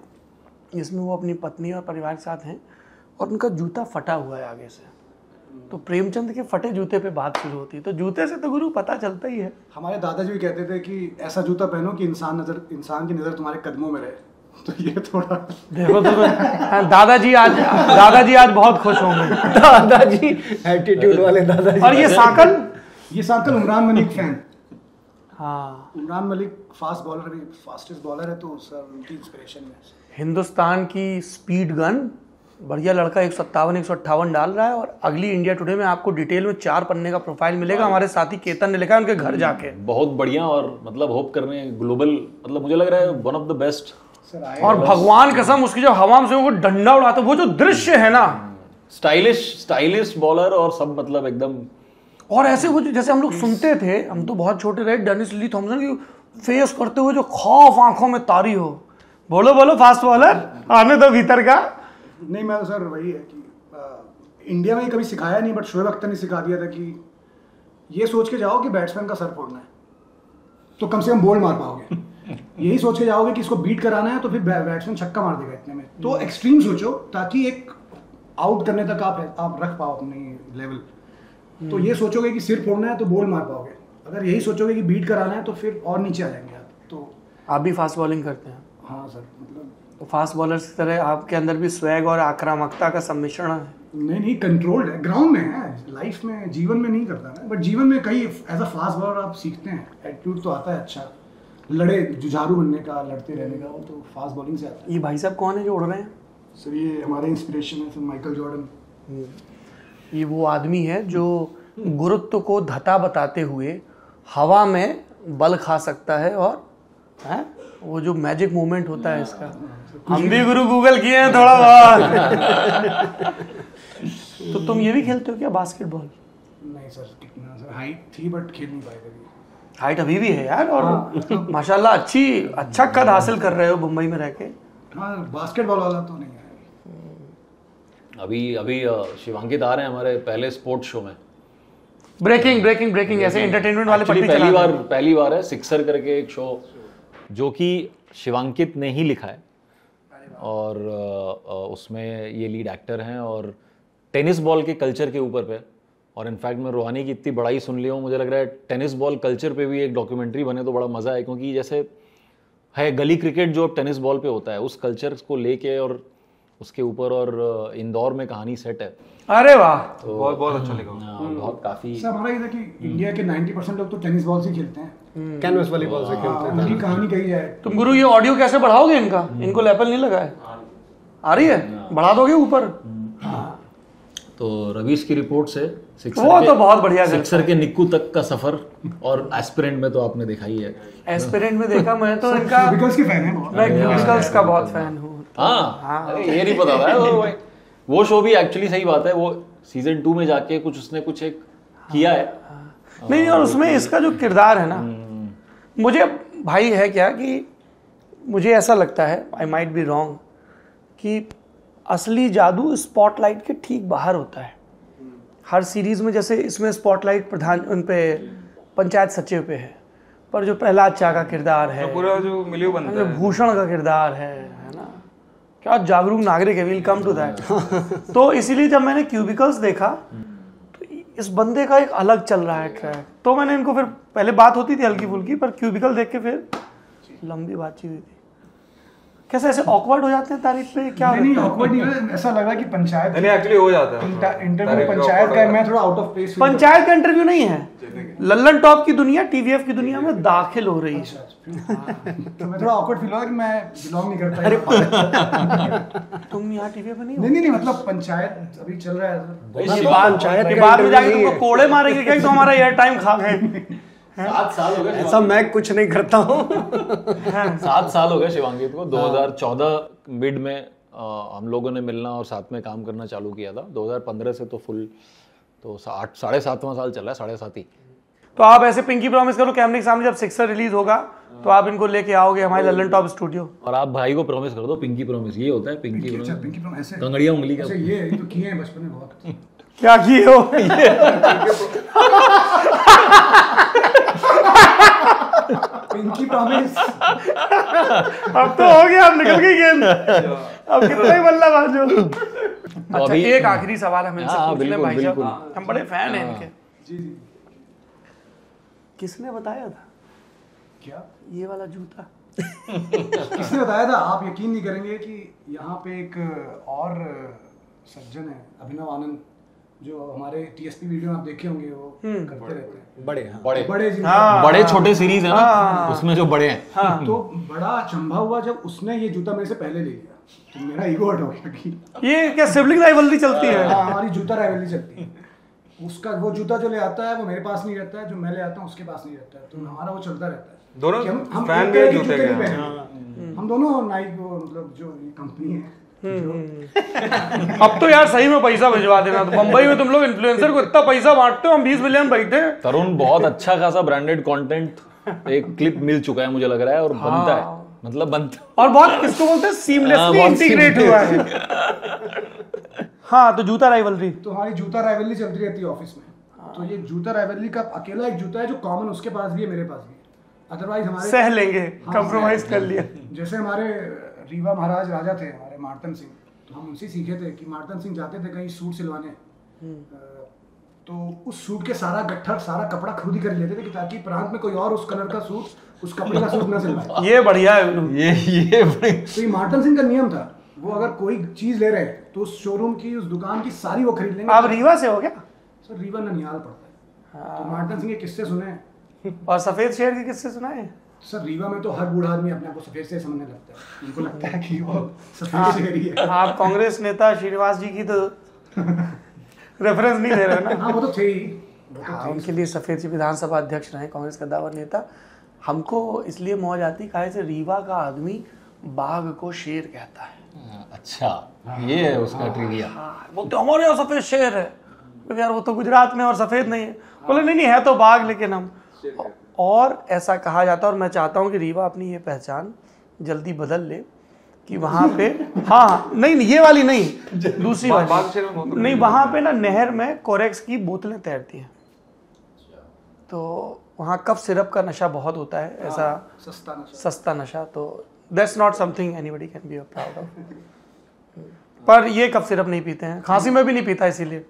जिसमें वो अपनी पत्नी और परिवार के साथ हैं और उनका जूता फटा हुआ है आगे से। तो प्रेमचंद के फटे जूते पे बात शुरू होती है। तो जूते से तो गुरु पता चलता ही है। हमारे दादाजी भी कहते थे कि ऐसा जूता पहनो कि इंसान नज़र इंसान की नज़र तुम्हारे कदमों में रहे। तो ये थोड़ा देखो तो हाँ, दादाजी आज दादाजी आज बहुत खुश होंगे। दादाजी एटीट्यूड वाले दादाजी। और ये साकल ये साकल उमरान मलिक फ़ैन। हाँ। उमरान मलिक फास्ट बॉलर भी फास्टेस्ट बॉलर है तो सर उनकी इंस्पिरेशन है। हिंदुस्तान की स्पीड गन बढ़िया लड़का एक सौ सत्तावन एक सौ अट्ठावन डाल रहा है और अगली इंडिया टुडे में आपको डिटेल में चार पन्ने का प्रोफ़ाइल मिलेगा। हमारे साथी केतन ने लिखा है उनके घर जाके। बहुत बढ़िया और मतलब होप कर रहे हैं ग्लोबल मतलब मुझे लग रहा है वन ऑफ़ द बेस्ट और भगवान कसम उसकी जो हवा में से वो डंडा उड़ाता है, वो जो दृश्य है ना। स्टाइलिश स्टाइलिश बॉलर और सब मतलब एकदम और ऐसे वो जैसे हम लोग सुनते थे हम तो बहुत छोटे रहे डेनिस ली थॉमसन की फेस करते हुए जो खौफ आँखों में तारी हो। बोलो बोलो फास्ट बॉलर आने दो भीतर का। नहीं मैं सर वही है कि आ, इंडिया में कभी सिखाया नहीं बट शोएब अख्तर ने सिखा दिया था कि ये सोच के जाओ कि बैट्समैन का सर फोड़ना है। तो कम से कम बॉल मार पाओगे। यही सोच के जाओगे कि इसको बीट कराना है तो फिर बैट्समैन छक्का मार देगा इतने में। तो एक्सट्रीम सोचो ताकि एक आउट करने तक आप आप रख पाओ अपनी लेवल तो ये सोचोगे कि सिर फोड़ना है तो बॉल मार पाओगे। अगर यही सोचोगे कि बीट कराना है तो फिर और नीचे आ जाएँगे आप। तो आप भी फास्ट बॉलिंग करते हैं? हाँ सर मतलब तो फास्ट बॉलर की तरह आपके अंदर भी स्वैग और आक्रामकता का सम्मिश्रण है? नहीं नहीं कंट्रोल्ड है। ग्राउंड में है। लाइफ में जीवन में नहीं करता ना बट जीवन में कई एज अ फास्ट बॉलर आप सीखते हैं। एटीट्यूड तो आता है अच्छा। लड़े जुझारू बनने का लड़ते रहने का वो तो फास्ट बॉलिंग से आता है। ये भाई साहब कौन है जो उड़ रहे हैं? सर ये हमारे इंस्पिरेशन है सर माइकल जॉर्डन ये वो आदमी है जो गुरुत्व को धता बताते हुए हवा में बल खा सकता है और है वो जो मैजिक मोमेंट होता है इसका। हम भी गुरु गूगल किए हैं थोड़ा बहुत। तो तुम ये भी खेलते हो क्या बास्केटबॉल नहीं सर कितना सर हाइट थी बट खेल नहीं पाए कभी। हाइट अभी भी है यार और माशाल्लाह अच्छी अच्छा कद हासिल कर रहे हो मुंबई में रह के। हाँ बास्केटबॉल वाला तो नहीं है। अभी अभी शिवांकित आ रहे हैं हमारे पहले स्पोर्ट्स शो में। ब्रेकिंग ब्रेकिंग ब्रेकिंग ऐसे एंटरटेनमेंट वाले पहली चला बार पहली बार है सिक्सर करके एक शो जो कि शिवांकित ने ही लिखा है। और उसमें ये लीड एक्टर हैं और टेनिस बॉल के कल्चर के ऊपर पे। और इनफैक्ट मैं रोहानी की इतनी बड़ाई सुन लिया हूँ मुझे लग रहा है टेनिस बॉल कल्चर पे भी एक डॉक्यूमेंट्री बने तो बड़ा मज़ा है क्योंकि जैसे है गली क्रिकेट जो अब टेनिस बॉल पे होता है उस कल्चर को लेके और उसके ऊपर और इंदौर में कहानी सेट है। अरे वाह! तो बहुत बहुत अच्छा लगा हाँ, बहुत काफ़ी सर हमारा ये था कि इंडिया के 90 परसेंट लोग तो टेनिस बॉल से खेलते हैं। कैनवस वाली बॉल से हाँ, उनकी कहानी कही जाए। तुम गुरु ये ऑडियो कैसे बढ़ाओगे इनका? इनको लेवल नहीं लगा है। आ रही है। बढ़ा दोगे ऊपर? तो रवीश की रिपोर्ट से सिक्सर वो के- तो बहुत बढ़िया सिक्सर के निक्कू तक का सफ़र और एस्पिरेंट में तो आपने देखा ही। है एस्पिरेंट में देखा मैं तो इनका बिकॉज़ की फ़ैन है मैं क्यूबिकल्स का बहुत फ़ैन हूँ। हाँ। अरे ये नहीं पता था। वो, वो शो भी एक्चुअली सही बात है। वो सीज़न टू में जाके कुछ उसने कुछ एक किया है। नहीं और उसमें इसका जो किरदार है ना मुझे भाई है क्या कि मुझे ऐसा लगता है आई माइट बी रॉन्ग कि असली जादू स्पॉटलाइट के ठीक बाहर होता है। हर सीरीज़ में जैसे इसमें स्पॉटलाइट प्रधान उन पे पंचायत सचिव पे है पर जो प्रहलाद चा का किरदार है पूरा जो मिलियो बनता है। भूषण का किरदार है है ना? क्या जागरूक नागरिक है विल कम टू दैट तो इसीलिए जब मैंने क्यूबिकल्स देखा तो इस बंदे का एक अलग चल रहा है ट्रैक तो मैंने इनको फिर, पहले बात होती थी हल्की फुल्की पर क्यूबिकल देख के फिर लंबी बातचीत हुई थी। कैसे ऐसे ऑकवर्ड हो जाते हैं तारीफ़ पे? क्या नहीं नहीं होता है? awkward नहीं है। ऐसा लगा कि पंचायत नहीं एक्चुअली हो जाता है। इंटरव्यू पंचायत का मैं थोड़ा आउट ऑफ़ प्लेस पंचायत का इंटरव्यू नहीं है। लल्लन टॉप की दुनिया टीवीएफ की दुनिया में दाखिल हो रही है। तो मैं थोड़ा awkward फील हुआ कि मैं बिलोंग नहीं करता अरे तुम यहाँ टीवीएफ में नहीं नहीं नहीं मतलब पंचायत अभी चल रहा है। पंचायत का बाद में जाके तुमको कोड़े मारेंगे क्या तो हमारा एयर टाइम खा गए? सात साल हो गए ऐसा मैं कुछ नहीं करता हूँ। सात साल हो गए शिवांकित को। 2014 मिड में अ, हम लोगों ने मिलना और साथ में काम करना चालू किया था। 2015 से तो फुल तो आठ साढ़े सातवां साल चला है साढ़े सात ही। तो आप ऐसे पिंकी प्रॉमिस करो कैमरे के सामने जब सिक्सर रिलीज़ होगा तो आप इनको लेके आओगे हमारे लल्लन टॉप स्टूडियो और आप भाई को प्रॉमिस कर दो पिंकी प्रॉमिस ये होता है पिंकी अच्छा प्रॉमिस पिंकी प्रॉमिस ऐसे कंगड़िया उंगली का ये ये तो किए हैं बचपन में बहुत। क्या किए हो? पिंकी प्रॉमिस अब तो हो गया अब निकल गई गेंद। अब कितना ही बल्ला बाजू। अच्छा एक आखिरी सवाल हम इनसे हाँ, पूछ लें भाई साहब। हम बड़े फ़ैन हैं। इनके। जी जी। किसने बताया था? क्या? ये वाला जूता। किसने बताया था? आप यकीन नहीं करेंगे कि यहाँ पे एक और सज्जन है अभिनव आनंद। जो हमारे टीएसपी वीडियो में आप देखे होंगे वो करते रहते हैं। बड़े हाँ। बड़े। बड़े हाँ। बड़े छोटे सीरीज़ है ना उसमें जो बड़े हैं। तो बड़ा अचंभा हुआ जब उसने ये जूता मेरे से पहले ले लिया तो मेरा ईगो हट हो गया कि ये क्या सिबलिंग राइवलरी चलती है? हाँ हमारी जूता राइवलरी चलती है। उसका वो जूता जो ले आता है वो मेरे पास नहीं रहता है जो मैं ले आता हूँ उसके पास नहीं रहता है। तो हमारा वो चलता रहता है। दोनों हम- हैं। हैं। हम दोनों नाइक मतलब जो कंपनी है अब तो यार सही में पैसा भिजवा देना तो बम्बई में तुम लोग इन्फ्लुएंसर को इतना पैसा बांटते हो हम 20 मिलियन बैठे तरुण बहुत अच्छा खासा ब्रांडेड कंटेंट एक क्लिप मिल चुका है मुझे लग रहा है और बनता है। मतलब बनता और बहुत किसको बोलते हैं? हाँ, सीमलेसली इंटीग्रेट हुआ है। हाँ तो जूता राइवलरी तो हमारी जूता राइवलरी चलती रहती है ऑफ़िस में। तो ये जूता राइवलरी का अकेला एक जूता है जो कॉमन उसके पास भी है मेरे पास भी अदरवाइज़ हमारे सह लेंगे हाँ, कंप्रोमाइज सह- कर लिया। जैसे हमारे रीवा महाराज राजा थे हमारे मार्तन सिंह। तो हम उनसे सीखे थे कि मार्तन सिंह जाते थे कहीं सूट सिलवाने। तो उस सूट के सारा गट्ठर सारा कपड़ा खुद ही कर लेते थे कि ताकि प्रांत में कोई और उस कलर का सूट उस कपड़े का सूट ना सिलवाए। ये बढ़िया है ये ये तो ये मार्टन सिंह का नियम था। वो अगर कोई चीज़ ले रहे तो उस शोरूम की उस दुकान की सारी वो खरीद लेंगे। आप रीवा से हो क्या? सर रीवा ननियाल पड़ता है। तो मार्टन सिंह के किस्से सुने और सफ़ेद शेर के किस्से सुनाए? सर रीवा में तो हर बूढ़ा आदमी अपने आप को सफ़ेद से समझने लगता है। उनको लगता है कि वो सफ़ेद शेर ही। है आप कांग्रेस नेता श्रीनिवास जी की तो रेफरेंस नहीं दे रहे ना। हाँ वो तो थे ही। तो हाँ, उनके लिए सफ़ेद जी विधानसभा अध्यक्ष रहे कांग्रेस का दावा नेता। हमको इसलिए मौज आती काहे से रीवा का आदमी बाघ को शेर कहता है। अच्छा ये है उसका ट्रिविया हाँ, बोलते हमारे यहाँ सफ़ेद शेर है। यार वो तो गुजरात में और सफ़ेद नहीं है। बोले नहीं नहीं है तो बाघ लेकिन हम। और ऐसा कहा जाता है और मैं चाहता हूँ कि रीवा अपनी ये पहचान जल्दी बदल ले कि वहाँ पे हाँ नहीं नहीं ये वाली नहीं दूसरी वाली। शेर नहीं वहाँ पे ना नहर में कोरेक्स की बोतलें तैरती हैं। तो वहाँ कफ सिरप का नशा बहुत होता है ऐसा सस्ता नशा। सस्ता नशा। तो that's not something anybody can be proud of पर ये कफ सिरप नहीं पीते हैं। खांसी में भी नहीं पीता इसीलिए।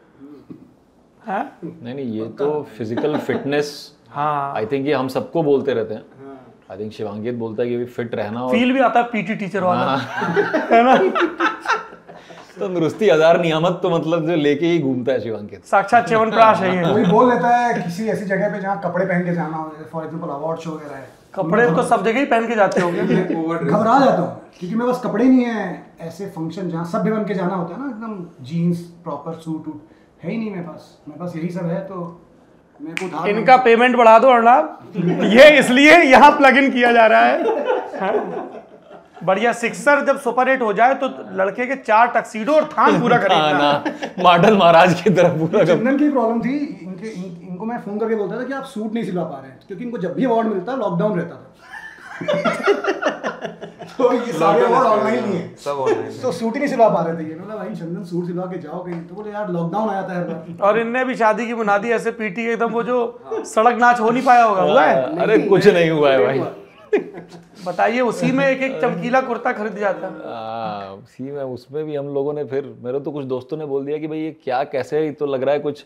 हाँ नहीं नहीं ये तो फ़िज़िकल फिटनेस हाँ। आई थिंक ये हम सबको बोलते रहते हैं। आई थिंक शिवांकित बोलता है कि फिट रहना फील भी आता है पीटी टीचर वाला। है। ना? तंदुरुस्ती हज़ार नियामत तो मतलब जो लेके ही घूमता है शिवांकित साक्षात च्यवन प्राश है ये। कोई बोल देता है किसी ऐसी जगह पे जहाँ कपड़े पहन के जाना हो जैसे फॉर एग्ज़ाम्पल अवार्ड शो वगैरह है। कपड़े तो सब जगह ही पहन के जाते होंगे। घबरा जाता हूँ क्योंकि मेरे पास कपड़े नहीं है। ऐसे फ़ंक्शन जहाँ सब भी बन के जाना होता है ना एकदम जीन्स प्रॉपर सूट वूट है ही नहीं मेरे पास। मेरे पास यही सब है तो इनका पेमेंट बढ़ा दो अर्णाब ये इसलिए यहाँ प्लग इन किया जा रहा है। हाँ? बढ़िया सिक्सर जब सुपर हिट हो जाए तो लड़के के चार टक्सीडो और थान पूरा खरीदना मॉडल महाराज की तरफ़ पूरा चंदन की प्रॉब्लम थी इनके इन, इनको मैं फ़ोन करके बोलता था कि आप सूट नहीं सिलवा पा रहे हैं। क्योंकि इनको जब भी अवार्ड मिलता लॉकडाउन रहता था। तो ये सारे अवार्ड ऑनलाइन ही है। सब ऑनलाइन तो सूट ही नहीं सिलवा पा रहे थे ये बोला भाई चंदन सूट सिलवा के जाओ कहीं तो बोले यार लॉकडाउन आया था हर और इनने भी शादी की बुनियादी ऐसे पीटी एकदम वो जो सड़क नाच हो नहीं पाया होगा हुआ है? अरे कुछ नहीं हुआ है भाई। बताइए उसी में एक एक चमकीला कुर्ता खरीद जाता। हाँ, उसी में उसमें भी हम लोगों ने फिर मेरे तो कुछ दोस्तों ने बोल दिया कि भाई ये क्या कैसे तो लग रहा है कुछ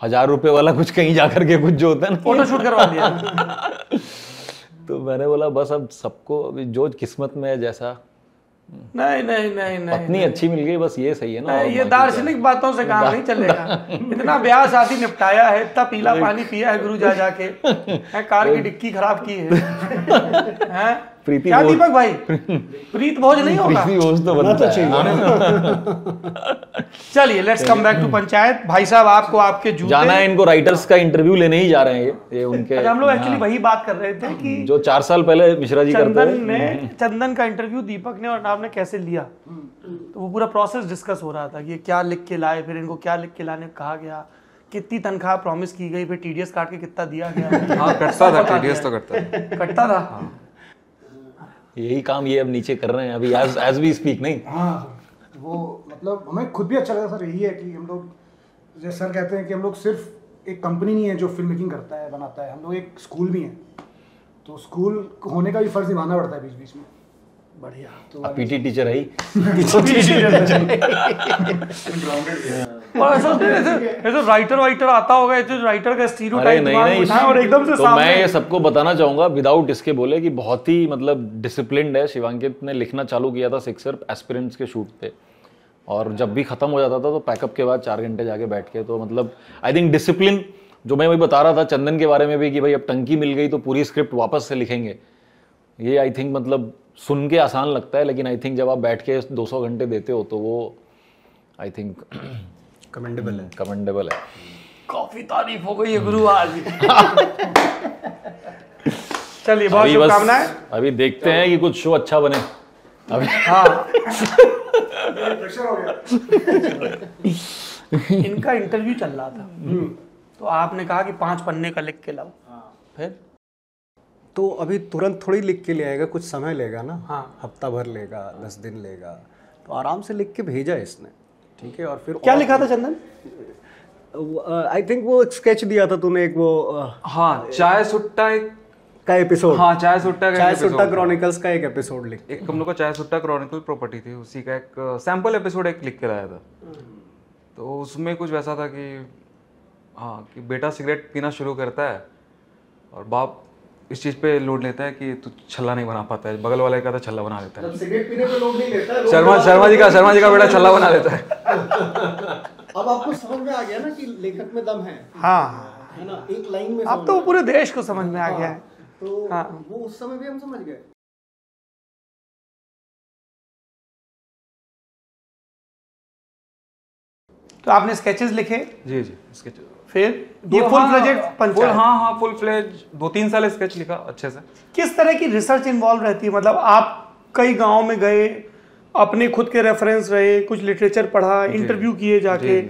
हज़ार रुपए वाला कुछ कहीं जा करके कुछ जो होता है ना। फ़ोटो शूट करवा दिया। तो मैंने बोला बस अब सबको अभी जो किस्मत में है जैसा। नहीं नहीं नहीं नहीं पत्नी अच्छी मिल गई बस ये सही है ना नहीं, ये दार्शनिक बातों से काम नहीं चलेगा। इतना ब्याह शादी निपटाया है इतना पीला पानी पिया है गुरु जा जाके। कार की डिक्की खराब की है। हैं? प्रीति क्या दीपक भाई? प्रीत भोज नहीं होगा? प्रीति भोज तो बनता है। चलिए let's come back to Panchayat. भाई साहब आपको आपके जूते जाना है इनको राइटर्स का इंटरव्यू लेने ही जा रहे हैं ये। ये उनके अच्छा, हम लोग एक्चुअली वही बात कर रहे थे कि जो चार साल पहले मिश्रा जी करते चंदन ने चंदन का इंटरव्यू दीपक ने और नाम ने कैसे लिया? तो वो पूरा प्रोसेस डिस्कस हो रहा था कि क्या लिख के लाए फिर इनको क्या लिख के लाने कहा गया। कितनी तनख्वाह प्रॉमिस की गई फिर टीडीएस काट के कितना दिया गया। हाँ कटता था टीडीएस तो कटता कटता था? यही काम ये अब नीचे कर रहे हैं अभी एज एज वी स्पीक नहीं? हाँ वो मतलब हमें खुद भी अच्छा लगा सर यही है कि हम लोग जैसे सर कहते हैं कि हम लोग सिर्फ़ एक कंपनी नहीं है जो फ़िल्म मेकिंग करता है बनाता है हम लोग एक स्कूल भी हैं। तो स्कूल होने का भी फ़र्ज़ निभाना पड़ता है बीच बीच में। बढ़िया तो पीटी टीचर है ही। और ऐसा राइटर वाइटर आता होगा ऐसे राइटर का स्टीरियोटाइप नहीं नहीं और एकदम से तो सामने मैं ये सबको बताना चाहूँगा विदाउट इसके बोले कि बहुत ही मतलब डिसिप्लिन्ड है। शिवांकित ने लिखना चालू किया था सिक्सर एस्पिरेंट्स के शूट पे। और जब भी खत्म हो जाता था तो पैकअप के बाद चार घंटे जाके बैठ के तो मतलब आई थिंक डिसिप्लिन जो मैं वही बता रहा था चंदन के बारे में भी कि भाई अब टंकी मिल गई तो पूरी स्क्रिप्ट वापस से लिखेंगे। ये आई थिंक मतलब सुन के आसान लगता है लेकिन आई थिंक जब आप बैठ के 200 घंटे देते हो तो वो आई थिंक कमेंडेबल है। कमेंडेबल है। काफ़ी तारीफ़ हो गई है गुरु आज। चलिए बहुत अभी शुभकामनाएँ। अभी देखते हैं कि कुछ शो अच्छा बने। अभी हाँ। प्रेशर हो गया इनका इंटरव्यू चल रहा था। तो आपने कहा कि पाँच पन्ने का लिख के लाओ। फिर? तो अभी तुरंत थोड़ी लिख के ले आएगा कुछ समय लेगा ना। हाँ। हफ़्ता भर लेगा दस दिन लेगा। तो आराम से लिख के भेजा इसने। ठीक है और फिर क्या लिखा था चंदन? आई थिंक वो एक स्केच दिया था तूने एक वो हाँ चाय सुट्टा एक का एपिसोड हाँ चाय सुट्टा का चाय सुट्टा क्रॉनिकल्स का एक एपिसोड लिख। एक हम लोग का चाय सुट्टा क्रॉनिकल प्रॉपर्टी थी उसी का एक सैंपल एपिसोड एक लिख के लाया था। तो उसमें कुछ वैसा था कि हाँ कि बेटा सिगरेट पीना शुरू करता है और बाप इस चीज़ पे लोड लेता है कि तू छल्ला नहीं बना पाता है। बगल वाले का तो छल्ला बना लेता है। सिगरेट पीने पे लोग नहीं लेता है शर्मा शर्मा जी का शर्मा जी का बेटा छल्ला बना लेता है। अब आपको समझ में आ गया ना कि लेखक में दम है। हाँ। है ना? एक लाइन में अब तो वो पूरे देश को समझ में आ गया है। तो हाँ। वो उस समय भी हम समझ गए। तो आपने स्केचेस लिखे? जी जी इसके फिर ये फुल प्रोजेक्ट फुल पंचायत हाँ हाँ फुल फ्लेज दो तीन साल स्केच लिखा अच्छे से। किस तरह की रिसर्च इन्वॉल्व रहती है? मतलब आप कई गाँव में गए अपने खुद के रेफरेंस रहे कुछ लिटरेचर पढ़ा इंटरव्यू किए जाके।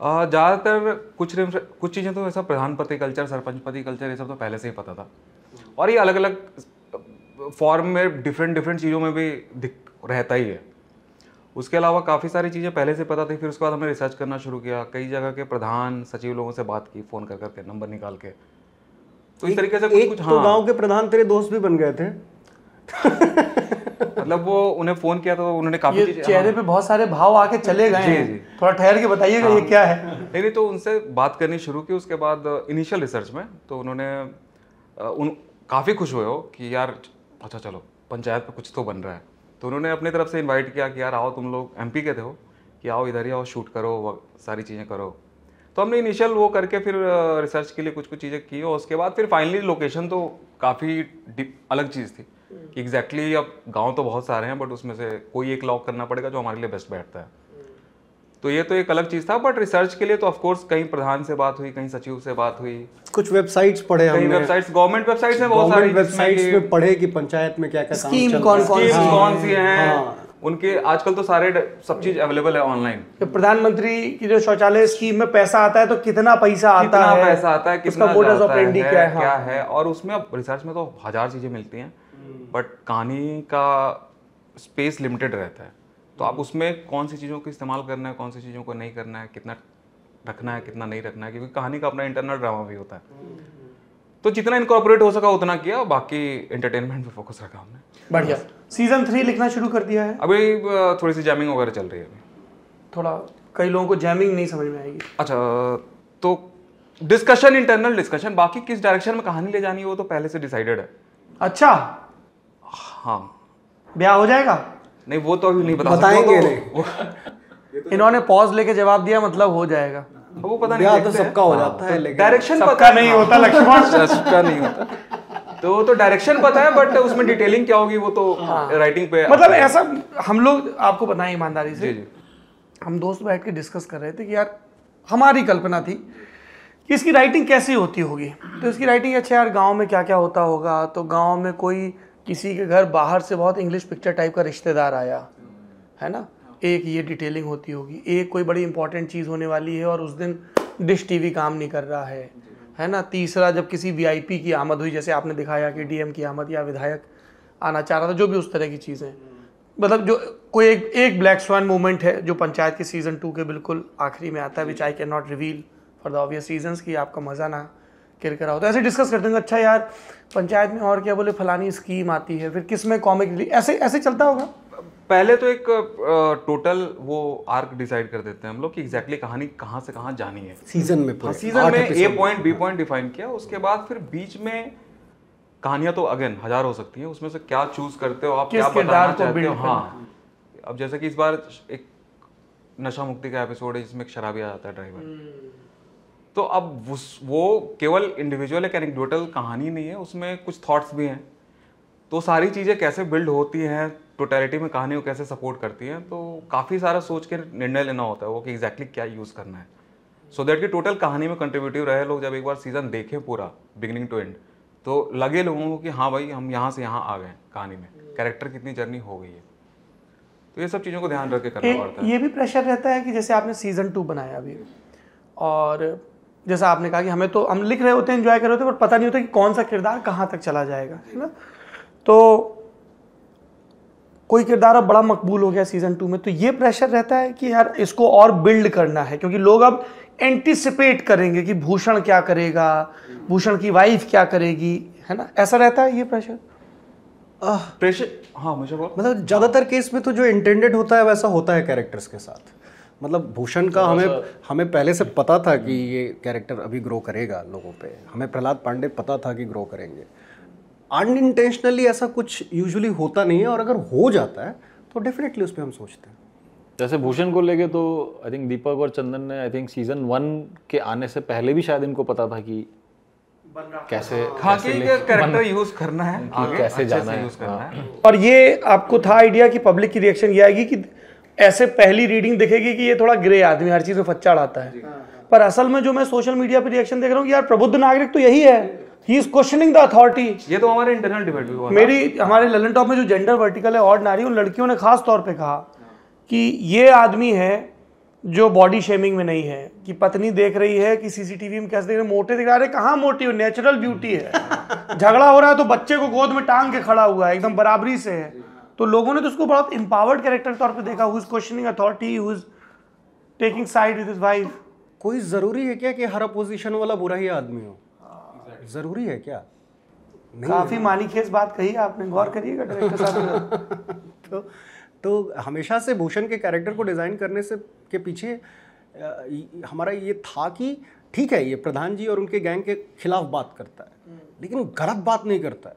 ज़्यादातर कुछ कुछ चीज़ें तो ऐसा प्रधानपति कल्चर सरपंचपति कल्चर ये सब तो पहले से ही पता था। और ये अलग अलग फॉर्म में डिफरेंट डिफरेंट चीज़ों में भी दिख रहता ही है। उसके अलावा काफ़ी सारी चीज़ें पहले से पता थी फिर उसके बाद हमने रिसर्च करना शुरू किया। कई जगह के प्रधान सचिव लोगों से बात की फ़ोन कर करके नंबर निकाल के। तो इस तरीके से कुछ कुछ तो हाँ। गाँव के प्रधान तेरे दोस्त भी बन गए थे। मतलब वो उन्हें फ़ोन किया तो उन्होंने काफ़ी चेहरे पे बहुत सारे भाव आके चले गए जी, हैं। जी। थोड़ा ठहर के बताइएगा ये क्या है। नहीं तो उनसे बात करनी शुरू की उसके बाद इनिशियल रिसर्च में तो उन्होंने उन काफ़ी खुश हुए हो कि यार अच्छा चलो पंचायत पे कुछ तो बन रहा है। तो उन्होंने अपनी तरफ़ से इन्वाइट किया कि यार आओ तुम लोग एमपी के थे हो कि आओ इधर ही आओ शूट करो सारी चीज़ें करो। तो हमने इनिशियल वो करके फिर रिसर्च के लिए कुछ कुछ चीज़ें की और उसके बाद फिर फाइनली लोकेशन तो काफ़ी अलग चीज़ थी। कि एग्जैक्टली अब गाँव तो बहुत सारे हैं बट उसमें से कोई एक लॉक करना पड़ेगा जो हमारे लिए बेस्ट बैठता है। तो ये तो एक अलग चीज़ था बट रिसर्च के लिए तो ऑफकोर्स कहीं प्रधान से बात हुई कहीं सचिव से बात हुई। कुछ वेबसाइट्स पढ़े कहीं वेबसाइट्स गवर्नमेंट वेबसाइट्स में बहुत सारी वेबसाइट्स में पढ़े कि पंचायत में क्या क्या स्कीम कौन कौन सी कौन सी हैं? हाँ। उनके आजकल तो सारे सब चीज़ अवेलेबल है ऑनलाइन कि प्रधानमंत्री की जो शौचालय स्कीम में पैसा आता है तो कितना पैसा आता कितना है? पैसा आता है कितना ऑपरेंडी है, क्या है? क्या हाँ। है और उसमें अब रिसर्च में तो हज़ार चीज़ें मिलती हैं बट कहानी का स्पेस लिमिटेड रहता है। तो आप उसमें कौन सी चीज़ों को इस्तेमाल करना है कौन सी चीज़ों को नहीं करना है कितना रखना है कितना नहीं रखना है क्योंकि कहानी का अपना इंटरनल ड्रामा भी होता है। तो जितना इनकॉर्पोरेट हो सका उतना किया और बाकी एंटरटेनमेंट पे फोकस रखा हमने। बढ़िया। सीज़न थ्री लिखना शुरू कर दिया है। अभी थोड़ी सी जैमिंग वगैरह चल रही है अभी। थोड़ा कई लोगों को जैमिंग नहीं समझ में आएगी। अच्छा तो डिस्कशन इंटरनल डिस्कशन बाकी किस डायरेक्शन में कहानी ले जानी है वो तो पहले से डिसाइडेड है। अच्छा। हाँ। ब्याह हो जाएगा? नहीं वो तो अभी नहीं बता बताएँगे नहीं। तो- इन्होंने पॉज लेके जवाब दिया मतलब हो जाएगा। वो पता नहीं तो सबका हो जाता है लेकिन डायरेक्शन सबका नहीं होता लक्ष्मण। सबका नहीं होता। तो वो तो डायरेक्शन पता है बट उसमें डिटेलिंग क्या होगी वो तो राइटिंग पे मतलब ऐसा हम लोग आपको बताएँ ईमानदारी से जी जी। हम दोस्त बैठ के डिस्कस कर रहे थे कि यार हमारी कल्पना थी कि इसकी राइटिंग कैसी होती होगी। तो इसकी राइटिंग अच्छा यार गाँव में क्या क्या होता होगा? तो गाँव में कोई किसी के घर बाहर से बहुत इंग्लिश पिक्चर टाइप का रिश्तेदार आया, है ना? एक ये डिटेलिंग होती होगी, एक कोई बड़ी इंपॉर्टेंट चीज़ होने वाली है और उस दिन डिश टीवी काम नहीं कर रहा है है ना? तीसरा, जब किसी वीआईपी की आमद हुई, जैसे आपने दिखाया कि डीएम की आमद या विधायक आना चाह रहा था, जो भी उस तरह की चीज़ें। मतलब जो कोई एक एक ब्लैक स्वान मूवमेंट है, जो पंचायत के सीज़न टू के बिल्कुल आखिरी में आता है which I can not reveal for the obvious reasons कि आपका मज़ा ना किरकिरा होता है ऐसे डिस्कस करते हैं अच्छा यार पंचायत में और क्या बोले फलानी स्कीम आती है फिर किसमें कॉमिक रिलीफ ऐसे ऐसे चलता होगा? पहले तो एक टोटल वो आर्क डिसाइड कर देते हैं हम लोग कि एग्जैक्टली कहानी कहाँ से कहाँ जानी है। सीज़न में पूरे सीज़न में A point B point define किया उसके बाद फिर बीच में कहानियाँ तो अगेन हज़ार हो सकती हैं उसमें से क्या चूज़ करते हो आप क्या बताना चाहते हो? हाँ। अब जैसे कि इस बार एक नशा मुक्ति का एपिसोड है जिसमें एक शराबी आ जाता है ड्राइवर तो अब वो केवल इंडिविजुअल एक एनेक्डोटल कहानी नहीं है उसमें कुछ थॉट्स भी हैं। तो सारी चीज़ें कैसे बिल्ड होती हैं टोटलिटी में कहानी को कैसे सपोर्ट करती हैं तो काफ़ी सारा सोच के निर्णय लेना होता है वो कि एग्जैक्टली क्या यूज़ करना है। सो दैट कि टोटल कहानी में कंट्रीब्यूटिव रहे लोग जब एक बार सीज़न देखें पूरा बिगिनिंग टू एंड तो लगे लोगों को कि हाँ भाई हम यहाँ से यहाँ आ गए कहानी में। कैरेक्टर कितनी जर्नी हो गई है। तो ये सब चीज़ों को ध्यान रख के करना पड़ता है। ये भी प्रेशर रहता है कि जैसे आपने सीज़न टू बनाया अभी और जैसा आपने कहा कि हमें तो हम लिख रहे होते हैं इन्जॉय कर रहे होते हैं पर पता नहीं होता कि कौन सा किरदार कहाँ तक चला जाएगा है ना? तो कोई किरदार अब बड़ा मकबूल हो गया सीज़न टू में तो ये प्रेशर रहता है कि यार इसको और बिल्ड करना है क्योंकि लोग अब एंटिसिपेट करेंगे कि भूषण क्या करेगा भूषण की वाइफ क्या करेगी है ना? ऐसा रहता है ये प्रेशर प्रेशर हाँ मुझे मतलब ज़्यादातर केस में तो जो इंटेंडेड होता है वैसा होता है कैरेक्टर्स के साथ। मतलब भूषण का हमें हमें पहले से पता था कि ये कैरेक्टर अभी ग्रो करेगा लोगों पे। हमें प्रहलाद पांडे पता था कि ग्रो करेंगे। अनइंटेंशनली ऐसा कुछ यूजुअली होता नहीं है और अगर हो जाता है तो डेफिनेटली उस पर हम सोचते हैं। जैसे भूषण को लेके तो आई थिंक दीपक और चंदन ने आई थिंक सीज़न वन के आने से पहले भी शायद इनको पता था कि कैसे हाँ। कैसे कि ले- कैरेक्टर यूज़ करना है। आगे कैसे जाना है, है। और ये आपको था आइडिया कि पब्लिक की रिएक्शन ये आएगी कि ऐसे पहली रीडिंग दिखेगी कि ये थोड़ा ग्रे आदमी हर चीज़ में फच्चा आता है। पर असल में जो मैं सोशल मीडिया पर रिएक्शन देख रहा हूँ यार प्रबुद्ध नागरिक तो यही है। He is questioning the authority ये तो हमारे इंटरनल डिबेट भी हुआ मेरी हमारे ललन टॉप में जो जेंडर वर्टिकल है और नारी उन लड़कियों ने खास तौर पे कहा कि ये आदमी है जो बॉडी शेमिंग में नहीं है कि पत्नी देख रही है कि सीसीटीवी में कैसे देख रहे मोटे दिख रहा है कहाँ मोटी हो? नेचुरल ब्यूटी है। झगड़ा हो रहा है तो बच्चे को गोद में टांग के खड़ा हुआ है एकदम बराबरी से है। तो लोगों ने तो उसको बहुत इंपावर्ड कैरेक्टर के तौर पे देखा who is questioning authority who is taking side with his wife कोई ज़रूरी है क्या कि हर अपोजिशन वाला बुरा ही आदमी हो? ज़रूरी है क्या? काफ़ी मानीखेज बात कही आपने गौर करिएगा डायरेक्टर साहब तो तो हमेशा से भूषण के कैरेक्टर को डिज़ाइन करने से के पीछे ये- हमारा ये था कि ठीक है ये प्रधान जी और उनके गैंग के खिलाफ बात करता है लेकिन गलत बात नहीं करता है।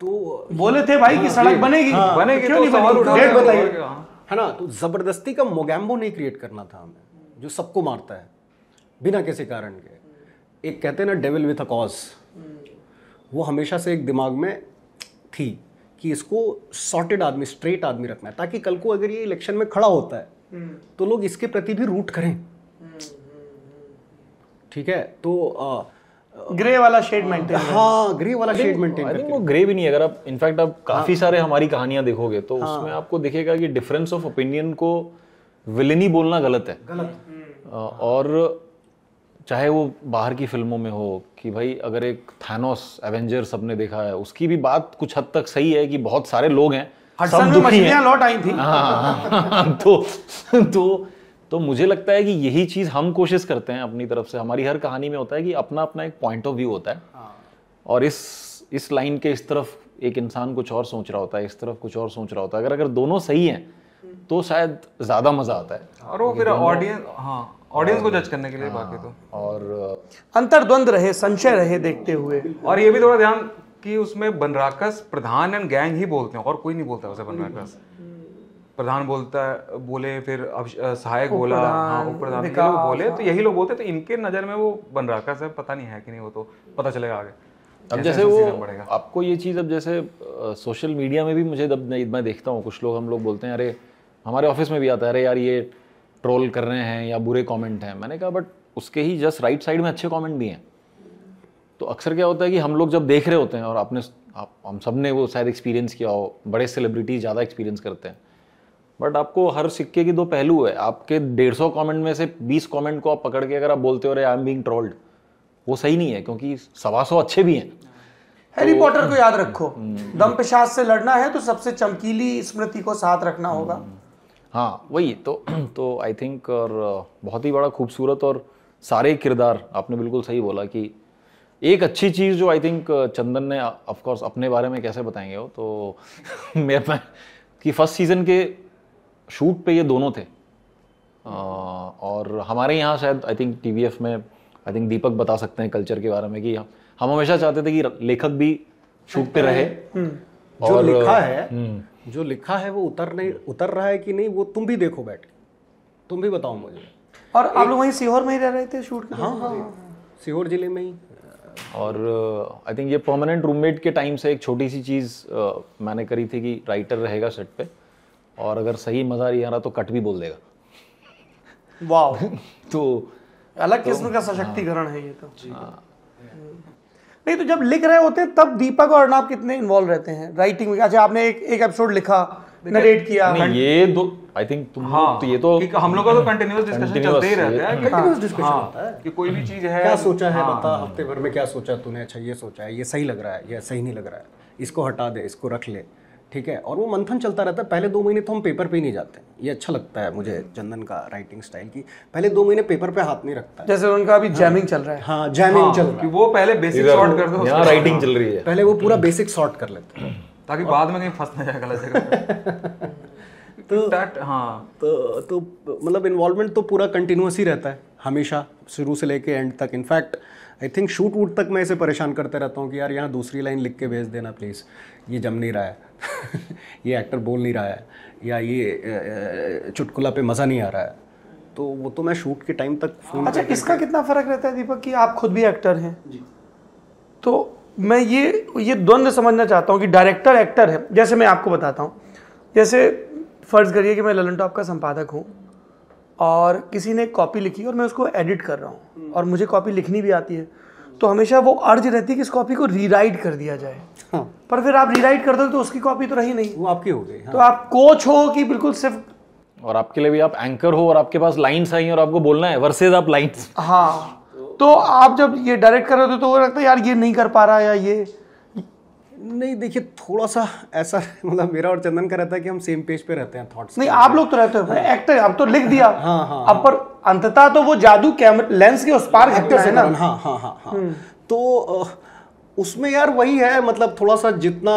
तो बोले थे भाई कि सड़क बनेगी। बनेगी क्यों तो नहीं बनेगी? बताइए। क्या, हाँ। है ना तो ज़बरदस्ती का मोगैम्बो नहीं क्रिएट करना था हमें जो सबको मारता है बिना किसी कारण के। एक कहते हैं ना डेविल विथ अ कॉज वो हमेशा से एक दिमाग में थी कि इसको सॉर्टेड आदमी स्ट्रेट आदमी रखना है ताकि कल को अगर ये इलेक्शन में खड़ा होता है तो लोग इसके प्रति भी रूट करें। ठीक है? तो अ, ग्रे वाला शेड मेंटेन हाँ ग्रे वाला शेड मेंटेन आई थिंक वो ग्रे भी नहीं है। अगर आप इनफैक्ट आप काफ़ी सारे हमारी कहानियाँ देखोगे तो उसमें आपको दिखेगा कि डिफरेंस ऑफ़ ओपिनियन को विलेनी बोलना गलत है। गलत। और चाहे वो बाहर की फ़िल्मों में हो कि भाई अगर एक थानोस एवेंजर सबने देखा है उसकी भी बात कुछ हद तक सही है कि बहुत सारे लोग हैं सब दुखी हैं। लौट आई थी। हाँ, तो तो तो मुझे लगता है कि यही चीज़ हम कोशिश करते हैं अपनी तरफ़ से। हमारी हर कहानी में होता है कि अपना अपना एक पॉइंट ऑफ़ व्यू होता है। और इस इस लाइन के इस तरफ़ एक इंसान कुछ और सोच रहा होता है इस तरफ़ कुछ और सोच रहा होता है। अगर अगर दोनों सही हैं तो शायद ज़्यादा मज़ा आता है। और वो फिर ऑडियंस हाँ ऑडियंस को जज करने के लिए बाकी तो। और अंतर्द्वंद रहे संशय रहे देखते हुए। और ये भी थोड़ा ध्यान कि उसमें बनराकस प्रधान एंड गैंग ही बोलते हैं और कोई नहीं बोलता उसे बनराकस। प्रधान बोलता है बोले फिर सहायक बोला हाँ उप प्रधान ये लोग बोले तो यही लोग बोलते तो इनके नज़र में वो बनराकस है पता नहीं है कि नहीं वो तो पता चलेगा आगे। अब जैसे वो आपको ये चीज़ अब जैसे सोशल मीडिया में भी मुझे जब मैं मैं देखता हूँ कुछ लोग हम लोग बोलते हैं अरे हमारे ऑफ़िस में भी आता है अरे यार ये ट्रोल कर रहे हैं या बुरे कमेंट हैं। मैंने कहा बट उसके ही जस्ट राइट साइड में अच्छे कमेंट भी हैं। तो अक्सर क्या होता है कि हम लोग जब देख रहे होते हैं और आपने आप हम सबने वो शायद एक्सपीरियंस किया हो बड़े सेलिब्रिटीज़ ज़्यादा एक्सपीरियंस करते हैं बट आपको हर सिक्के की दो पहलू है। आपके डेढ़ सौ कॉमेंट में से बीस कॉमेंट को आप पकड़ के अगर आप बोलते हो अरे आई एम बींग ट्रोल्ड वो सही नहीं है क्योंकि सवा सौ अच्छे भी हैं। हैरी पॉटर को याद रखो। दम पिशाच से लड़ना है तो सबसे चमकीली स्मृति को साथ रखना होगा। हाँ वही तो तो आई थिंक और बहुत ही बड़ा खूबसूरत और सारे किरदार आपने बिल्कुल सही बोला कि एक अच्छी चीज़ जो आई थिंक चंदन ने ऑफ़ कोर्स अपने बारे में कैसे बताएँगे वो तो मैं कि फ़र्स्ट सीज़न के शूट पे ये दोनों थे। और हमारे यहाँ शायद आई थिंक टीवीएफ में आई थिंक दीपक बता सकते हैं कल्चर के बारे में कि हम हम हमेशा चाहते थे कि लेखक भी शूट पे रहे। जो लिखा है जो लिखा है वो उतर नहीं उतर रहा है कि नहीं वो तुम भी देखो बैठ के। तुम भी बताओ मुझे। और आप लोग वहीं सीहोर में ही रह रहे थे शूट के हाँ हाँ। सीहोर ज़िले में ही। और आई थिंक ये परमानेंट रूममेट के टाइम से एक छोटी सी चीज़ मैंने करी थी कि राइटर रहेगा सेट पे। और अगर सही मज़ा नहीं आ रहा तो कट भी बोल देगा। वाह तो अलग किस्म का सशक्तिकरण है। ये तो। नहीं तो जब लिख रहे होते हैं तब दीपक और अर्णव कितने इन्वॉल्व रहते हैं? राइटिंग में अच्छा आपने एक एक एपिसोड लिखा नरेट किया। नहीं ये दो आई थिंक तुम हाँ तो ये तो क्योंकि हम लोग का तो कंटिन्यूस डिस्कशन चलते ही रहता है। कि- Continuous discussion हाँ, होता है। कि कोई भी चीज़ है क्या सोचा है हाँ, बता हफ़्ते भर में क्या सोचा तूने? अच्छा ये सोचा है ये सही लग रहा है ये सही नहीं लग रहा है। इसको हटा दे इसको रख ले। ठीक है? और वो मंथन चलता रहता है। पहले दो महीने तो हम पेपर पे ही नहीं जाते। ये अच्छा लगता है मुझे चंदन का राइटिंग स्टाइल की। पहले दो महीने पेपर पे हाथ नहीं रखता जैसे उनका अभी जैमिंग चल रहा है। हाँ जैमिंग हाँ, चल रहा है। वो पहले बेसिक सॉर्ट कर दो यहाँ राइटिंग चल रही है। पहले वो पूरा बेसिक सॉर्ट कर लेते हैं। ताकि बाद में कहीं फंस ना जाए गलत जगह तो दैट हाँ। तो तो मतलब इन्वॉल्वमेंट तो पूरा कंटिन्यूस ही रहता है। हमेशा शुरू से लेके एंड तक। इनफैक्ट आई थिंक शूट वूट तक मैं इसे परेशान करते रहता हूँ कि यार यहाँ दूसरी लाइन लिख के भेज देना प्लीज़ ये जम नहीं रहा है। ये एक्टर बोल नहीं रहा है या ये चुटकुला पे मज़ा नहीं आ रहा है। तो वो तो मैं शूट के टाइम तक फ़ोन अच्छा इसका कितना फ़र्क रहता है दीपक कि आप खुद भी एक्टर हैं? तो मैं ये ये द्वंद्व समझना चाहता हूँ कि डायरेक्टर एक्टर है। जैसे मैं आपको बताता हूँ। जैसे फ़र्ज़ करिए कि मैं ललन टॉप का संपादक हूँ और किसी ने कॉपी लिखी और मैं उसको एडिट कर रहा हूँ और मुझे कॉपी लिखनी भी आती है। तो हमेशा वो अर्ज़ रहती है कि इस कॉपी को रीराइट कर दिया जाए। हाँ। पर फिर आप रीराइट कर दो तो उसकी कॉपी तो रही नहीं। वो आपकी हो गई हाँ। तो आप कोच हो कि बिल्कुल सिर्फ़ और आपके लिए भी आप एंकर हो और आपके पास लाइन्स आई हैं और आपको बोलना है वर्सेज आप लाइन्स हाँ। तो आप जब ये डायरेक्ट कर रहे थे तो वो लगता है यार ये नहीं कर पा रहा या ये नहीं देखिए थोड़ा सा ऐसा मतलब मेरा और चंदन का रहता है कि हम सेम पेज पे रहते हैं थॉट्स नहीं आप लोग तो रहते हो एक्टर अब तो लिख दिया। हाँ, हाँ, हाँ। अब पर अंततः तो वो जादू कैमरा लेंस के उस पार घटना है ना। हाँ हाँ हाँ हाँ। तो उसमें यार वही है मतलब थोड़ा सा जितना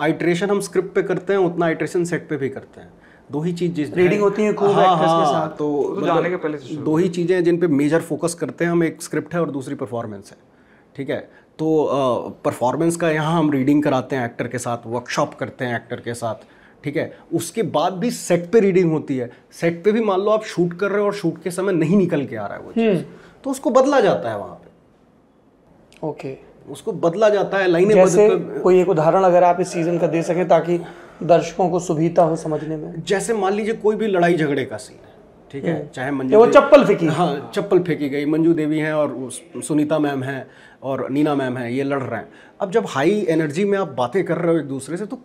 आइट्रेशन हम स्क्रिप्ट पे करते हैं उतना आइट्रेशन सेट पे भी करते हैं। दो ही चीज़ जिस Reading होती है खूब हाँ, actors के हाँ, साथ। तो तो मतलब जाने के पहले दो ही चीज़ें हैं जिन पे मेजर फोकस करते हैं हम एक स्क्रिप्ट है और दूसरी परफॉर्मेंस है। ठीक है? तो परफॉर्मेंस का यहाँ हम रीडिंग कराते हैं एक्टर के साथ वर्कशॉप करते हैं एक्टर के साथ ठीक है? उसके बाद भी सेट पे रीडिंग होती है। सेट पे भी मान लो आप शूट कर रहे हो और शूट के समय नहीं निकल के आ रहा है वो चीज़। तो उसको बदला जाता है वहाँ पे। ओके। उसको बदला जाता है लाइनें जैसे बदल कोई एक उदाहरण अगर आप इस सीज़न का दे सकें ताकि दर्शकों को सुविधा हो समझने में। जैसे मान लीजिए कोई भी लड़ाई झगड़े का सीन है ठीक है? चाहे मंजू वो चप्पल फेंकी। हाँ चप्पल फेंकी गई। मंजू देवी हैं और सुनीता मैम हैं। और नीना मैम है ये लड़ रहे हैं। अब जब हाई एनर्जी में आप बातें कर रहे हो एक दूसरे से तो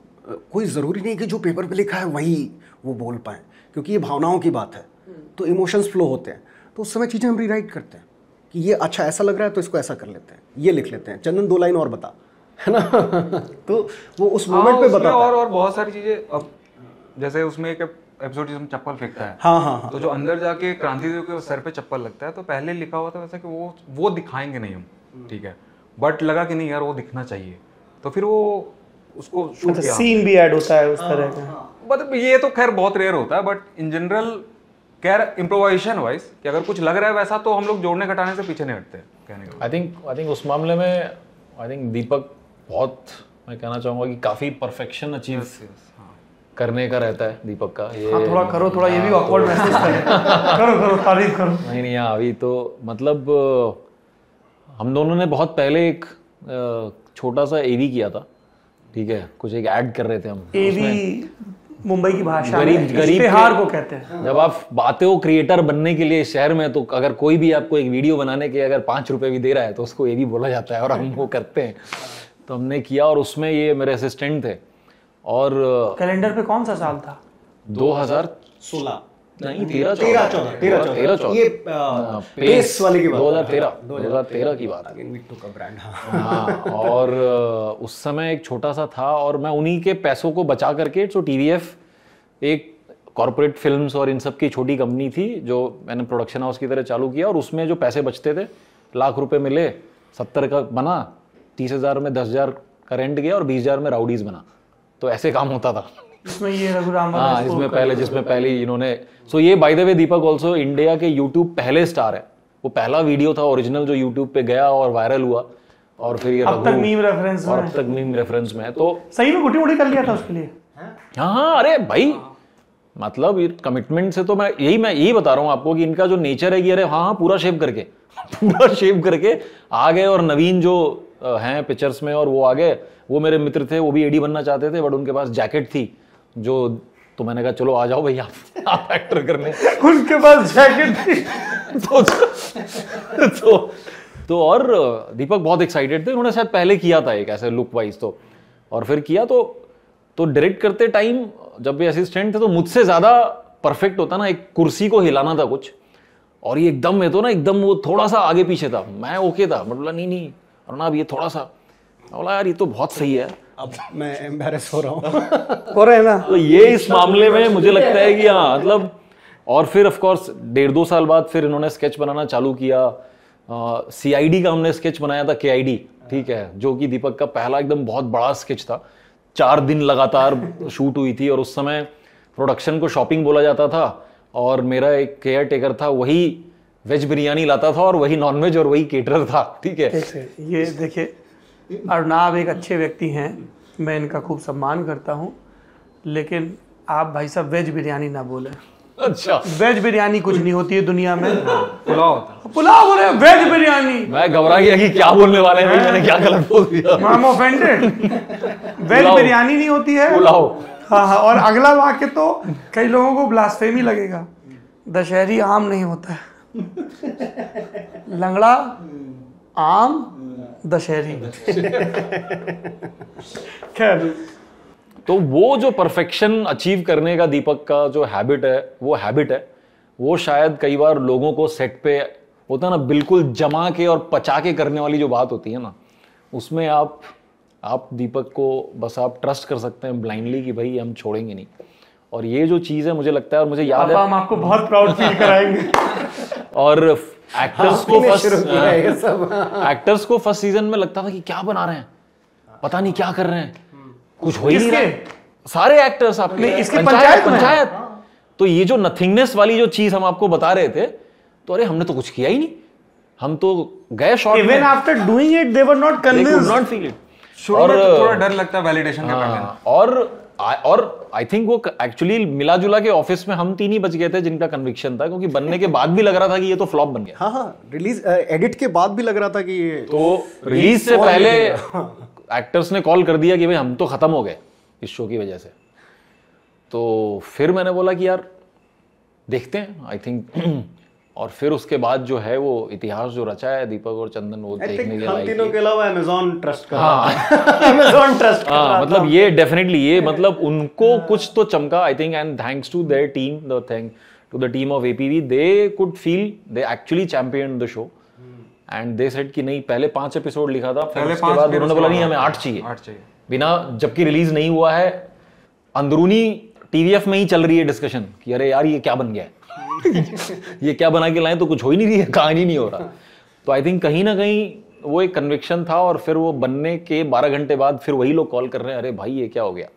कोई ज़रूरी नहीं कि जो पेपर पे लिखा है वही वो बोल पाए क्योंकि ये भावनाओं की बात है। तो इमोशंस फ्लो होते हैं। तो उस समय चीज़ें हम रीराइट करते हैं कि ये अच्छा ऐसा लग रहा है तो इसको ऐसा कर लेते हैं। ये लिख लेते हैं। चंदन दो लाइन और बता है ना? तो वो उस हाँ, मोमेंट पे उसमें बताता और और बहुत सारी चीज़ें अब जैसे उसमें एक एपिसोड जिसमें चप्पल फेंकता है। हाँ हाँ हाँ। तो जो अंदर जाके क्रांति देव के सर पे चप्पल लगता है तो पहले लिखा हुआ था वैसे कि वो वो दिखाएँगे नहीं हम। ठीक है। बट लगा कि नहीं यार वो दिखना चाहिए। तो फिर वो उसको अच्छा सीन भी ऐड होता है उस तरह का। मतलब ये तो खैर बहुत रेयर होता है बट इन जनरल खैर इम्प्रोवाइजेशन वाइज कि अगर कुछ लग रहा है वैसा तो हम लोग जोड़ने घटाने से पीछे नहीं हटते कहने का आई थिंक आई थिंक उस मामले में आई थिंक दीपक बहुत मैं कहना चाहूँगा कि काफ़ी परफेक्शन अचीव करने का रहता है दीपक का। ये हाँ थोड़ा करो थोड़ा ये भी ऑकवर्ड महसूस करें। करो करो तारीफ़ करो। नहीं नहीं हाँ अभी तो मतलब हम दोनों ने बहुत पहले एक छोटा सा एवी किया था ठीक है कुछ एक ऐड कर रहे थे हम भी मुंबई की भाषा गरीब- गरीब इश्तेहार के- को कहते हैं। जब आप बातें हो क्रिएटर बनने के लिए शहर में तो अगर कोई भी आपको एक वीडियो बनाने के अगर पाँच रुपए भी दे रहा है तो उसको ये भी बोला जाता है और हम वो करते हैं। तो हमने किया और उसमें ये मेरे असिस्टेंट थे। और कैलेंडर पे कौन सा साल था? दो हज़ार सोलह। नहीं तेरह तेरह चौदह तेरह तेरह चौदह। ये हाँ, पेस वाले की बात। दो हज़ार तेरह दो हज़ार तेरह। की बात का ब्रांड हाँ। हाँ और उस समय एक छोटा सा था और मैं उन्हीं के पैसों को बचा करके सो टीवीएफ एक कॉरपोरेट फिल्म्स और इन सब की छोटी कंपनी थी जो मैंने प्रोडक्शन हाउस की तरह चालू किया और उसमें जो पैसे बचते थे लाख रुपए मिले सत्तर का बना तीस हज़ार में दस हज़ार का रेंट गया और बीस हज़ार में राउडीज बना। तो ऐसे काम होता था। इसमें ये रघुराम हाँ इसमें पहले जिसमें पहले इन्होंने सो ये by the way Deepak also India के यूट्यूब पहले स्टार है। वो पहला वीडियो था ओरिजिनल जो यूट्यूब पे गया और वायरल हुआ और फिर ये अब तक मीम रेफरेंस में अब तक मीम रेफरेंस में है तो सही में गुटी मुटी कर लिया था उसके लिए। हाँ हाँ अरे भाई मतलब ये कमिटमेंट से तो मैं यही मैं यही बता रहा हूँ आपको कि इनका जो नेचर है कि अरे हाँ हाँ पूरा शेव करके पूरा शेव करके आ गए और नवीन जो हैं पिक्चर्स में और वो आ गए वो मेरे मित्र थे वो भी एडी बनना चाहते थे बट उनके पास जैकेट थी। जो तो मैंने कहा चलो आ जाओ भैया आप आप एक्टर करने उनके पास जैकेट थी। तो, तो तो और दीपक बहुत एक्साइटेड थे। उन्होंने शायद पहले किया था एक ऐसे लुक वाइज तो। और फिर किया तो तो डायरेक्ट करते टाइम जब भी असिस्टेंट थे तो मुझसे ज़्यादा परफेक्ट होता ना एक कुर्सी को हिलाना था कुछ। और ये एकदम में तो ना एकदम वो थोड़ा सा आगे पीछे था। मैं ओके था। मैं बोला नहीं नहीं अब ये थोड़ा सा बोला यार ये तो बहुत सही है। अब मैं एम्बेरस हो रहा हूँ। हो रहे हैं ना? तो ये इस मामले में मुझे लगता है कि हाँ मतलब और फिर ऑफ़ कोर्स डेढ़ दो साल बाद फिर इन्होंने स्केच बनाना चालू किया। सी आई डी का हमने स्केच बनाया था के आई डी ठीक है जो कि दीपक का पहला एकदम बहुत बड़ा स्केच था। चार दिन लगातार शूट हुई थी और उस समय प्रोडक्शन को शॉपिंग बोला जाता था और मेरा एक केयर टेकर था वही वेज बिरयानी लाता था और वही नॉनवेज और वही केटरर था ठीक है ये देखिए अर्नाब एक अच्छे व्यक्ति हैं। मैं इनका खूब सम्मान करता हूँ। लेकिन आप भाई साहब वेज बिरयानी ना बोले। अच्छा। वेज बिरयानी कुछ नहीं होती है दुनिया में। पुलाव पुलाव बोले वेज बिरयानी। मैं घबरा गया कि क्या बोलने वाले हैं मैंने क्या गलत बोल दिया। एम ऑफेंडेड वेज बिरयानी नहीं होती है। पुलाव। हाँ हाँ और अगला वाक्य तो कई लोगों को ब्लास्फेमी लगेगा। दशहरी आम नहीं होता है। लंगड़ा आम दशहरी। खैर। तो वो जो परफेक्शन अचीव करने का दीपक का जो हैबिट है वो हैबिट है वो शायद कई बार लोगों को सेट पे होता है ना बिल्कुल जमा के और पचा के करने वाली जो बात होती है ना उसमें आप आप दीपक को बस आप ट्रस्ट कर सकते हैं ब्लाइंडली कि भाई हम छोड़ेंगे नहीं। और ये जो चीज़ है मुझे लगता है और मुझे याद है हम आपको बहुत प्राउड फील कराएँगे। और एक्टर्स को फ़र्स्ट है। ये सब। एक्टर्स को फ़र्स्ट सीज़न में लगता था कि क्या बना रहे हैं। पता नहीं क्या कर रहे हैं। कुछ हो ही नहीं रहा सारे एक्टर्स आपके। नहीं, इसकी पंचायत पंचायत तो ये जो नथिंगनेस वाली जो चीज़ हम आपको बता रहे थे तो अरे हमने तो कुछ किया ही नहीं। हम तो गए short even after doing it they were not convinced not feel it में तो थोड़ा डर लगता है वैलिडेशन के करने हाँ, और और आई थिंक वो एक्चुअली मिला जुला के ऑफ़िस में हम तीन ही बच गए थे जिनका कन्विक्शन था क्योंकि बनने के बाद भी लग रहा था कि ये तो फ्लॉप बन गया। हाँ हाँ रिलीज़ एडिट के बाद भी लग रहा था कि ये तो रिलीज़ से पहले एक्टर्स ने कॉल कर दिया कि भाई हम तो खत्म हो गए इस शो की वजह से। तो फिर मैंने बोला कि यार देखते हैं आई थिंक और फिर उसके बाद जो है वो इतिहास जो रचा है दीपक और चंदन वो देखने के लायक तीनों के अलावा अमेजोन ट्रस्ट कर रहा अमेजोन ट्रस्ट कर रहा हाँ मतलब ये डेफिनेटली ये मतलब उनको कुछ तो चमका I think and thanks to their team the thank to the team of APV they could feel they actually champion the show and they said कि नहीं पहले पाँच एपिसोड लिखा था फिर उसके बाद उन्होंने बोला नहीं हमें आठ चाहिए। आठ चाहिए। बिना जबकि रिलीज़ नहीं हुआ है अंदरूनी टीवीएफ में ही चल रही है डिस्कशन कि अरे यार ये क्या बन गया है? ये क्या बना के लाए तो कुछ हो ही नहीं रही है कहानी नहीं हो रहा। तो आई थिंक कहीं ना कहीं वो एक कन्विक्शन था और फिर वो बनने के 12 घंटे बाद फिर वही लोग कॉल कर रहे हैं अरे भाई ये क्या हो गया?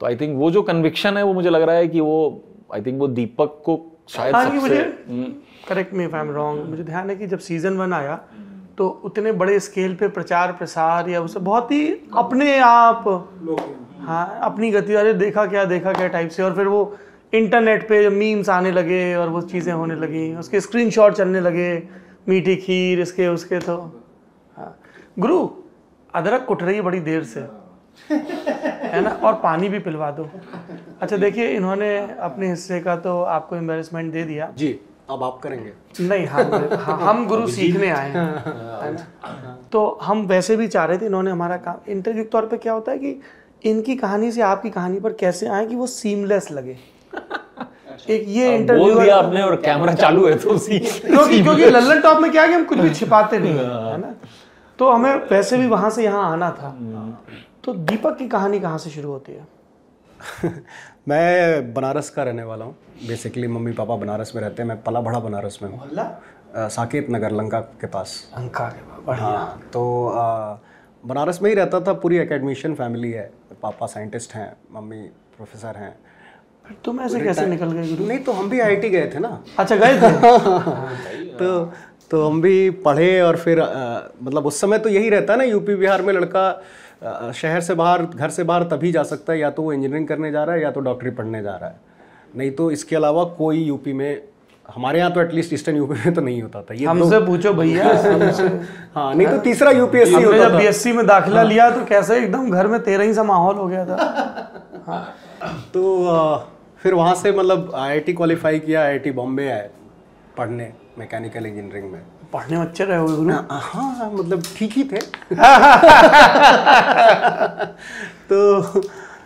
तो आई थिंक वो जो कन्विक्शन है वो मुझे लग रहा है कि वो आई थिंक वो दीपक को शायद हाँ सबसे मुझे correct me if I am wrong मुझे ध्यान है कि जब सीज़न वन आया तो उतने बड़े स्केल पे प्रचार प्रसार या उसे बहुत ही अपने आप हाँ। अपनी गति अरे देखा क्या देखा क्या टाइप से और फिर वो इंटरनेट पे मीम्स आने लगे और वो चीज़ें होने लगी उसके स्क्रीनशॉट चलने लगे मीठी खीर इसके उसके तो हाँ। गुरु अदरक कुट रही है बड़ी देर से है ना? और पानी भी पिलवा दो। अच्छा देखिए इन्होंने अपने हिस्से का तो आपको एम्बेरसमेंट दे दिया। जी अब आप करेंगे। नहीं हम हाँ, हम गुरु सीखने आए हैं है तो हम वैसे भी चाह रहे थे इन्होंने हमारा काम इंटरव्यू के तौर पे क्या होता है कि इनकी कहानी से आपकी कहानी पर कैसे आए कि वो सीमलेस लगे? एक ये बोल इंटरव्यू दिया आपने और कैमरा चालू है तो उसी क्योंकि क्योंकि लल्लन टॉप में क्या है कि हम कुछ भी छिपाते नहीं है ना? तो हमें वैसे भी वहाँ से यहाँ आना था। तो दीपक की कहानी कहाँ से शुरू होती है? मैं बनारस का रहने वाला हूँ। बेसिकली मम्मी पापा बनारस में रहते हैं। मैं पला बड़ा बनारस में हूँ। साकेत नगर लंका के पास। अंका के बढ़िया। हाँ तो अ, बनारस में ही रहता था। पूरी एकेडमिशियन फैमिली है। पापा साइंटिस्ट हैं मम्मी प्रोफेसर हैं। तुम ऐसे कैसे निकल गए गुरु? नहीं तो हम भी आईआईटी गए थे ना। अच्छा गए थे? तो तो हम भी पढ़े और फिर अ, मतलब उस समय तो यही रहता है ना यूपी बिहार में लड़का अ, शहर से बाहर घर से बाहर तभी जा सकता है या तो वो इंजीनियरिंग करने जा रहा है या तो डॉक्टरी पढ़ने जा रहा है। नहीं तो इसके अलावा कोई यूपी में हमारे यहाँ तो एटलीस्ट ईस्टर्न यूपी में तो नहीं होता था। ये हमसे तो... पूछो भैया हाँ नहीं तो तीसरा यूपीएससी होता जब बीएससी में दाखिला लिया तो कैसे एकदम घर में तेरह ही सा माहौल हो गया था। तो अ, फिर वहाँ से मतलब आईआईटी क्वालिफाई किया आईआईटी बॉम्बे आए पढ़ने मैकेनिकल इंजीनियरिंग में। पढ़ने में अच्छे रहे गुरु। हाँ हाँ, मतलब ठीक ही थे। तो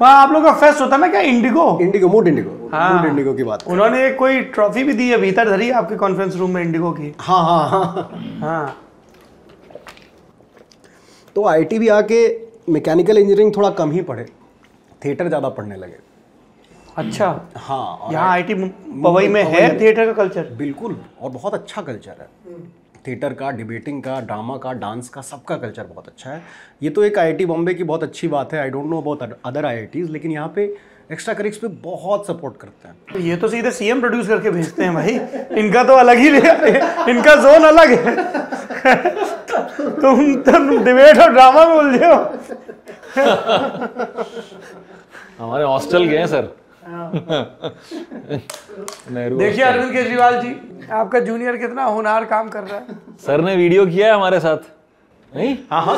वहाँ आप लोग का फेस्ट होता है ना क्या इंडिगो इंडिगो मूड इंडिगो हाँ। मूड इंडिगो की बात उन्होंने एक कोई ट्रॉफी भी दी है भीतर धरी आपके कॉन्फ्रेंस रूम में इंडिगो की? हाँ हाँ हाँ। हाँ। तो आईटी भी आके मैकेनिकल इंजीनियरिंग थोड़ा कम ही पढ़े। थिएटर ज़्यादा पढ़ने लगे। अच्छा। हाँ यहाँ आईटी पवई में है थिएटर का कल्चर बिल्कुल और बहुत अच्छा कल्चर है। थिएटर का डिबेटिंग का ड्रामा का डांस का सबका कल्चर बहुत अच्छा है। ये तो एक आईआईटी बॉम्बे की बहुत अच्छी बात है। I don't know about other IITs लेकिन यहाँ पे एक्स्ट्रा करिक्स पे बहुत सपोर्ट करते हैं। ये तो सीधे सीएम प्रोड्यूस करके भेजते हैं भाई। इनका तो अलग ही इनका जोन अलग है। तुम तुम डिबेट और ड्रामा में उलझे हो। हमारे हॉस्टल गए हैं सर देखिए अरविंद केजरीवाल जी आपका जूनियर कितना होनहार काम कर रहा है। सर ने वीडियो किया है हमारे साथ। नहीं? हाँ हाँ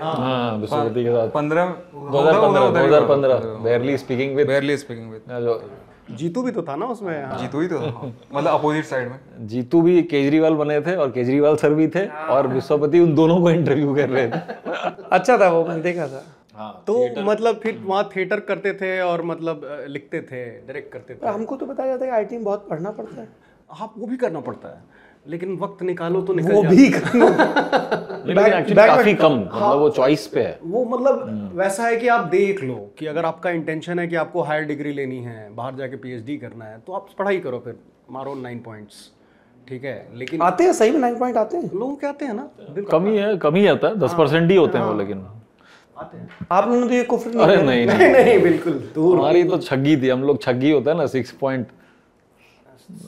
हाँ विश्वपति के साथ। पंद्रह 2015 2015 barely speaking with barely speaking with Jeetu भी तो था ना उसमें। जीतू ही तो था। मतलब अपोजिट साइड में। जीतू भी केजरीवाल बने थे और केजरीवाल सर भी थे और विश्वपति उन दोनों को इंटरव्यू कर रहे थे। अच्छा था वो मैंने देखा था। तो मतलब फिर वहाँ थिएटर करते थे और मतलब लिखते थे डायरेक्ट करते थे। हमको तो बताया जाता है आईटी में बहुत पढ़ना पड़ता है। हाँ वो भी करना पड़ता है लेकिन वक्त निकालो तो निकल वो भी लेकिन काफ़ी कम मतलब वो चॉइस पे है। वो मतलब वैसा है कि आप देख लो कि अगर आपका इंटेंशन है कि आपको हायर डिग्री लेनी है बाहर जाके पीएचडी करना है तो आप पढ़ाई करो फिर मारो नाइन पॉइंट्स ठीक है? लेकिन आते हैं सही में नाइन पॉइंट आते हैं। लोग क्या आते हैं ना कम ही है कम ही आता है दस परसेंट ही होते हैं वो लेकिन हैं आप लोगों ने तो ये कुफर नहीं अरे नहीं नहीं नहीं। नहीं बिल्कुल दूर हमारी तो छग्गी थी हम लोग छग्गी होता है ना सिक्स पॉइंट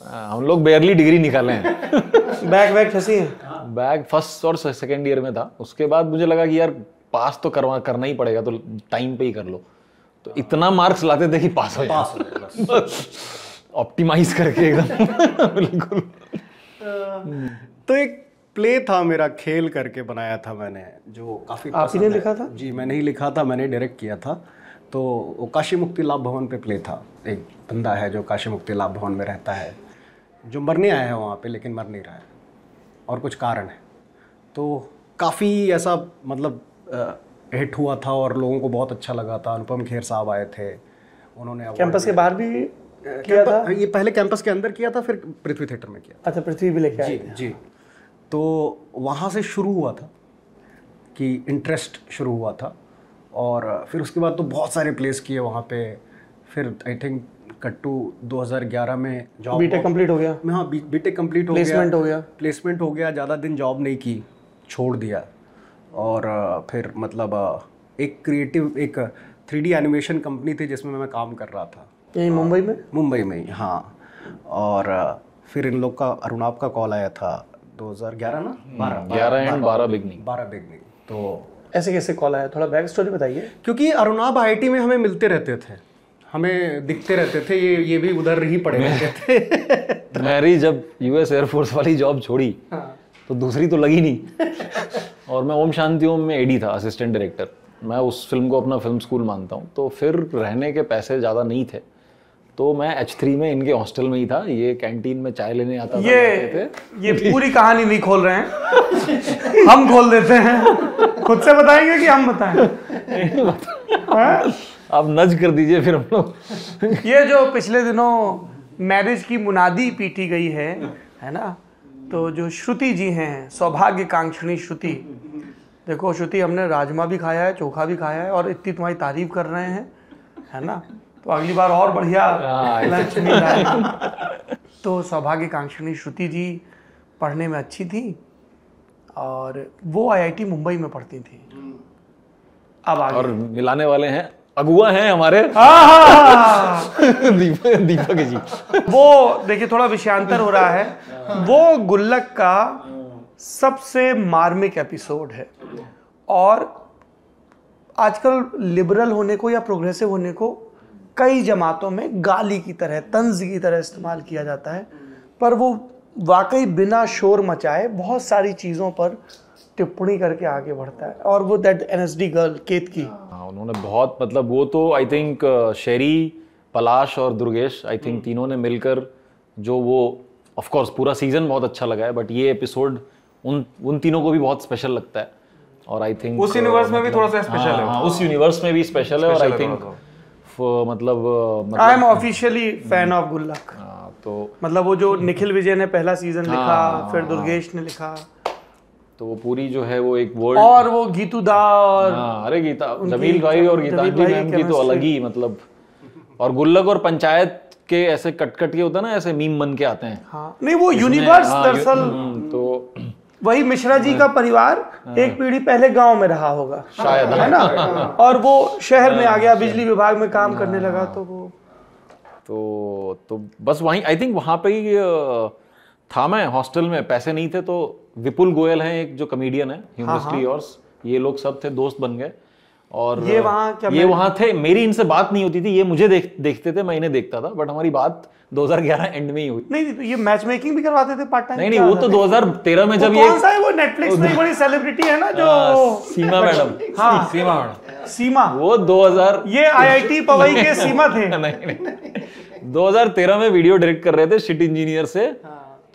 हम लोग बेयरली डिग्री निकाले हैं। बैक बैक फंसी है? बैग फ़र्स्ट और सेकेंड ईयर में था। उसके बाद मुझे लगा कि यार पास तो करवा करना ही पड़ेगा तो टाइम पे ही कर लो। तो इतना मार्क्स लाते थे कि पास हो पास हो ऑप्टिमाइज करके एकदम। बिल्कुल। तो एक प्ले था मेरा खेल करके बनाया था मैंने जो काफ़ी आप ही ने लिखा था? जी मैंने ही लिखा था मैंने डायरेक्ट किया था। तो वो काशी मुक्ति लाभ भवन पे प्ले था। एक बंदा है जो काशी मुक्ति लाभ भवन में रहता है जो मरने आया है वहाँ पे लेकिन मर नहीं रहा है। और कुछ कारण है। तो काफ़ी ऐसा मतलब हिट हुआ था और लोगों को बहुत अच्छा लगा था। अनुपम खेर साहब आए थे। उन्होंने कैंपस के बाहर भी किया था? ये पहले कैंपस के अंदर किया था फिर पृथ्वी थिएटर में किया अच्छा पृथ्वी भी लेके आए जी जी। तो वहाँ से शुरू हुआ था कि इंटरेस्ट शुरू हुआ था और फिर उसके बाद तो बहुत सारे प्लेस किए वहाँ पे। फिर आई थिंक कट्टू 2011 में जॉब बीटेक कंप्लीट हो गया। मैं हाँ बीटेक कंप्लीट हो गया। प्लेसमेंट हो गया। प्लेसमेंट हो गया ज़्यादा दिन जॉब नहीं की छोड़ दिया। और फिर मतलब एक क्रिएटिव एक थ्री एनिमेशन कंपनी थी जिसमें मैं काम कर रहा था। यही मुंबई में? मुंबई में ही हाँ। और फिर इन लोग का अरुणाब का कॉल आया था। 2011 ना? बारह। ग्यारह एंड बारह बिगनिंग बारह बिगनिंग तो ऐसे कैसे कॉल आया? थोड़ा बैक स्टोरी बताइए। क्योंकि अरुणाब में हमें मिलते रहते थे। हमें दिखते रहते थे ये ये भी उधर ही पड़े रहते थे। मेरी जब यूएस एयरफोर्स वाली जॉब छोड़ी तो दूसरी तो लगी नहीं। और मैं ओम शांति ओम में एडी था असिस्टेंट डायरेक्टर मैं उस फ़िल्म को अपना फ़िल्म स्कूल मानता हूँ। तो फिर रहने के पैसे ज़्यादा नहीं थे। तो मैं एच थ्री में इनके हॉस्टल में ही था। ये कैंटीन में चाय लेने आता था ये थे। ये पूरी कहानी नहीं खोल रहे हैं। हम खोल देते हैं। खुद से बताएँगे कि हम बताएँ? आप नज कर दीजिए फिर हम लोग। ये जो पिछले दिनों मैरिज की मुनादी पीटी गई है है ना? तो जो श्रुति जी हैं सौभाग्य कांक्षणी श्रुति देखो श्रुति हमने राजमा भी खाया है चोखा भी खाया है और इतनी तुम्हारी तारीफ़ कर रहे हैं है ना? तो अगली बार और बढ़िया हाँ, लंच मिल जाएगा तो सौभाग्यकांक्षिणी श्रुति जी पढ़ने में अच्छी थी और वो आईआईटी मुंबई में पढ़ती थी। अब आगे। और मिलाने वाले हैं अगुआ हैं हमारे। दीपक दीपक जी। वो देखिए थोड़ा विषयांतर हो रहा है। वो गुल्लक का सबसे मार्मिक एपिसोड है। और आजकल लिबरल होने को या प्रोग्रेसिव होने को कई जमातों में गाली की तरह तंज की तरह इस्तेमाल किया जाता है। पर वो वाकई बिना शोर मचाए बहुत सारी चीज़ों पर टिप्पणी करके आगे बढ़ता है। और वो दैट एनएसडी गर्ल केत की। हाँ उन्होंने बहुत मतलब वो तो आई थिंक शेरी पलाश और दुर्गेश आई थिंक तीनों ने मिलकर जो वो ऑफ़ कोर्स पूरा सीज़न बहुत अच्छा लगा है बट ये एपिसोड उन उन तीनों को भी बहुत स्पेशल लगता है। और आई थिंक उस यूनिवर्स में भी थोड़ा सा स्पेशल है हाँ, उस यूनिवर्स में भी स्पेशल है और आई थिंक मतलब uh, आई एम मतलब ऑफिशियली फ़ैन ऑफ़ गुल्लक हाँ, तो मतलब वो जो निखिल विजय ने पहला सीज़न लिखा फिर दुर्गेश ने लिखा। तो वो पूरी जो है वो एक वर्ल्ड और वो गीतू दा और हाँ अरे गीता जमील भाई और गीता जी मैम की तो अलग ही मतलब। और गुल्लक और पंचायत के ऐसे कट कट के होता है ना ऐसे मीम बन के आते हैं। हाँ नहीं वो यूनिवर्स हाँ, दरअसल हम्म, तो वही मिश्रा जी का परिवार एक पीढ़ी पहले गाँव में रहा होगा शायद है ना? और वो शहर में आ गया बिजली विभाग में काम करने लगा तो वो तो तो बस वही आई थिंक वहाँ पे ही था मैं हॉस्टल में पैसे नहीं थे तो विपुल गोयल हैं एक जो कमेडियन है ह्यूमरसली और ये लोग सब थे दोस्त बन गए। और ये वहाँ क्या ये वहाँ थे। मेरी इनसे बात नहीं होती थी। ये मुझे देख देखते थे मैं इन्हें देखता था बट हमारी बात 2011 एंड में ही हुई। नहीं नहीं, तो ये मैच मेकिंग भी करवाते थे पार्ट टाइम नहीं नहीं वो तो 2013 में जब ये कौन सा है? वो नेटफ्लिक्स में बड़ी सेलिब्रिटी है ना जो हाँ, सीमा मैडम। हाँ। सीमा। मैडम सीमा। वो 2000 ये आईआईटी पवई के सीमा थे। नहीं नहीं 2013 में वीडियो डायरेक्ट कर रहे थे शिट इंजीनियर से।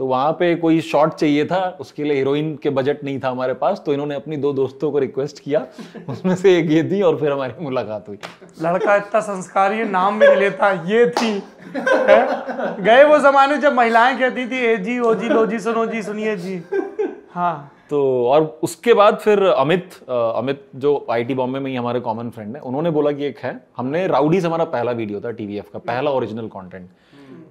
तो वहाँ पे कोई शॉट चाहिए था उसके लिए हीरोइन के बजट नहीं था हमारे पास तो इन्होंने अपनी दो दोस्तों को रिक्वेस्ट किया उसमें से एक ये थी और फिर हमारी मुलाकात हुई। लड़का इतना संस्कारी है, नाम भी नहीं लेता ये थी। है? गए वो जमाने जब महिलाएँ कहती थी ए जी ओ जी लो जी सुनो जी सुनिए जी। हाँ। तो और उसके बाद फिर अमित अमित जो आईटी बॉम्बे में ही हमारे कॉमन फ्रेंड है उन्होंने बोला कि एक है हमने राउडीज हमारा पहला वीडियो था टीवीएफ का पहला ओरिजिनल कंटेंट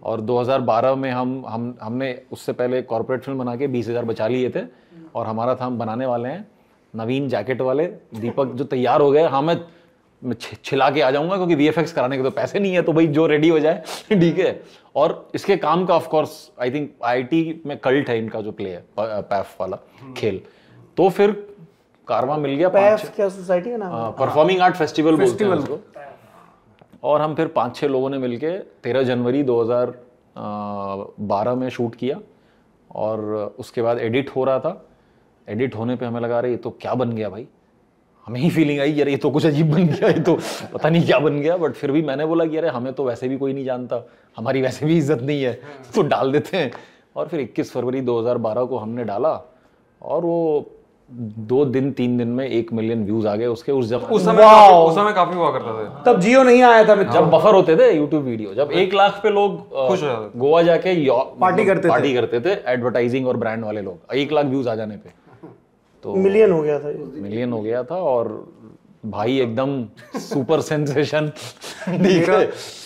और 2012 में हम हम हमने उससे पहले कॉर्पोरेट फ़िल्म बना के बीस हज़ार बचा लिए थे और हमारा था हम बनाने वाले हैं नवीन जैकेट वाले। दीपक जो तैयार हो गए हाँ मैं मैं छिला के आ जाऊँगा क्योंकि वीएफएक्स कराने के तो पैसे नहीं है तो भाई जो रेडी हो जाए ठीक है। और इसके काम का of course I think IIT में कल्ट है इनका जो प्ले है पैफ वाला खेल। तो फिर कारवा मिल गया पैफ क्या सोसाइटी का नाम परफॉर्मिंग आर्ट फेस्टिवल बोलते हैं उसको। और हम फिर पाँच छः लोगों ने मिलके तेरह जनवरी 2012 में शूट किया और उसके बाद एडिट हो रहा था। एडिट होने पे हमें लगा अरे ये तो क्या बन गया भाई? हमें ही फीलिंग आई यार ये तो कुछ अजीब बन गया ये तो पता नहीं क्या बन गया। बट फिर भी मैंने बोला कि अरे हमें तो वैसे भी कोई नहीं जानता हमारी वैसे भी इज़्ज़त नहीं है। तो डाल देते हैं। और फिर 21 फरवरी 2012 को हमने डाला और वो दो दिन तीन दिन में एक मिलियन व्यूज़ आ गए उसके। उस जब उस समय काफ़ी उस समय काफ़ी हुआ करता था। तब जियो नहीं आया था जब बफर होते थे यूट्यूब वीडियो जब एक लाख पे लोग खुश गोवा जाके पार्टी करते थे। पार्टी करते थे एडवर्टाइजिंग और ब्रांड वाले लोग। एक लाख व्यूज़ आ जाने पे। तो मिलियन हो गया था मिलियन हो गया था और भाई एकदम सुपर सेंसेशन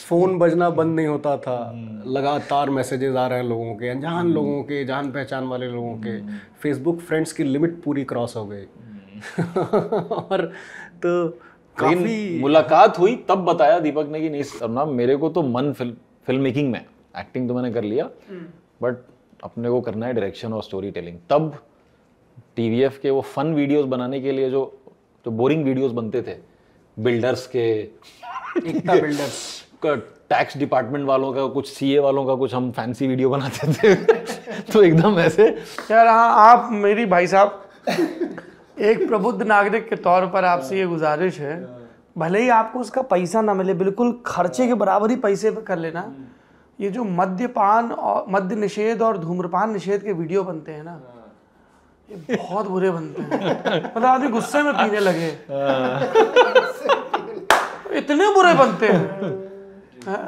फ़ोन बजना बंद नहीं होता था। लगातार मैसेजेस आ रहे हैं लोगों के अनजान लोगों के जान पहचान वाले लोगों के। फेसबुक फ्रेंड्स की लिमिट पूरी क्रॉस हो गई। और तो काफ़ी मुलाकात हुई तब बताया दीपक ने कि नहीं सरना मेरे को तो मन फ़िल्म फ़िल्म मेकिंग में एक्टिंग तो मैंने कर लिया। बट अपने को करना है डायरेक्शन और स्टोरी टेलिंग तब टीवीएफ के वो फन वीडियोस बनाने के लिए जो जो बोरिंग वीडियोस बनते थे बिल्डर्स के। एकता बिल्डर्स टैक्स डिपार्टमेंट वालों का कुछ सीए वालों का कुछ हम फैंसी वीडियो बनाते थे। तो एकदम ऐसे। यार हाँ आप मेरी भाई साहब एक प्रबुद्ध नागरिक के तौर पर आपसे ये गुजारिश है भले ही आपको उसका पैसा ना मिले बिल्कुल खर्चे के बराबर ही पैसे पे कर लेना। ये जो मद्यपान और मद्य निषेध और धूम्रपान निषेध के वीडियो बनते हैं ना ये बहुत बुरे बनते हैं। मतलब आदमी गुस्से में पीने लगे। इतने बुरे बनते हैं।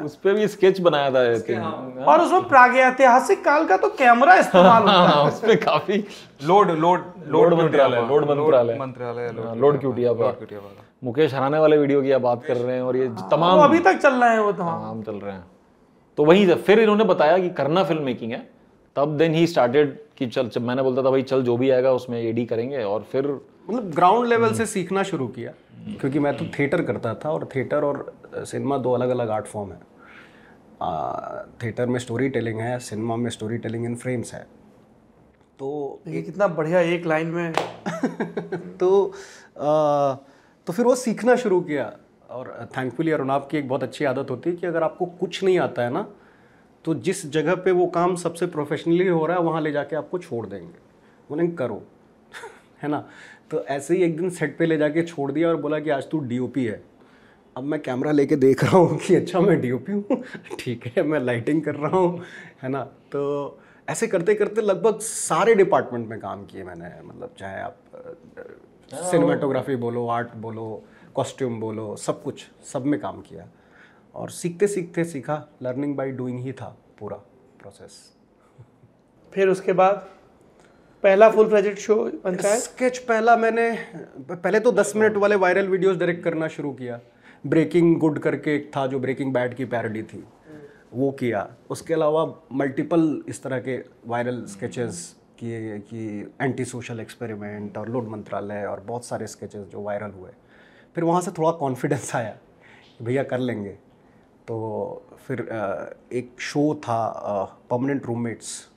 उस पे भी स्केच बनाया था I think. और उसमें प्रागैतिहासिक काल का तो कैमरा इस्तेमाल होता है। हाँ, उस पे काफ़ी लोड लोड लोड मंत्रालय, लोड मंत्रालय। मंत्रालय हाँ, लोड क्यूटिया पर। लोड क्यूटिया वाला। मुकेश हराने वाले वीडियो की आप बात कर रहे हैं और ये तमाम अभी तक चल रहे हैं वो तमाम तमाम चल रहे हैं। तो वहीं से फिर इन्होंने बताया कि करना फ़िल्म मेकिंग है। तब देन ही स्टार्टेड कि चल जब मैंने बोलता था भाई चल जो भी आएगा उसमें एडी करेंगे। और फिर मतलब ग्राउंड लेवल से सीखना शुरू किया क्योंकि मैं तो थिएटर करता था और थिएटर और सिनेमा दो अलग अलग आर्ट फॉर्म है। थिएटर में स्टोरी टेलिंग है सिनेमा में स्टोरी टेलिंग इन फ्रेम्स है। तो ये कितना बढ़िया एक लाइन में। तो आ, तो फिर वो सीखना शुरू किया। और थैंकफुली अरुणाब की एक बहुत अच्छी आदत होती है कि अगर आपको कुछ नहीं आता है ना तो जिस जगह पे वो काम सबसे प्रोफेशनली हो रहा है वहाँ ले जाके आपको छोड़ देंगे। बोलेंगे करो। है ना? तो ऐसे ही एक दिन सेट पे ले जाके छोड़ दिया और बोला कि आज तू डीओपी है। अब मैं कैमरा लेके देख रहा हूँ कि अच्छा मैं डीओपी हूँ। ठीक है मैं लाइटिंग कर रहा हूँ है ना? तो ऐसे करते करते लगभग सारे डिपार्टमेंट में काम किए मैंने मतलब चाहे आप सिनेमाटोग्राफी बोलो आर्ट बोलो कॉस्ट्यूम बोलो सब कुछ सब में काम किया। और सीखते सीखते सीखा लर्निंग बाय डूइंग ही था पूरा प्रोसेस फिर उसके बाद पहला full project show Panchayat? Sketch पहला मैंने पहले तो 10 मिनट वाले वायरल वीडियोस डायरेक्ट करना शुरू किया। ब्रेकिंग गुड करके एक था जो ब्रेकिंग बैड की पैरडी थी। वो किया। उसके अलावा मल्टीपल इस तरह के वायरल स्केचेस किए कि एंटी सोशल एक्सपेरिमेंट और लोड मंत्रालय और बहुत सारे स्केचेस जो वायरल हुए। फिर वहाँ से थोड़ा कॉन्फिडेंस आया कि भैया कर लेंगे। तो फिर एक शो था परमानेंट रूममेट्स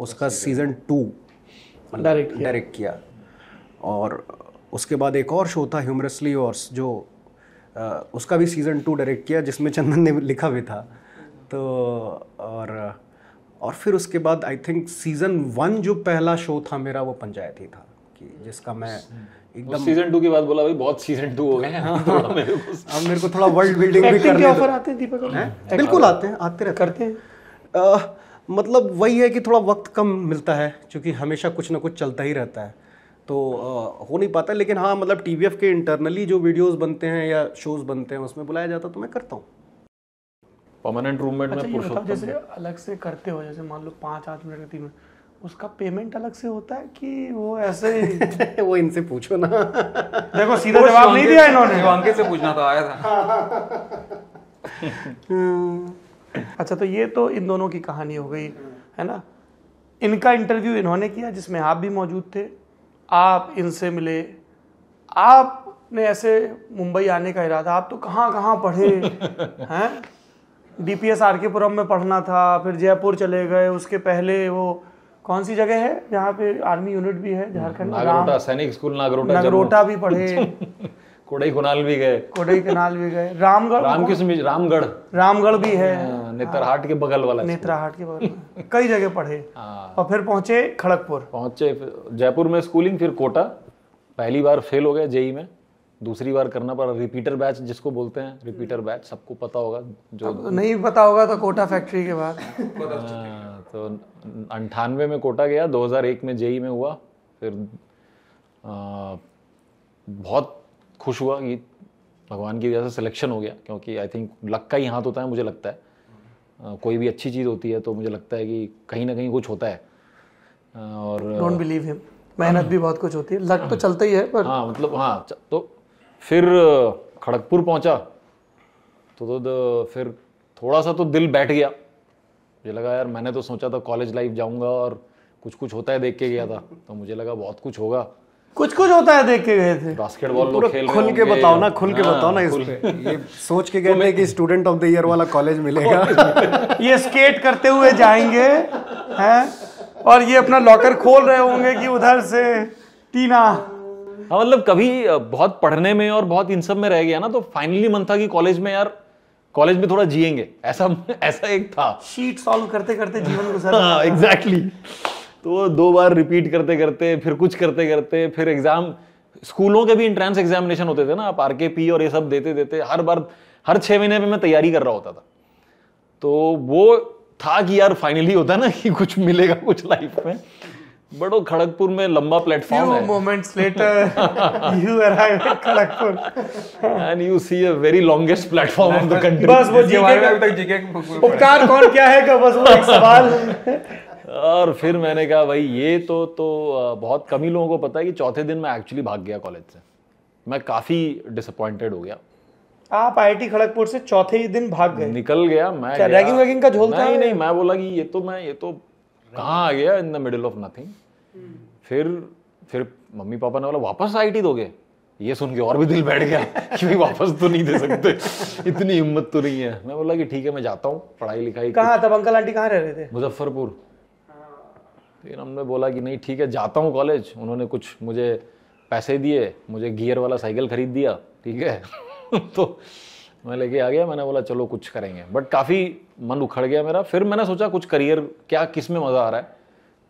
उसका सीज़न टू डायरेक्ट डायरेक्ट किया। और उसके बाद एक और शो था ह्यूमरसली और जो उसका भी सीज़न टू डायरेक्ट किया जिसमें चंदन ने लिखा भी था। तो और और फिर उसके बाद आई थिंक सीज़न वन जो पहला शो था मेरा वो पंचायत ही था कि जिसका मैं एकदम सीज़न टू की बात बोला भाई बहुत सीज़न टू हो गए हैं। को अब मेरे को थोड़ा वर्ल्ड बिल्डिंग भी करने ऑफ़र आते हैं दीपक? बिल्कुल आते हैं आते रहते करते हैं। हैं मतलब वही है कि थोड़ा वक्त कम मिलता है क्योंकि हमेशा कुछ ना कुछ चलता ही रहता है। तो अ, हो नहीं पाता लेकिन हाँ मतलब टी के इंटरनली जो वीडियोस बनते हैं या शोज़ बनते हैं उसमें बुलाया जाता तो मैं करता हूँ। परमानेंट रूममेट अच्छा में पुरुषोत्तम जैसे अलग से करते हो जैसे मान लो पाँच आठ मिनट का तीन मिनट उसका पेमेंट अलग से होता है कि वो ऐसे ही? वो इनसे पूछो ना। देखो सीधा जवाब नहीं दिया इन्होंने। शिवांगी से पूछना था आया था। अच्छा तो ये तो इन दोनों की कहानी हो गई है ना? इनका इंटरव्यू इन्होंने किया जिसमें आप भी मौजूद थे। आप इनसे मिले। आपने ऐसे मुंबई आने का इरादा आप तो कहाँ कहाँ पढ़े? हैं? डी डीपीएस आर के पुरम में पढ़ना था फिर जयपुर चले गए उसके पहले वो कौन सी जगह है? जहाँ पे आर्मी यूनिट भी है झारखंड नागरोटा सैनिक स्कूल नागरोटा नागरोटा भी पढ़े। कोडई कुनाल भी गए। कोडई कनाल भी गए। रामगढ़ रामकृष्ण भी रामगढ़। रामगढ़ भी है। हाँ, नेतरहाट के बगल वाला। नेत्राहाट के बगल कई जगह पढ़े। हाँ। और फिर पहुँचे खड़गपुर। पहुँचे जयपुर में स्कूलिंग फिर कोटा। पहली बार फेल हो गया जेई में। दूसरी बार करना पड़ा। रिपीटर बैच जिसको बोलते हैं रिपीटर बैच सबको पता होगा जो नहीं पता होगा तो कोटा फैक्ट्री के बाद। हाँ, तो अंठानवे में कोटा गया 2001 में जेई में हुआ। फिर आ, बहुत खुश हुआ कि भगवान की वजह से सिलेक्शन हो गया क्योंकि आई थिंक लक का ही हाथ होता है मुझे लगता है। कोई भी अच्छी चीज़ होती है तो मुझे लगता है कि कहीं ना कहीं कुछ होता है। और डोंट बिलीव हिम मेहनत भी बहुत कुछ होती है। लक तो चलता ही है पर हाँ मतलब हाँ तो फिर खड़गपुर पहुँचा तो, तो, तो फिर थोड़ा सा तो दिल बैठ गया। मुझे लगा यार मैंने तो सोचा था कॉलेज लाइफ जाऊँगा और कुछ कुछ होता है देख के गया था। तो मुझे लगा बहुत कुछ होगा। कुछ कुछ होता है देख के गए थे बास्केटबॉल लोग खेल खुल के बताओ ना खुल के हाँ, बताओ ना इस पे ये सोच के कहते हैं कि स्टूडेंट ऑफ़ द ईयर वाला कॉलेज मिलेगा। ये स्केट करते हुए जाएँगे हैं? और ये अपना लॉकर खोल रहे होंगे कि उधर से टीना। हाँ मतलब कभी बहुत पढ़ने में और बहुत इन सब में रह गया ना तो फाइनली मन था कि कॉलेज में यार कॉलेज में थोड़ा जिएँगे। ऐसा ऐसा एक था। शीट सॉल्व करते करते जीवन गुजर हाँ एग्जैक्टली तो वो दो बार रिपीट करते करते फिर कुछ करते करते फिर एग्ज़ाम स्कूलों के भी इंट्रेंस एग्जामिनेशन होते थे ना आप आर और ये सब देते देते हर बार हर छह महीने में मैं तैयारी कर रहा होता था। तो वो था कि यार फाइनली होता ना कि कुछ मिलेगा कुछ लाइफ में बट वो खड़गपुर में लंबा प्लेटफॉर्म है। moments later you arrive at Kharagpur. And you see a very longest platform of the country बस वो ये जीके का उपकार कौन क्या है? का बस वो एक सवाल। और फिर मैंने कहा भाई ये तो तो बहुत कम ही लोगों को पता है कि चौथे दिन मैं एक्चुअली भाग गया कॉलेज से। मैं काफ़ी डिसअपॉइंटेड हो गया। आप आईआईटी खड़गपुर से चौथे ही दिन भाग गए। निकल गया मैं क्या, ragging वैगिंग का झोल था? नहीं नहीं मैं बोला कि ये तो मैं ये तो कहाँ आ गया in the middle of nothing फिर फिर मम्मी पापा ने बोला वापस आईटी दोगे? ये सुन के और भी दिल बैठ गया कि भाई वापस तो नहीं दे सकते। इतनी हिम्मत तो नहीं है। मैं बोला कि ठीक है मैं जाता हूँ पढ़ाई लिखाई कहाँ तब? अंकल आंटी कहाँ रह रहे थे? मुजफ्फरपुर। फिर हमने बोला कि नहीं ठीक है जाता हूँ कॉलेज उन्होंने कुछ मुझे पैसे दिए मुझे गियर वाला साइकिल खरीद दिया ठीक है? तो मैं लेके आ गया मैंने बोला चलो कुछ करेंगे। बट काफ़ी मन उखड़ गया मेरा। फिर मैंने सोचा कुछ करियर क्या किसमें मज़ा आ रहा है?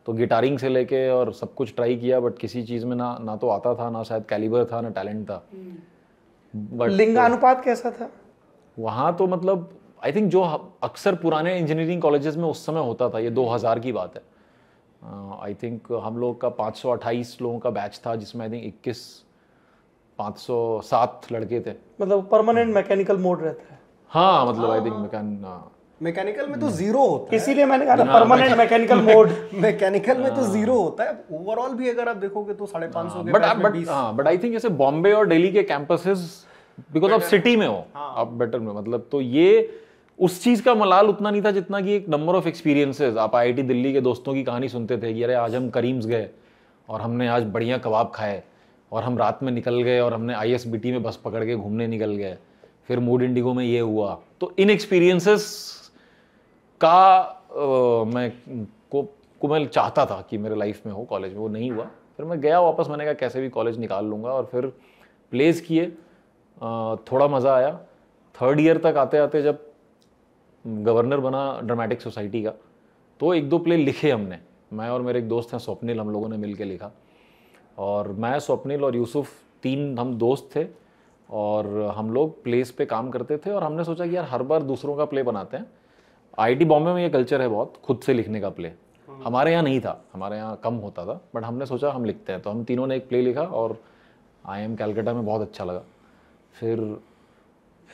तो गिटारिंग से लेके और सब कुछ ट्राई किया बट किसी चीज़ में ना ना तो आता था ना शायद कैलिबर था ना टैलेंट था। बट लिंगानुपात तो, कैसा था? वहाँ तो मतलब आई थिंक जो अक्सर पुराने इंजीनियरिंग कॉलेजेस में उस समय होता था ये 2000 की बात है। आई थिंक हम लोग का 528 लोगों का बैच था जिसमें आई थिंक 21 507 लड़के थे। मतलब परमानेंट मैकेनिकल मोड रहता है। हाँ मतलब आई थिंक मैकेन मैकेनिकल में तो ज़ीरो होता है। इसीलिए मैंने कहा ना परमानेंट मैकेनिकल मोड मैकेनिकल में तो ज़ीरो होता है। ओवरऑल भी अगर आप देखोगे तो साढ़े पाँच सौ बट बट हाँ बट आई थिंक जैसे बॉम्बे और दिल्ली के कैंपसेस बिकॉज़ ऑफ़ सिटी में हो आप बेटर में मतलब तो ये उस चीज़ का मलाल उतना नहीं था जितना कि एक नंबर ऑफ़ एक्सपीरियंसेस आप आईआईटी दिल्ली के दोस्तों की कहानी सुनते थे कि अरे आज हम करीम्स गए और हमने आज बढ़िया कबाब खाए और हम रात में निकल गए और हमने आईएसबीटी में बस पकड़ के घूमने निकल गए। फिर मूड इंडिगो में ये हुआ। तो इन एक्सपीरियंसेस का अ, मैं को को मैं चाहता था कि मेरे लाइफ में हो कॉलेज में वो नहीं हुआ। फिर मैं गया वापस मैंने कहा कैसे भी कॉलेज निकाल लूँगा और फिर प्लेस किए। थोड़ा मज़ा आया। थर्ड ईयर तक आते आते जब गवर्नर बना ड्रामेटिक सोसाइटी का। तो एक दो प्ले लिखे हमने। मैं और मेरे एक दोस्त हैं, स्वप्निल, हम लोगों ने मिल के लिखा। और मैं, स्वप्निल और यूसुफ, तीन हम दोस्त थे और हम लोग प्लेस पे काम करते थे और हमने सोचा कि यार, हर बार दूसरों का प्ले बनाते हैं। आईटी बॉम्बे में ये कल्चर है बहुत, खुद से लिखने का प्ले। हमारे यहाँ नहीं था, हमारे यहाँ कम होता था, बट हमने सोचा हम लिखते हैं। तो हम तीनों ने एक प्ले लिखा और आई एम कैलकाटा में बहुत अच्छा लगा। फिर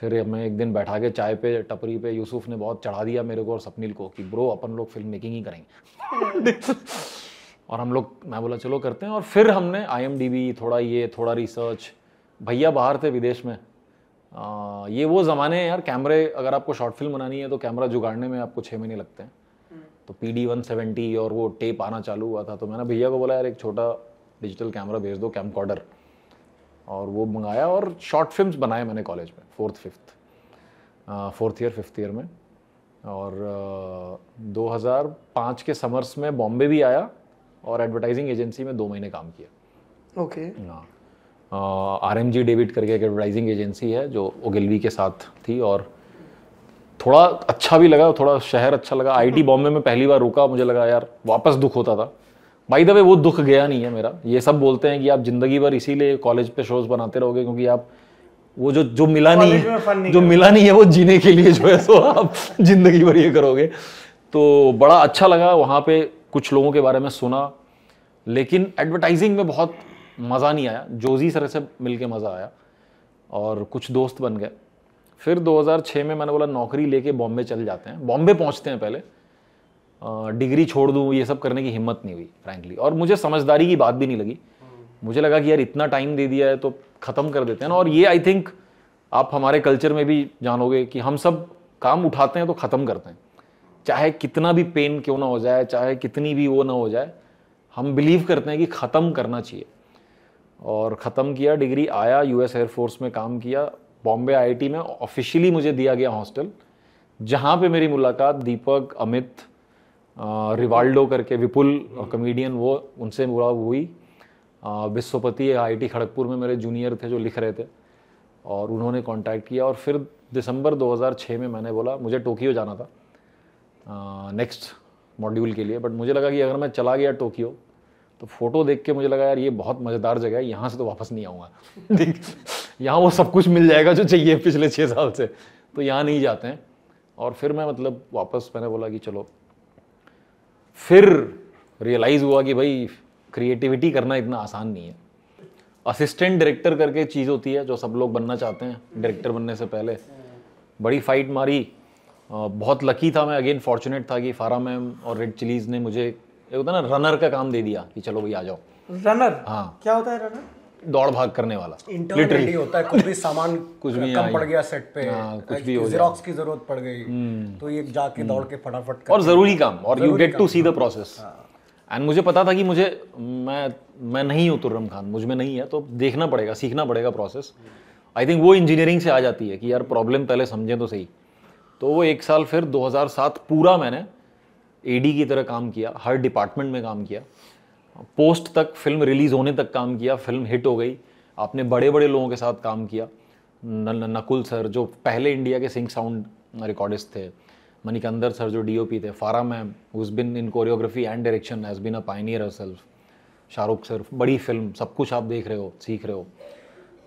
फिर हमें एक दिन बैठा के चाय पे टपरी पे यूसुफ ने बहुत चढ़ा दिया मेरे को और सपनील को कि ब्रो अपन लोग फ़िल्म मेकिंग ही करेंगे। और हम लोग मैं बोला चलो करते हैं। और फिर हमने आई थोड़ा ये थोड़ा रिसर्च भैया बाहर थे विदेश में। आ, ये वो ज़माने हैं यार कैमरे अगर आपको शॉर्ट फ़िल्म बनानी है तो कैमरा जुगाड़ने में आपको छः महीने लगते हैं। तो पी डी वन सेवेंटी और वो टेप आना चालू हुआ था तो मैंने भैया को बोला यार एक छोटा डिजिटल कैमरा भेज दो कैमकॉर्डर और वो मंगाया और शॉर्ट फिल्म्स बनाए मैंने कॉलेज में fourth fifth fourth year fifth year में। और uh, 2005 के समर्स में बॉम्बे भी आया और एडवर्टाइजिंग एजेंसी में दो महीने काम किया। Okay R M G David करके एक एडवर्टाइजिंग एजेंसी है जो ओगिलवी के साथ थी और थोड़ा अच्छा भी लगा थोड़ा शहर अच्छा लगा। आईटी बॉम्बे में पहली बार रुका मुझे लगा यार वापस दुख होता था। बाई द वे वो दुख गया नहीं है मेरा। ये सब बोलते हैं कि आप ज़िंदगी भर इसीलिए कॉलेज पे शोज़ बनाते रहोगे क्योंकि आप वो जो जो मिला नहीं है जो मिला नहीं है वो जीने के लिए जो है सो आप ज़िंदगी भर ये करोगे। तो बड़ा अच्छा लगा वहाँ पे कुछ लोगों के बारे में सुना लेकिन एडवर्टाइजिंग में बहुत मज़ा नहीं आया। जोजी सर से मिल के मज़ा आया और कुछ दोस्त बन गए। फिर 2006 में मैंने बोला नौकरी लेके बॉम्बे चल जाते हैं। बॉम्बे पहुँचते हैं पहले। डिग्री छोड़ दूँ, ये सब करने की हिम्मत नहीं हुई फ्रैंकली और मुझे समझदारी की बात भी नहीं लगी। मुझे लगा कि यार, इतना टाइम दे दिया है तो ख़त्म कर देते हैं ना। और ये आई थिंक आप हमारे कल्चर में भी जानोगे कि हम सब काम उठाते हैं तो ख़त्म करते हैं। चाहे कितना भी पेन क्यों ना हो जाए, चाहे कितनी भी वो ना हो जाए, हम बिलीव करते हैं कि ख़त्म करना चाहिए। और ख़त्म किया, डिग्री आया यूएस एयरफोर्स में काम किया बॉम्बे आईआईटी में ऑफिशियली मुझे दिया गया हॉस्टल जहाँ पे मेरी मुलाकात दीपक, अमित रिवाल्डो करके विपुल कॉमेडियन वो, उनसे मुला हुई। विश्वपति आईआईटी खड़गपुर में मेरे जूनियर थे जो लिख रहे थे, और उन्होंने कांटेक्ट किया, और फिर दिसंबर 2006 में मैंने बोला, मुझे टोक्यो जाना था नेक्स्ट मॉड्यूल के लिए। बट मुझे लगा कि अगर मैं चला गया टोक्यो तो फ़ोटो देख के मुझे लगा, यार, ये बहुत मज़ेदार जगह है, यहाँ से तो वापस नहीं आऊँगा। ठीक यहाँ वो सब कुछ मिल जाएगा जो चाहिए पिछले छः साल से तो यहाँ नहीं जाते हैं। और फिर मैं मतलब वापस मैंने बोला कि चलो फिर रियलाइज़ हुआ कि भाई क्रिएटिविटी करना इतना आसान नहीं है। असिस्टेंट डायरेक्टर करके चीज़ होती है जो सब लोग बनना चाहते हैं डायरेक्टर बनने से पहले। बड़ी फाइट मारी। बहुत लकी था मैं। अगेन फॉर्चुनेट था कि फारा मैम और रेड चिलीज ने मुझे एक होता है ना रनर का काम दे दिया कि चलो भाई आ जाओ। रनर हाँ। क्या होता है रनर दौड़ भाग करने वाला। रेडी होता है कुछ भी सामान कुछ भी कम पड़ गया सेट पे हाँ, कुछ भी हो हम्म। जेरोक्स की ज़रूरत पड़ गई तो ये जाके दौड़ के फटाफट और ज़रूरी काम और you get to see the process. And मुझे पता था कि मुझे मैं मैं नहीं हूँ तुर्रम खान मुझमें नहीं है तो देखना पड़ेगा सीखना पड़ेगा प्रोसेस आई थिंक वो इंजीनियरिंग से आ जाती है कि यार प्रॉब्लम पहले समझें तो सही। तो वो एक साल फिर 2007 पूरा मैंने एडी की तरह काम किया हर डिपार्टमेंट में काम किया। पोस्ट तक फ़िल्म रिलीज़ होने तक काम किया फ़िल्म हिट हो गई। आपने बड़े बड़े लोगों के साथ काम किया। न, नकुल सर जो पहले इंडिया के सिंग साउंड रिकॉर्डिस्ट थे मणिकंदर सर जो डीओपी थे Farah ma'am who's been in choreography and direction has been a pioneer herself Shahrukh sir बड़ी फ़िल्म सब कुछ आप देख रहे हो सीख रहे हो।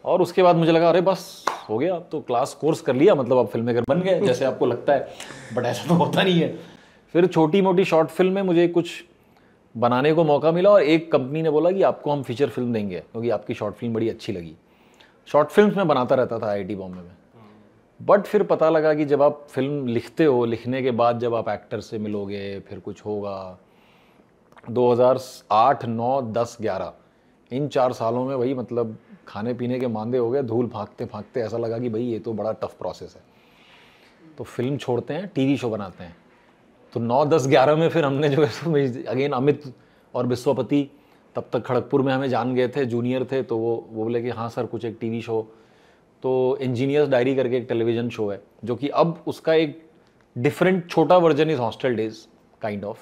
और उसके बाद मुझे लगा अरे बस हो गया आप तो क्लास कोर्स कर लिया मतलब आप फ़िल्म मेकर बन गए जैसे आपको लगता है। बट ऐसा तो होता नहीं है। फिर छोटी मोटी शॉर्ट फ़िल्म में मुझे कुछ बनाने को मौका मिला और एक कंपनी ने बोला कि आपको हम फीचर फ़िल्म देंगे, क्योंकि आपकी शॉर्ट फ़िल्म बड़ी अच्छी लगी। शॉर्ट फिल्म्स में बनाता रहता था आईटी बॉम्बे में। बट फिर पता लगा कि जब आप फ़िल्म लिखते हो, लिखने के बाद जब आप एक्टर से मिलोगे, फिर कुछ होगा। 2008 9 10 11 इन चार सालों में वही मतलब खाने पीने के मांदे हो गए, धूल भागते भागते ऐसा लगा कि भाई ये तो बड़ा टफ प्रोसेस है। तो फ़िल्म छोड़ते हैं टीवी शो बनाते हैं। तो 9 10 11 में फिर हमने जो है अगेन अमित और विश्वपति तब तक खड़गपुर में हमें जान गए थे जूनियर थे तो वो वो बोले कि हाँ सर, कुछ एक टीवी शो तो इंजीनियर्स डायरी करके एक टेलीविज़न शो है, जो कि अब उसका एक डिफरेंट छोटा version is hostel days kind of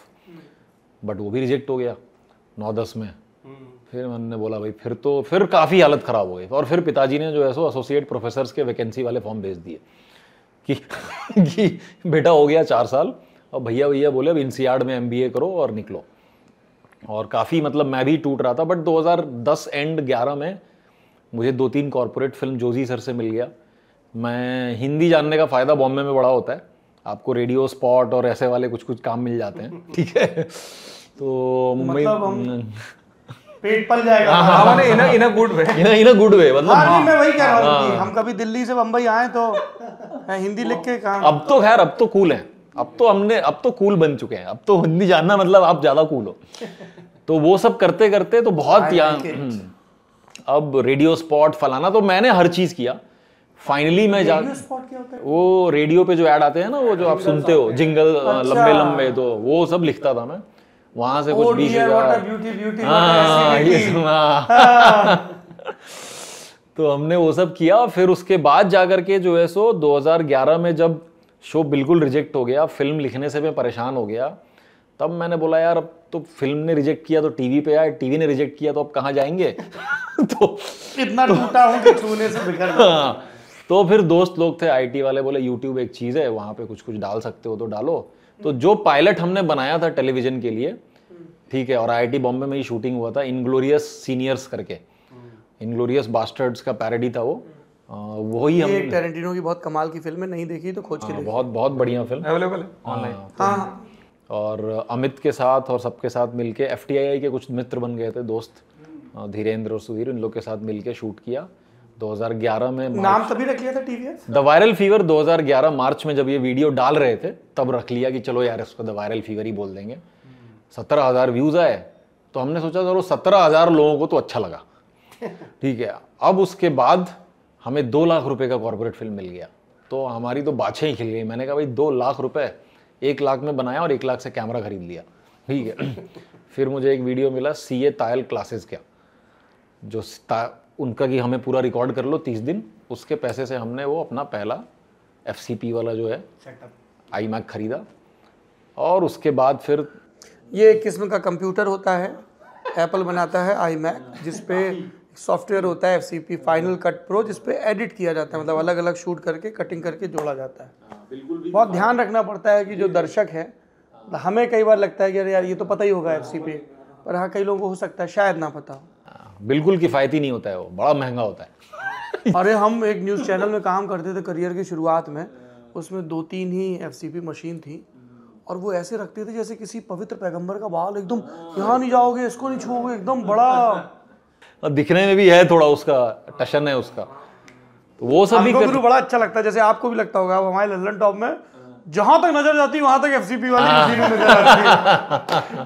but वो भी रिजेक्ट हो गया, नौ दस में। फिर मैंने बोला, भाई, फिर तो फिर काफ़ी हालत ख़राब हो गई। और फिर पिताजी ने जो है सो एसोसिएट प्रोफेसर्स के वैकेंसी वाले फॉर्म भेज दिए, कि कि बेटा हो गया चार साल और भैया भैया बोले अब इंसियाड में एमबीए करो और निकलो। और काफ़ी मतलब मैं भी टूट रहा था बट 2010 एंड 11 में मुझे दो तीन कॉरपोरेट फ़िल्म जोजी सर से मिल गया। मैं हिंदी जानने का फ़ायदा बॉम्बे में बड़ा होता है। आपको रेडियो स्पॉट और ऐसे वाले कुछ कुछ काम मिल जाते हैं ठीक है? तो मुंबई मतलब हम- पेट पल जाएगा। हाँ मैंने इन इन a good way in in a good way मतलब हाँ मैं वही कह रहा हूँ हम कभी दिल्ली से बम्बई आए तो हिंदी लिख के काम अब तो खैर अब तो कूल है। अब तो हमने अब तो कूल बन चुके हैं। अब तो हिंदी जानना मतलब आप ज़्यादा कूल हो। तो वो सब करते करते तो बहुत यहाँ हम्म, अब रेडियो स्पॉट फलाना तो मैंने हर चीज़ किया। फाइनली मैं जा क्या होता है? वो रेडियो पे जो ऐड आते हैं ना वो जो आप सुनते हो जिंगल लंबे लंबे तो वो सब लिखता था मैं। वहाँ से कुछ बीस हज़ार ब्यूटी ब्यूटी हाँ, ये सुना तो हमने वो सब किया फिर उसके बाद जाकर के जो है सो 2011 में जब शो बिल्कुल रिजेक्ट हो गया फ़िल्म लिखने से मैं परेशान हो गया। तब मैंने बोला यार अब तो फ़िल्म ने रिजेक्ट किया तो टीवी पे आए टीवी ने रिजेक्ट किया तो अब कहाँ जाएँगे? तो इतना टूटा हूँ कि छूने से बिखर गया। हाँ, तो फिर दोस्त लोग थे आईटी वाले बोले यूट्यूब एक चीज़ है वहाँ पे कुछ कुछ डाल सकते हो तो डालो। तो जो पायलट हमने बनाया था टेलीविज़न के लिए ठीक है और आईआईटी बॉम्बे में ही शूटिंग हुआ था इनग्लोरियस सीनियर्स करके। इनग्लोरियस बास्टर्ड्स का पैरोडी था वो। वही हम एक टेरेंटिनो की बहुत कमाल की फ़िल्म है नहीं देखी तो खोज के हाँ, देखी बहुत बहुत बढ़िया फ़िल्म अवेलेबल है? ऑनलाइन हाँ और अमित के साथ और सबके साथ मिलके एफ़ के कुछ मित्र बन गए थे दोस्त धीरेन्द्र और सुधीर इन लोग के साथ मिलके शूट किया। 2011 में नाम तभी रख लिया था TVF the viral fever 2011 March में जब ये वीडियो डाल रहे थे तब रख लिया कि चलो यार इसको द वायरल फीवर ही बोल देंगे। सत्रह हज़ार व्यूज़ आए तो हमने सोचा चलो सत्रह हज़ार लोगों को तो अच्छा लगा। ठीक है अब उसके बाद हमें दो लाख रुपए का कॉरपोरेट फ़िल्म मिल गया। तो हमारी तो बाछें ही खिल गई। मैंने कहा भाई दो लाख रुपए एक लाख में बनाया और एक लाख से कैमरा खरीद लिया। ठीक है। फिर मुझे एक वीडियो मिला सी ए तायल क्लासेस का जो उनका कि हमें पूरा रिकॉर्ड कर लो तीस दिन। उसके पैसे से हमने वो अपना पहला एफसीपी वाला जो है आई मैक खरीदा। और उसके बाद फिर ये एक किस्म का कंप्यूटर होता है। एप्पल बनाता है आई मैक जिसपे सॉफ्टवेयर होता है F C P final cut pro जिसपे एडिट किया जाता है मतलब अलग अलग शूट करके कटिंग करके जोड़ा जाता है। बहुत ध्यान रखना पड़ता है कि जो दर्शक है हमें कई बार लगता है कि अरे यार ये तो पता ही होगा एफ़ सी पी पर हाँ कई लोगों को हो सकता है शायद ना पता हो। हाँ, बिल्कुल किफ़ायती नहीं होता है वो बड़ा महँगा होता है। अरे हम एक न्यूज़ चैनल में काम करते थे करियर की शुरुआत में उसमें दो तीन ही एफ़ सी पी मशीन थी और वो ऐसे रखते थे जैसे किसी पवित्र पैगंबर का बाल एकदम यहाँ नहीं जाओगे इसको नहीं छूओगे एकदम बड़ा और दिखने में भी है थोड़ा उसका टशन है उसका। तो वो सब भी कर... बड़ा अच्छा लगता है जैसे आपको भी लगता होगा हमारे लल्लन टॉप में जहाँ तक नज़र जाती है वहाँ तक एफसीपी वाली मशीन नज़र आती है।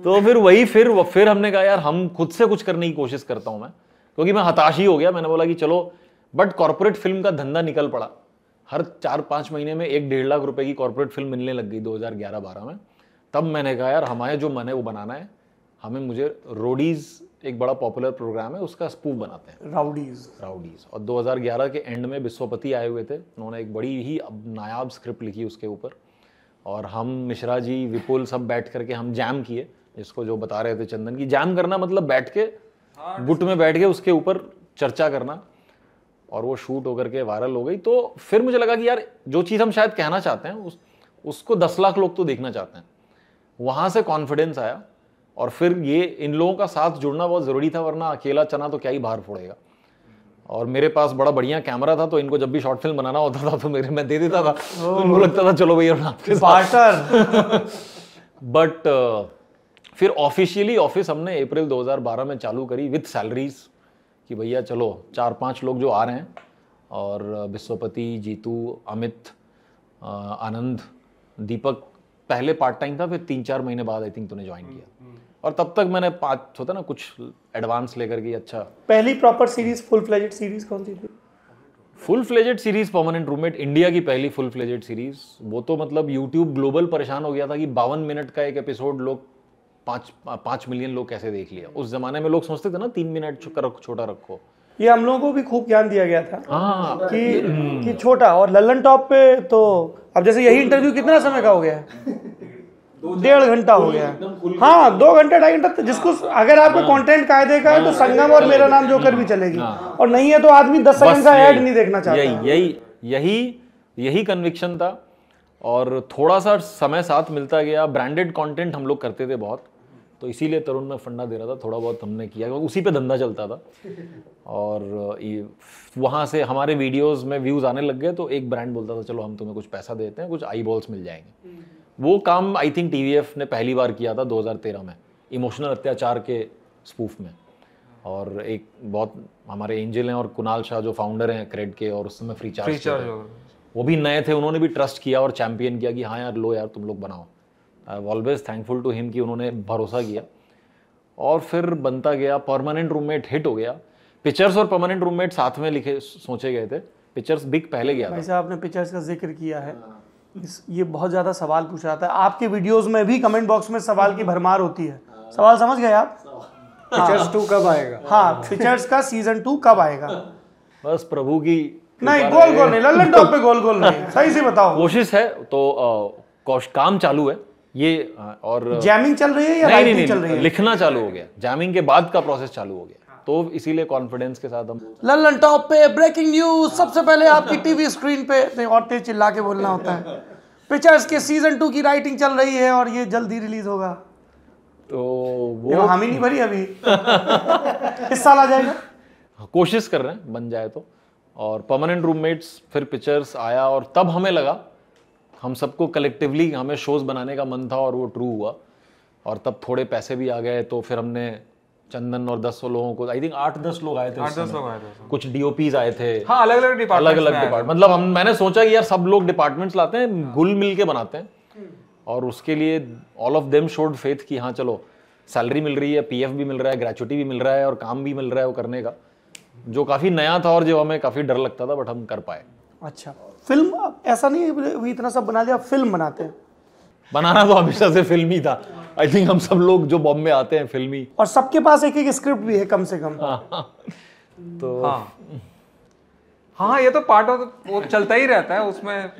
तो फिर वही फिर फिर हमने कहा यार हम खुद से कुछ करने की कोशिश करता हूँ मैं। क्योंकि मैं हताश ही हो गया मैंने बोला कि चलो बट कॉर्पोरेट फ़िल्म का धंधा निकल पड़ा। हर चार पाँच महीने में एक डेढ़ लाख रुपए की कॉर्पोरेट फ़िल्म मिलने लग गई 2011-12 में। तब मैंने कहा यार हमारे जो मन है वो बनाना है। हमें मुझे रोडीज एक बड़ा पॉपुलर प्रोग्राम है उसका स्पूफ बनाते हैं। राउडीज राउडीज और 2011 के एंड में विश्वपति आए हुए थे। उन्होंने एक बड़ी ही अब नायाब स्क्रिप्ट लिखी उसके ऊपर। और हम मिश्रा जी विपुल सब बैठ करके हम जैम किए जिसको जो बता रहे थे चंदन की। जैम करना मतलब बैठ के गुट में बैठ के उसके ऊपर चर्चा करना। और वो शूट होकर के वायरल हो गई। तो फिर मुझे लगा कि यार जो चीज़ हम शायद कहना चाहते हैं उस उसको दस लाख लोग तो देखना चाहते हैं। वहाँ से कॉन्फिडेंस आया। और फिर ये इन लोगों का साथ जुड़ना बहुत ज़रूरी था वरना अकेला चना तो क्या ही बाहर फोड़ेगा। और मेरे पास बड़ा बढ़िया कैमरा था तो इनको जब भी शॉर्ट फ़िल्म बनाना होता था तो मेरे मैं दे देता था। तो इनको लगता था चलो भैया आपके बट फिर ऑफिशियली ऑफ़िस हमने अप्रैल 2012 में चालू करी विथ सैलरीज कि भैया चलो चार पाँच लोग जो आ रहे हैं और विश्वपति जीतू अमित आनंद दीपक पहले पार्ट टाइम था फिर तीन चार महीने बाद आई थिंक तूने ज्वाइन किया। और तब तक मैंने पाँच होता ना कुछ एडवांस लेकर के अच्छा। पहली proper series full fledged series कौन सी थी? Full fledged series permanent roommate India की पहली फुल फ्लेजेड सीरीज़ वो तो मतलब यूट्यूब ग्लोबल परेशान हो गया था कि बावन मिनट का एक एपिसोड लोग पाँच पाँच मिलियन लोग कैसे देख लिया। उस जमाने में लोग सोचते थे ना तीन मिनट छोटा रखो। ये हम लोगों को भी खूब ज्ञान दिया गया था हाँ। कि कि छोटा और लल्लन टॉप पे तो अब जैसे यही इंटरव्यू कितना समय का हो गया? है डेढ़ घंटा हो गया। है हाँ दो घंटे ढाई घंटा तो जिसको अगर आपका कंटेंट कायदे का है तो संगम और मेरा नाम जोकर भी चलेगी। और नहीं है तो आदमी दस सेकंड का ऐड नहीं देखना चाहता। यही यही यही यही कन्विक्शन था। और थोड़ा सा समय साथ मिलता गया। ब्रांडेड कंटेंट हम लोग करते थे बहुत। तो इसीलिए तरुण में फंडा दे रहा था। थोड़ा बहुत हमने किया। क्योंकि उसी पे धंधा चलता था। और ये वहाँ से हमारे वीडियोस में व्यूज़ आने लग गए। तो एक ब्रांड बोलता था चलो हम तुम्हें कुछ पैसा देते हैं। कुछ आई बॉल्स मिल जाएँगे। वो काम आई थिंक टीवीएफ ने पहली बार किया था 2013 में इमोशनल अत्याचार के स्पूफ में। और एक बहुत हमारे एंजल हैं और कुणाल शाह जो फाउंडर हैं क्रेड के और उस समय फ्री चार्ज फ्री चार्ज वो भी नए थे उन्होंने भी ट्रस्ट किया और चैंपियन किया कि हाँ यार लो यार तुम लोग बनाओ। I always thankful to him कि उन्होंने भरोसा किया। और फिर बनता गया परमानेंट रूममेट हिट हो गया। पिक्चर्स और परमानेंट रूममेट साथ में लिखे सोचे गए थे। पिक्चर्स बिग पहले गया था। आपने पिक्चर्स का ज़िक्र किया है। इस ये बहुत ज़्यादा सवाल पूछ रहा था। आपके वीडियोस में भी कमेंट बॉक्स में सवाल की भरमार होती है। सवाल समझ गए आप? फीचर्स टू कब आएगा? हाँ फीचर्स का सीज़न टू कब आएगा? बस प्रभु की नहीं गोल गोल नहीं लल्लन टॉप पे गोल गोल नहीं सही से बताओ। कोशिश है तो कौश- काम चालू है। ये और जैमिंग चल रही है या नहीं नहीं राइटिंग चल रही है? लिखना चालू हो गया। जैमिंग के बाद का प्रोसेस चालू हो गया। तो इसीलिए कॉन्फिडेंस के साथ हम लल्लन टॉप पे ब्रेकिंग न्यूज़ सबसे पहले आपकी टीवी स्क्रीन पे नहीं और तेज चिल्ला के बोलना होता है। पिक्चर्स के सीज़न टू की राइटिंग चल रही है और ये जल्दी रिलीज़ होगा। तो वो हामी नहीं भरी अभी। इस साल आ जाएगा। कोशिश कर रहे हैं बन जाए तो। और परमानेंट रूममेट्स फिर पिक्चर्स आया और तब हमें लगा हम सबको कलेक्टिवली हमें शोज़ बनाने का मन था और वो ट्रू हुआ। और तब थोड़े पैसे भी आ गए तो फिर हमने चंदन और दस सौ लोगों को आई थिंक आठ दस लोग आए थे आठ दस लोग आए थे कुछ डीओपीज आए थे। हाँ अलग अलग डिपार्टमेंट अलग अलग डिपार्टमेंट मतलब हम मैंने सोचा कि यार सब लोग डिपार्टमेंट्स लाते हैं घुल मिल के बनाते हैं। और उसके लिए all of them showed faith कि हाँ चलो सैलरी मिल रही है पीएफ भी मिल रहा है ग्रेचुटी भी मिल रहा है और काम भी मिल रहा है वो करने का जो काफ़ी नया था और जो हमें काफ़ी डर लगता था बट हम कर पाए। अच्छा। फ़िल्म ऐसा नहीं इतना सब बना लिया फ़िल्म बनाते हैं। बनाना तो हमेशा से फ़िल्म ही था। आई थिंक हम सब लोग जो बॉम्बे आते हैं फिल्मी और सबके पास एक एक स्क्रिप्ट भी है कम से कम। तो हाँ। हाँ ये तो पार्ट ऑफ़ वो चलता ही रहता है उसमें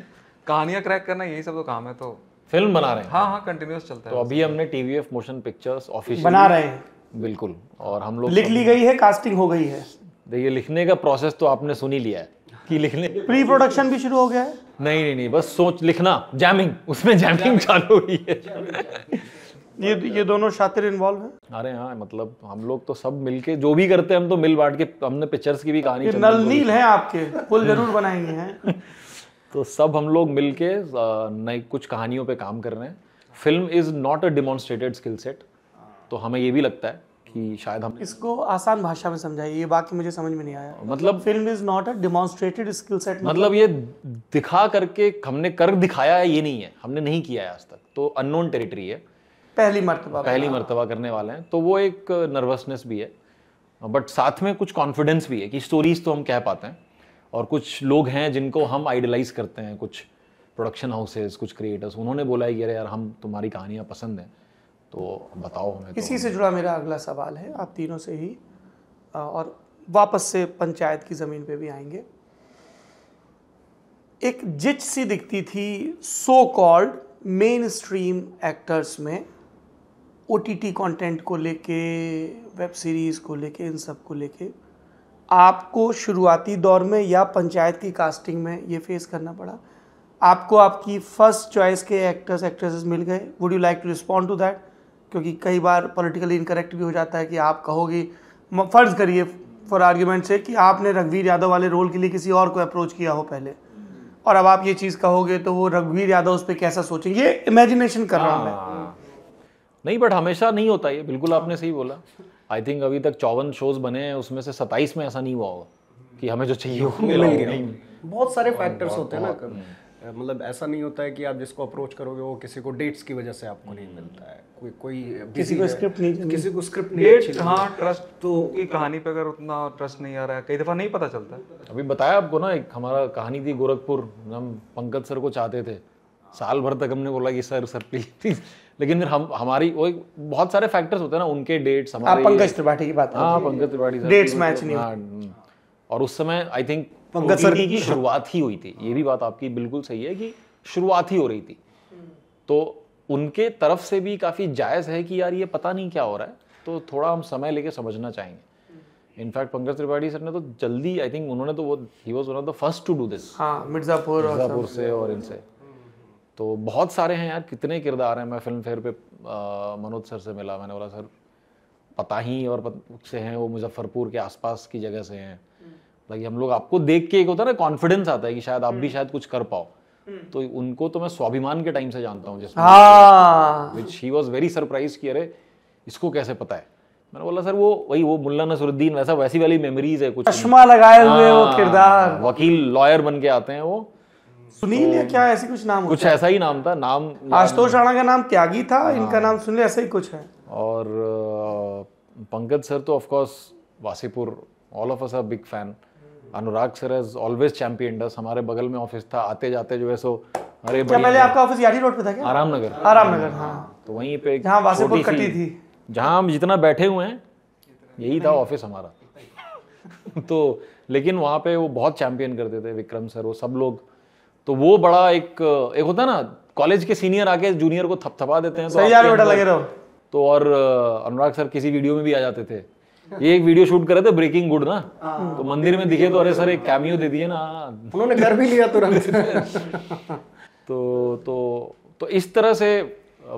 कहानियाँ क्रैक करना यही सब तो काम है तो। फ़िल्म बना रहे हैं। हाँ हाँ कंटिन्यूस चलता है। तो अभी हमने टीवीएफ मोशन पिक्चर्स ऑफिशियल बना रहे हैं। बिल्कुल और हम लोग लिख ली गई है कास्टिंग हो गई है। देखिए लिखने का प्रोसेस तो आपने सुन ही लिया है कि लिखने प्री प्रोडक्शन भी शुरू हो गया है। नहीं नहीं नहीं बस सोच लिखना जैमिंग उसमें जैमिंग चालू हुई है। ये ये दोनों शातिर इन्वॉल्व हैं? अरे हाँ मतलब हम लोग तो सब मिलके जो भी करते हैं हम तो मिल बांट के हमने पिक्चर्स की भी कहानी नल नील हैं आपके पुल ज़रूर बनाएँगे हैं। तो सब हम लोग मिलके अ, नई कुछ कहानियों पे काम कर रहे हैं। Film is not a demonstrated skill set तो हमें ये भी लगता है कि शायद हम इसको आसान भाषा में समझाइए ये वाक्य मुझे समझ में नहीं आया। मतलब film is not a demonstrated skill set मतलब ये दिखा करके हमने कर दिखाया है ये नहीं है। हमने नहीं किया है आज तक। तो अननोन टेरिटरी है। पहली मरतबा पहली मरतबा करने वाले हैं। तो वो एक नर्वसनेस भी है बट साथ में कुछ कॉन्फिडेंस भी है कि स्टोरीज तो हम कह पाते हैं। और कुछ लोग हैं जिनको हम आइडलाइज करते हैं कुछ प्रोडक्शन हाउसेस कुछ क्रिएटर्स उन्होंने बोला है कि अरे यार हम तुम्हारी कहानियाँ पसंद हैं तो बताओ हमें तो इसी से जुड़ा मेरा अगला सवाल है आप तीनों से ही। और वापस से पंचायत की ज़मीन पे भी आएँगे। एक जिच सी दिखती थी so called main stream actors में। ओ टी टी कॉन्टेंट को लेके वेब सीरीज़ को लेके, इन सबको लेके, आपको शुरुआती दौर में या पंचायत की कास्टिंग में ये फेस करना पड़ा। आपको आपकी फ़र्स्ट चॉइस के एक्टर्स एक्ट्रेसेस मिल गए। Would you like to respond to that क्योंकि कई बार पॉलिटिकली इनकरेक्ट भी हो जाता है कि आप कहोगे फ़र्ज़ करिए फॉर आर्ग्यूमेंट से कि आपने रघुवीर यादव वाले रोल के लिए किसी और को अप्रोच किया हो पहले। और अब आप ये चीज़ कहोगे तो वो रघुवीर यादव उस पर कैसा सोचेंगे? ये इमेजिनेशन कर रहा हूँ मैं। हाँ। नहीं बट हमेशा नहीं होता ये। बिल्कुल आपने सही बोला। आई थिंक अभी तक चौवन शोज़ बने हैं उसमें से सत्ताईस में ऐसा नहीं हुआ होगा कि हमें जो चाहिए वो मिला होगा। बहुत सारे फैक्टर्स होते हैं ना मतलब ऐसा नहीं होता है कि आप जिसको अप्रोच करोगे वो किसी को डेट्स की वजह से आपको नहीं मिलता है। कोई कोई किसी को स्क्रिप्ट नहीं किसी को स्क्रिप्ट नहीं अच्छी डेट हाँ ट्रस्ट तो की कहानी पे अगर उतना ट्रस्ट नहीं आ रहा है। कई दफ़ा नहीं पता चलता। अभी बताया आपको ना एक हमारा कहानी थी गोरखपुर। हम पंकज सर को चाहते थे। साल भर तक हमने बोला कि सर सर प्लीज़ लेकिन फिर हम हमारी वो बहुत सारे फैक्टर्स होते हैं ना उनके डेट्स आप हमारे पंकज त्रिपाठी की बात हाँ पंकज त्रिपाठी की- match नहीं हाँ, हम्म। और उस समय आई थिंक पंकज सर की शुरुआत ही हुई थी। ये भी बात आपकी बिल्कुल सही है कि शुरुआत ही हो रही थी। तो उनके तरफ़ से भी काफ़ी जायज़ है कि यार ये पता नहीं क्या हो रहा है तो थोड़ा हम समय लेके समझना चाहेंगे। इनफैक्ट पंकज त्रिपाठी सर ने तो जल्दी आई थिंक उन्होंने तो वो ही was one of the first to do this हाँ मिर्ज़ापुर मिर्जापुर से और इनसे। तो बहुत सारे हैं यार कितने किरदार हैं। मैं फ़िल्म फेयर पे मनोज सर से मिला। मैंने बोला सर पता ही और पत, से हैं वो मुजफ्फरपुर के आसपास की जगह से हैं। ताकि हम लोग आपको देख के एक होता है ना कॉन्फिडेंस आता है कि शायद आप भी शायद कुछ कर पाओ। तो उनको तो मैं स्वाभिमान के टाइम से जानता हूँ जिसमें which he was very surprise कि अरे इसको कैसे पता है? मैंने बोला सर वो वही वो मुल्ला नसरुद्दीन वैसा वैसी वाली मेमोरीज है कुछ चश्मा लगाए हुए वो हाँ, किरदार। वकील लॉयर बन के आते हैं वो। सुनील या क्या ऐसी कुछ नाम कुछ ऐसा ही नाम था नाम आशुतोष राणा का नाम त्यागी था इनका नाम सुनील ऐसा ही कुछ है। और पंकज सर तो of course Wasseypur all of us are big fan Anurag sir has always champion us हमारे बगल में ऑफ़िस था आते जाते जो है सो अरे क्या पहले आपका ऑफ़िस यारी रोड पे था क्या? आराम नगर आराम नगर हाँ। तो वहीं पे जहाँ वासीपुर कटी थी। जहाँ हम जितना बैठे हुए हैं यही था ऑफ़िस हमारा। तो लेकिन वहाँ पे वो बहुत चैंपियन करते थे विक्रम सर वो सब लोग तो वो बड़ा एक एक होता है ना कॉलेज के सीनियर आके जूनियर को थपथपा देते हैं तो सही यार बेटा लगे रहो। तो और अनुराग सर किसी वीडियो में भी आ जाते थे। ये एक वीडियो शूट कर रहे थे ब्रेकिंग गुड ना? तो मंदिर में दिखे तो अरे सर एक कैमियो दे दिए ना। उन्होंने कर भी लिया तुरंत। तो तो तो इस तरह से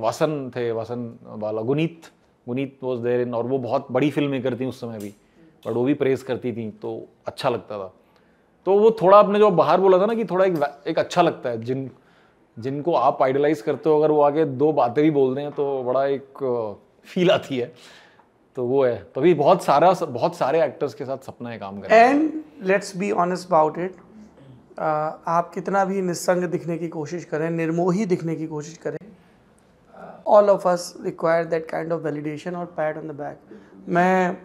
वासन थे वासन वाला Guneet Guneet was there in और वो बहुत बड़ी फ़िल्म मेकर थी उस समय भी बट वो भी प्रेस करती थी तो अच्छा लगता था। तो वो थोड़ा आपने जो बाहर बोला था ना कि थोड़ा एक एक अच्छा लगता है। जिन, जिनको आप आइडलाइज करते हो, अगर वो आगे दो बातें भी बोल दें तो बड़ा एक फील आती है। तो वो है। तो भी बहुत सारा, बहुत सारे एक्टर्स के साथ सपना है काम करना and let's be honest about it आप कितना भी निस्संग दिखने की कोशिश करें, निर्मोही दिखने की कोशिश करें all of us require that kind of validation और पैट ऑन द बैक मैं,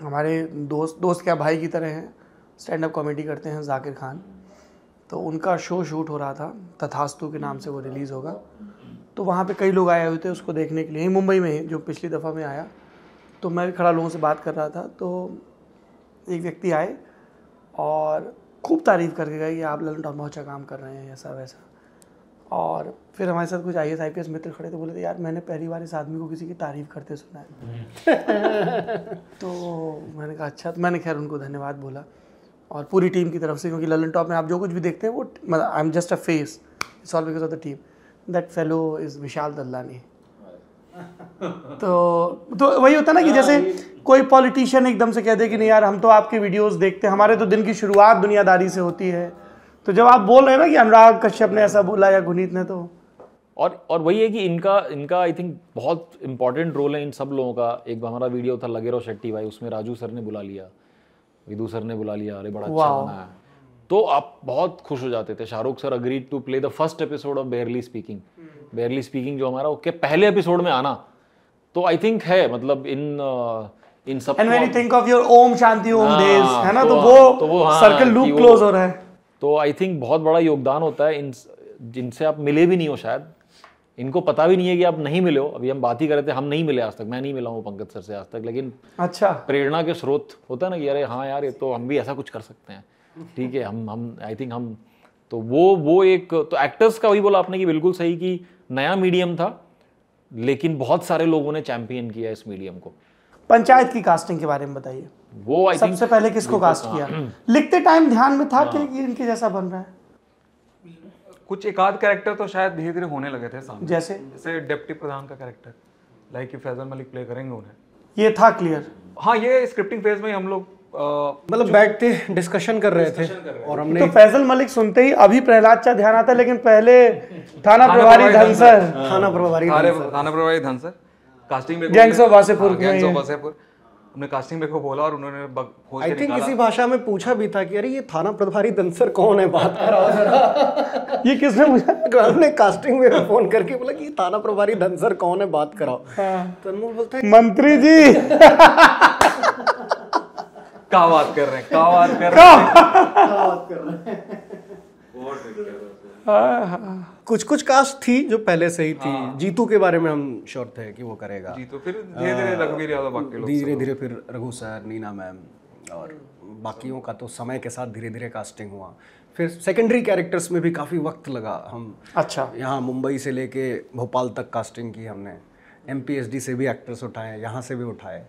हमारे दोस्त दोस्त क्या भाई की तरह हैं स्टैंड अप कॉमेडी करते हैं जाकिर खान। तो उनका शो शूट हो रहा था तथास्तु के नाम से वो रिलीज़ होगा। तो वहाँ पे कई लोग आए हुए थे उसको देखने के लिए। मुंबई में ही जो पिछली दफ़ा में आया। तो मैं भी खड़ा लोगों से बात कर रहा था। तो एक व्यक्ति आए और खूब तारीफ़ करके गए कि आप ललन टॉप बहुत अच्छा काम कर रहे हैं ऐसा वैसा। और फिर हमारे साथ कुछ I S I P S मित्र खड़े थे बोले थे यार मैंने पहली बार इस आदमी को किसी की तारीफ़ करते सुना है। तो मैंने कहा अच्छा। तो मैंने खैर उनको धन्यवाद बोला। और पूरी टीम की तरफ़ से क्योंकि ललन टॉप में आप जो कुछ भी देखते हैं वो मतलब I am just a face it's all because of the team that fellow is Vishal Dallani तो तो वही होता ना कि जैसे कोई पॉलिटिशियन एकदम से कह दे कि नहीं यार हम तो आपके वीडियोस देखते हैं हमारे तो दिन की शुरुआत दुनियादारी से होती है। तो जब आप बोल रहे हैं ना कि अनुराग कश्यप ने ऐसा बोला या गुनीत ने तो और और वही है कि इनका इनका आई थिंक बहुत इंपॉर्टेंट रोल है इन सब लोगों का। एक हमारा वीडियो था लगेरो शेट्टी भाई उसमें राजू सर ने बुला लिया। विदू सर ने बुला लिया अरे बड़ा अच्छा बना है। तो आप बहुत खुश हो जाते थे। Shahrukh sir agreed to play the first episode of Barely Speaking Barely Speaking जो हमारा उसके पहले एपिसोड में आना। तो आई थिंक है मतलब इन इन सब and when you think of your Om Shanti Om हाँ, डेज़ है ना तो हाँ, वो तो वो हाँ, सर्कल लूप क्लोज हो रहा है। तो आई थिंक बहुत बड़ा योगदान होता है इन जिनसे आप मिले भी नहीं हो शायद। इनको पता भी नहीं है कि आप नहीं मिले हो। अभी हम बात ही कर रहे थे हम नहीं मिले आज तक। मैं नहीं मिला हूँ पंकज सर से आज तक लेकिन अच्छा। प्रेरणा के स्रोत होता है ना कि अरे हाँ यार ये तो हम भी ऐसा कुछ कर सकते हैं। ठीक है हम हम आई थिंक हम तो वो वो एक तो एक्टर्स का वही बोला आपने कि बिल्कुल सही कि नया मीडियम था लेकिन बहुत सारे लोगों ने चैंपियन किया इस मीडियम को। पंचायत की कास्टिंग के बारे में बताइए। वो आई सबसे पहले किसको कास्ट किया? लिखते टाइम ध्यान में था कि इनके जैसा बन रहा है। कुछ एक आध कैरेक्टर तो शायद धीरे धीरे होने लगे थे सामने। जैसे? जैसे डिप्टी प्रधान का कैरेक्टर लाइक कि फैजल मलिक प्ले करेंगे उन्हें। ये था क्लियर हाँ ये स्क्रिप्टिंग फ़ेज़ में हम लोग मतलब बैठते डिस्कशन कर रहे थे और हमने तो फैजल मलिक सुनते ही अभी प्रहलाद चा ध्यान आता है लेकिन पहले थाना प्रभारी धनसर थाना प्रभारी थाना प्रभारी धन सर। कास्टिंग में Gangs of Wasseypur Gangs of Wasseypur हमने कास्टिंग में को बोला और उन्होंने आई थिंक निकाला। इसी भाषा में पूछा भी था कि अरे ये थाना प्रभारी दंसर कौन है? बात कराओ जरा ये किसने पूछा? हमने कास्टिंग में फ़ोन करके बोला कि ये थाना प्रभारी धनसर कौन है? बात कराओ। तो अनमोल बोलता है मंत्री जी। क्या बात कर रहे हैं क्या बात कर रहे हैं? कुछ कुछ कास्ट थी जो पहले से ही थी। जीतू के बारे में हम श्योर थे कि वो करेगा। जी तो फिर धीरे धीरे रघुवीर यादव बाकी लोग धीरे धीरे फिर रघु सर नीना मैम और बाकियों का तो समय के साथ धीरे धीरे कास्टिंग हुआ। फिर सेकेंडरी कैरेक्टर्स में भी काफ़ी वक्त लगा। हम अच्छा। यहाँ मुंबई से लेके भोपाल तक कास्टिंग की हमने। एमपीएसडी से भी एक्टर्स उठाए यहाँ से भी उठाए।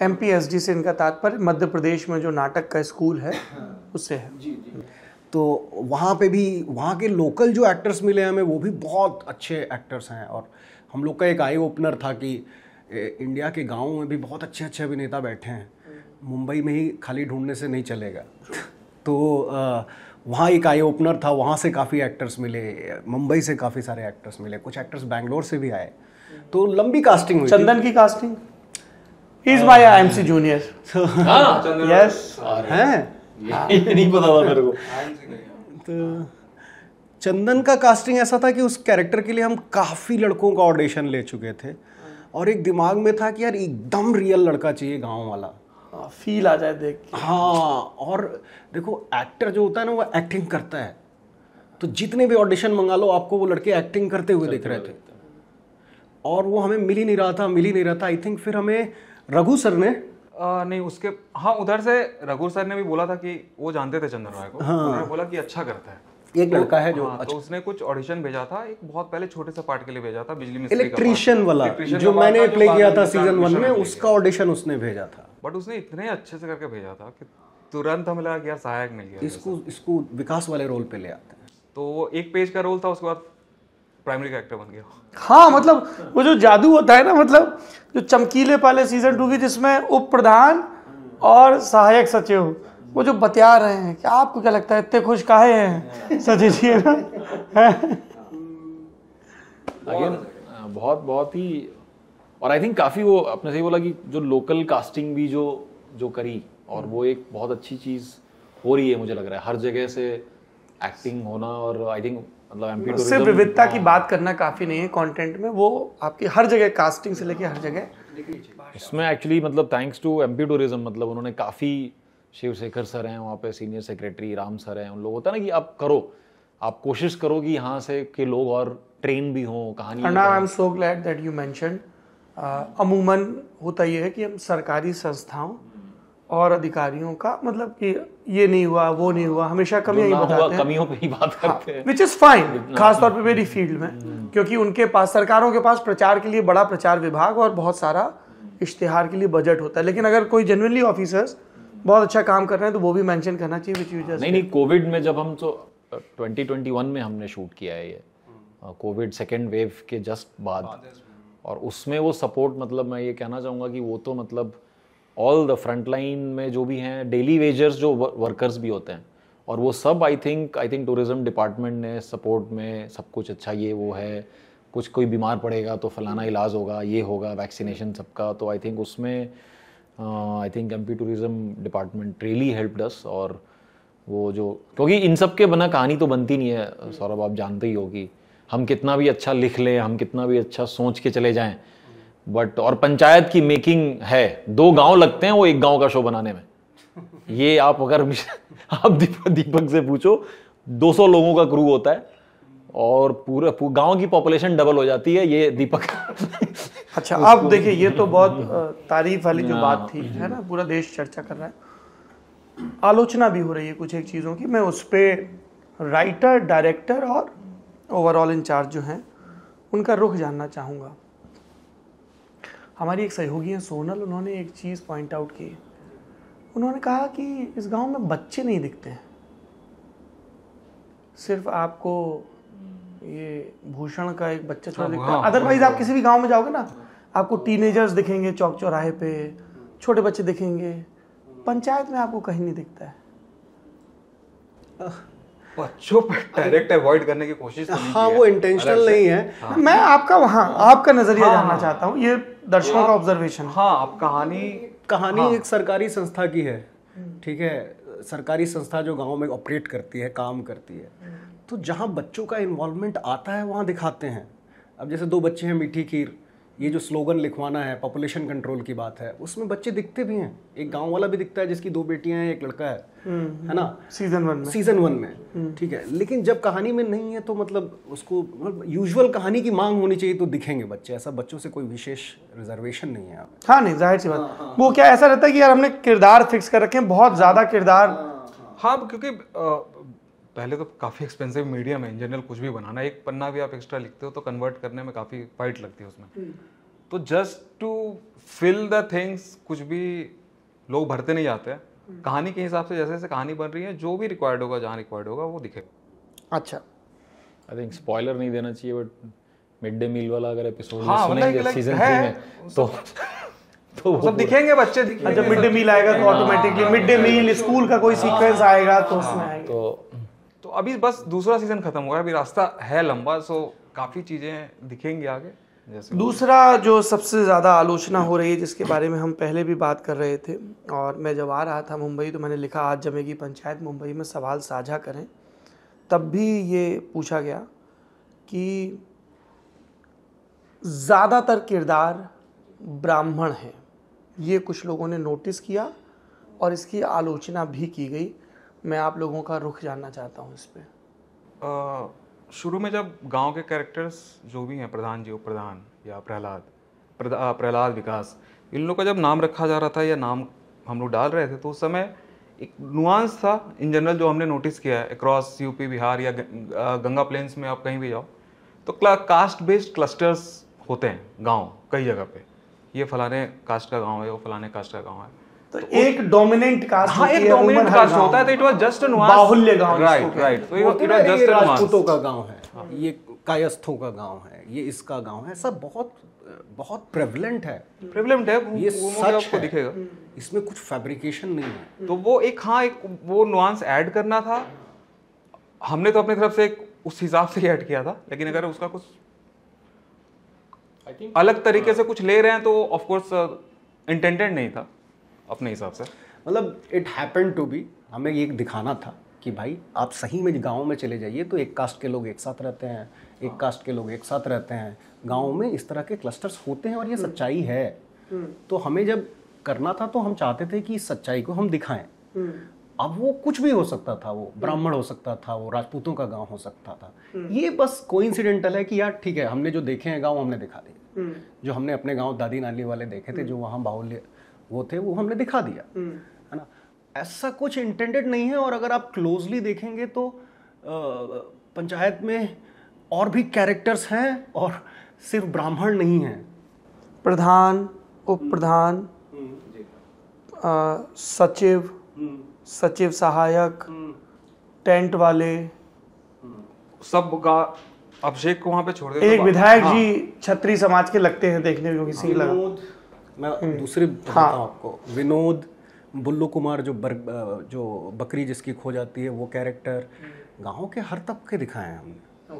एमपीएसडी से इनका तात्पर्य मध्य प्रदेश में जो नाटक का स्कूल है उससे है। तो वहाँ पे भी वहाँ के लोकल जो एक्टर्स मिले हमें वो भी बहुत अच्छे एक्टर्स हैं। और हम लोग का एक आई ओपनर था कि इंडिया के गाँव में भी बहुत अच्छे अच्छे अभिनेता बैठे हैं। मुंबई में ही खाली ढूँढने से नहीं चलेगा। तो वहाँ एक आई ओपनर था वहाँ से काफ़ी एक्टर्स मिले मुंबई से काफ़ी सारे एक्टर्स मिले। कुछ एक्टर्स बैंगलोर से भी आए। तो लंबी कास्टिंग हुई चंदन की casting is my MC junior yes हैं। ये नहीं पता था मेरे को। तो चंदन का कास्टिंग ऐसा था कि उस कैरेक्टर के लिए हम काफ़ी लड़कों का ऑडिशन ले चुके थे। और एक दिमाग में था कि यार एकदम रियल लड़का चाहिए गाँव वाला। फील आ जाए देख हाँ और देखो एक्टर जो होता है ना वो एक्टिंग करता है। तो जितने भी ऑडिशन मंगा लो आपको वो लड़के एक्टिंग करते हुए दिख रहे थे। और वो हमें मिल ही नहीं रहा था मिल ही नहीं रहा था। आई थिंक फिर हमें रघु सर ने आ, नहीं उसके हाँ उधर से रघु सर ने भी बोला था कि वो जानते थे चंदन राय को। हाँ। उन्होंने बोला कि अच्छा करता है। एक तो, लड़का है जो हाँ, अच्छा। तो उसने कुछ ऑडिशन भेजा था एक बहुत पहले छोटे से पार्ट के लिए भेजा था बिजली मिस्त्री इलेक्ट्रीशियन वाला जो मैंने प्ले किया था सीज़न वन में उसका ऑडिशन उसने भेजा था। बट उसने इतने अच्छे से करके भेजा था कि तुरंत हमें लगा कि यार सहायक मिल गया। इसको इसको विकास वाले रोल पे ले आते हैं। तो वो एक पेज का रोल था उसके बाद प्राइमरी कैरेक्टर बन गया। हाँ मतलब वो जो जादू होता है ना मतलब जो चमकीले पहले सीज़न टू की, जिसमें उप प्रधान और सहायक सचिव, वो जो बतिया रहे हैं कि आपको क्या लगता है? इतने खुश काहे हैं सचिव जी, है ना? अगेन बहुत बहुत ही, और आई थिंक काफ़ी वो अपने सही बोला कि जो लोकल कास्टिंग भी जो जो करी, और वो एक बहुत अच्छी चीज़ हो रही है, मुझे लग रहा है। हर जगह से एक्टिंग होना और आई थिंक मतलब एमपी सिर्फ़ विविधता की बात करना काफ़ी नहीं है कंटेंट में वो आपकी हर जगह कास्टिंग से लेके हर जगह। इसमें एक्चुअली मतलब थैंक्स टू एमपी टूरिज़्म मतलब उन्होंने काफ़ी शिवशेखर सर हैं वहाँ पे सीनियर सेक्रेटरी राम सर हैं उन लोग होता है ना कि आप करो आप कोशिश करो कि यहाँ से के लोग और ट्रेन भी हों कहानी I am so glad that you mention अमूमन होता ये है कि हम सरकारी संस्थाओं और अधिकारियों का मतलब कि ये नहीं हुआ वो नहीं हुआ हमेशा कमियाँ ही बताते हैं। कमियों पे ही बात करते हैं। विच इज़ फाइन खास तौर पे मेरी फ़ील्ड में क्योंकि उनके पास सरकारों के पास प्रचार के लिए बड़ा प्रचार विभाग और बहुत सारा इश्तेहार के लिए बजट होता है। लेकिन अगर कोई जेनुअनली ऑफिसर्स बहुत अच्छा काम कर रहे हैं तो वो भी मेंशन करना चाहिए विच यू जस्ट नहीं नहीं कोविड में जब हम तो 2021 में हमने शूट किया है ये। कोविड सेकेंड वेव के जस्ट बाद। और उसमें वो सपोर्ट मतलब मैं ये कहना चाहूँगा कि वो तो मतलब ऑल द फ्रंट लाइन में जो भी हैं डेली वेजर्स जो वर्कर्स भी होते हैं, और वो सब I think I think tourism department ने सपोर्ट में सब कुछ अच्छा ये वो है, कुछ कोई बीमार पड़ेगा तो फलाना इलाज होगा, ये होगा वैक्सीनेशन सबका तो आई थिंक उसमें I think M P tourism department really help does और वो जो, क्योंकि इन सब के बना कहानी तो बनती नहीं है, सौरभ, आप जानते ही हो कि हम कितना भी अच्छा लिख लें, हम कितना भी अच्छा सोच के चले जाएँ बट और पंचायत की मेकिंग है। दो गाँव लगते हैं वो एक गाँव का शो बनाने में। ये आप अगर आप दीपक दीपक से पूछो 200 लोगों का क्रू होता है और पूरा गाँव की पॉपुलेशन डबल हो जाती है ये दीपक अच्छा आप देखिए ये तो बहुत तारीफ़ वाली जो बात थी है ना? पूरा देश चर्चा कर रहा है। आलोचना भी हो रही है कुछ एक चीज़ों की। मैं उस पर राइटर डायरेक्टर और ओवरऑल इंचार्ज जो हैं उनका रुख जानना चाहूँगा। हमारी एक सहयोगी हैं सोनल उन्होंने एक चीज़ पॉइंट आउट की। उन्होंने कहा कि इस गाँव में बच्चे नहीं दिखते हैं। सिर्फ़ आपको ये भूषण का एक बच्चा छोटा दिखता है। अदरवाइज़ आप किसी भी गाँव में जाओगे ना आपको टीनेजर्स दिखेंगे चौक चौराहे पे छोटे बच्चे दिखेंगे। पंचायत में आपको कहीं नहीं दिखता है। बच्चों पे डायरेक्ट अवॉइड करने की कोशिश तो हाँ वो इंटेंशनल नहीं है। मैं आपका वहाँ आपका नज़रिया जानना चाहता हूँ। ये दर्शकों का ऑब्जर्वेशन हाँ अब कहानी कहानी एक सरकारी संस्था की है। ठीक है? सरकारी संस्था जो गाँव में ऑपरेट करती है काम करती है। तो जहाँ बच्चों का इन्वॉल्वमेंट आता है वहाँ दिखाते हैं। अब जैसे दो बच्चे हैं मीठी खीर। ये जो स्लोगन लिखवाना है पॉपुलेशन कंट्रोल की बात है उसमें बच्चे दिखते भी हैं। एक गाँव वाला भी दिखता है जिसकी दो बेटियाँ हैं एक लड़का है। है ना? सीज़न वन में। सीज़न वन में। ठीक है? लेकिन जब कहानी में नहीं है तो मतलब उसको मतलब यूजुअल कहानी की मांग होनी चाहिए तो दिखेंगे बच्चे। ऐसा बच्चों से कोई विशेष रिजर्वेशन नहीं है। हाँ नहीं ज़ाहिर सी बात। वो क्या ऐसा रहता है कि यार हमने किरदार फिक्स कर रखे हैं बहुत ज़्यादा किरदार। हाँ क्योंकि अ, पहले तो काफ़ी एक्सपेंसिव मीडियम है इन जनरल कुछ भी बनाना। एक पन्ना भी आप एक्स्ट्रा लिखते हो तो कन्वर्ट करने में काफ़ी फाइट लगती है उसमें। तो just to fill the things कुछ भी लोग भरते नहीं जाते हैं। कहानी के हिसाब से जैसे जैसे कहानी बन रही है जो भी रिक्वायर्ड होगा जहाँ रिक्वायर्ड होगा वो दिखेगा। अच्छा। आई थिंक स्पॉइलर नहीं देना चाहिए बट मिड डे मील वाला अगर एपिसोड हाँ, मतलब सुनेंगे like सीज़न है, थ्री में तो तो वो सब दिखेंगे बच्चे दिखेंगे। जब मिड डे मील आएगा तो automatically mid day meal school का कोई सीक्वेंस आएगा तो उसमें तो अभी बस दूसरा सीज़न खत्म हुआ है, अभी रास्ता है लंबा सो काफ़ी चीज़ें दिखेंगी आगे। जैसे दूसरा जो सबसे ज़्यादा आलोचना हो रही है, जिसके बारे में हम पहले भी बात कर रहे थे, और मैं जब आ रहा था मुंबई तो मैंने लिखा, आज जमेगी पंचायत, मुंबई में सवाल साझा करें। तब भी ये पूछा गया कि ज़्यादातर किरदार ब्राह्मण हैं। ये कुछ लोगों ने नोटिस किया और इसकी आलोचना भी की गई। मैं आप लोगों का रुख जानना चाहता हूँ इस पर शुरू में जब गाँव के कैरेक्टर्स जो भी हैं, प्रधान जी प्रधान या प्रहलाद प्रहलाद विकास, इन लोग का जब नाम रखा जा रहा था या नाम हम लोग डाल रहे थे तो उस समय एक नुआंस था इन जनरल जो हमने नोटिस किया है अक्रॉस यूपी बिहार या गंगा प्लेन्स में आप कहीं भी जाओ तो कास्ट बेस्ड क्लस्टर्स होते हैं गाँव, कई जगह पे। ये फलाने कास्ट का गाँव है, वो फलाने कास्ट का गाँव है। तो एक डोमिनेंट कास्ट हाँ एक डोमिनेंट कास्ट होता है तो it was just a nuance बाहुल्य गाँव राइट राइट तो इट वाज जस्ट राजपूतों का गाँव है ये कायस्थों का गाँव है ये इसका गाँव है ऐसा बहुत बहुत प्रेवलेंट है। प्रेवलेंट है ये सच आपको दिखेगा। इसमें कुछ फैब्रिकेशन नहीं है। तो वो एक हाँ एक वो नुआंस ऐड करना था। हमने तो अपनी तरफ़ से एक उस हिसाब से ही ऐड किया था लेकिन अगर उसका कुछ अलग तरीके से कुछ ले रहे हैं तो ऑफ़ कोर्स इंटेंडेड नहीं था। अपने हिसाब से? मतलब इट हैपन टू बी हमें ये दिखाना था कि भाई आप सही में गाँव में चले जाइए तो एक कास्ट के लोग एक साथ रहते हैं एक कास्ट के लोग एक साथ रहते हैं। गाँव में इस तरह के क्लस्टर्स होते हैं और ये सच्चाई है। तो हमें जब करना था तो हम चाहते थे कि इस सच्चाई को हम दिखाएँ। अब वो कुछ भी हो सकता था वो ब्राह्मण हो सकता था वो राजपूतों का गाँव हो सकता था। ये बस कोइंसिडेंटल है कि यार ठीक है हमने जो देखे हैं गाँव हमने दिखा दिए। जो हमने अपने गाँव दादी नानी वाले देखे थे जो वहाँ बाहुल्य वो थे वो हमने दिखा दिया। है ना? ऐसा कुछ इंटेंडेड नहीं है और अगर आप क्लोजली देखेंगे तो पंचायत में और भी कैरेक्टर्स हैं और सिर्फ़ ब्राह्मण नहीं हैं। प्रधान उप प्रधान सचिव सचिव सहायक टेंट वाले। सब का अभिषेक को वहाँ पे छोड़ दे एक विधायक जी छत्री समाज के लगते हैं देखने में क्योंकि सिंह लगा। मैं दूसरे बताता हूँ। आपको। विनोद बुल्लू कुमार जो बर, जो बकरी जिसकी खो जाती है वो कैरेक्टर गाँव के हर तबके दिखाए हैं हमने।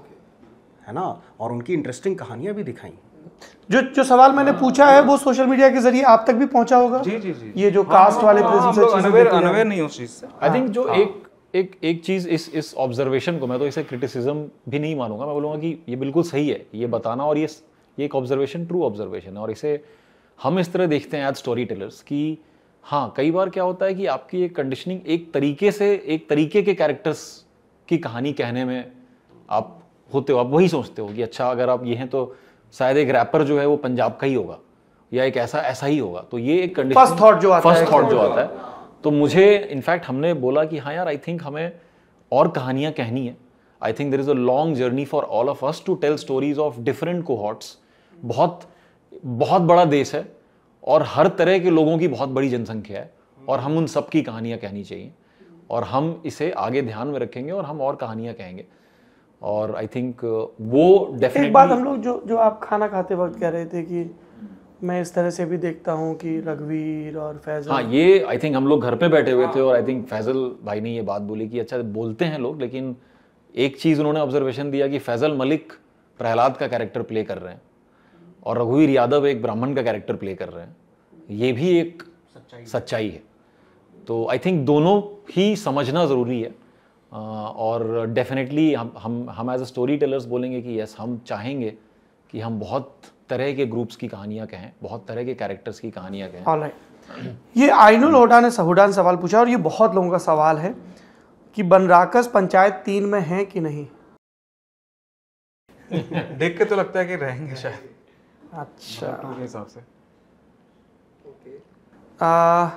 है ना? और उनकी इंटरेस्टिंग कहानियाँ भी दिखाई। जो जो सवाल मैंने पूछा है वो सोशल मीडिया के ज़रिए आप तक भी पहुँचा होगा? जी जी जी। ये जो कास्ट वाले हाँ, प्रिज्म हम से लोग चीज़ें अनअवेयर देखते हैं। नहीं उस चीज़ से। आई थिंक जो एक एक एक चीज़ इस इस ऑब्जर्वेशन को मैं तो इसे क्रिटिसिज्म भी नहीं मानूँगा। मैं बोलूँगा कि ये बिल्कुल सही है ये बताना और ये ये एक ऑब्जर्वेशन ट्रू ऑब्जर्वेशन है। और इसे हम इस तरह देखते हैं एज स्टोरी टेलर्स कि हाँ कई बार क्या होता है कि आपकी एक कंडीशनिंग एक तरीके से एक तरीके के कैरेक्टर्स की कहानी कहने में आप होते हो आप वही सोचते हो कि अच्छा अगर आप ये हैं तो शायद एक रैपर जो है वो पंजाब का ही होगा या एक ऐसा ऐसा ही होगा। तो ये एक कंडीशन First thought जो आता है। फ़र्स्ट थॉट जो आता है। तो मुझे इनफैक्ट हमने बोला कि हाँ यार आई थिंक हमें और कहानियाँ कहनी है। I think there is a long journey for all of us to tell stories of different cohorts बहुत बहुत बड़ा देश है और हर तरह के लोगों की बहुत बड़ी जनसंख्या है और हम उन सब की कहानियाँ कहनी चाहिए और हम इसे आगे ध्यान में रखेंगे और हम और कहानियाँ कहेंगे। और आई थिंक वो एक बात हम लोग जो जो आप खाना खाते वक्त कह रहे थे कि मैं इस तरह से भी देखता हूँ कि रघुवीर और फैजल हाँ ये आई थिंक हम लोग घर पे बैठे हुए थे और आई थिंक फैजल भाई ने ये बात बोली कि अच्छा बोलते हैं लोग लेकिन एक चीज़ उन्होंने ऑब्जर्वेशन दिया कि फैजल मलिक प्रहलाद का कैरेक्टर प्ले कर रहे हैं। और रघुवीर यादव एक ब्राह्मण का कैरेक्टर प्ले कर रहे हैं। ये भी एक सच्चाई सच्चाई है। तो आई थिंक दोनों ही समझना ज़रूरी है। और डेफिनेटली हम हम हम एज अ स्टोरी टेलर्स बोलेंगे कि यस हम चाहेंगे कि हम बहुत तरह के ग्रुप्स की कहानियाँ कहें बहुत तरह के कैरेक्टर्स की कहानियाँ कहें। ऑलराइट ये आइनुल होडा ने हुडा ने सवाल पूछा और ये बहुत लोगों का सवाल है कि बनराकस पंचायत तीन में है कि नहीं? देख के तो लगता है कि रहेंगे शायद। अच्छा। टू के हिसाब से। आ,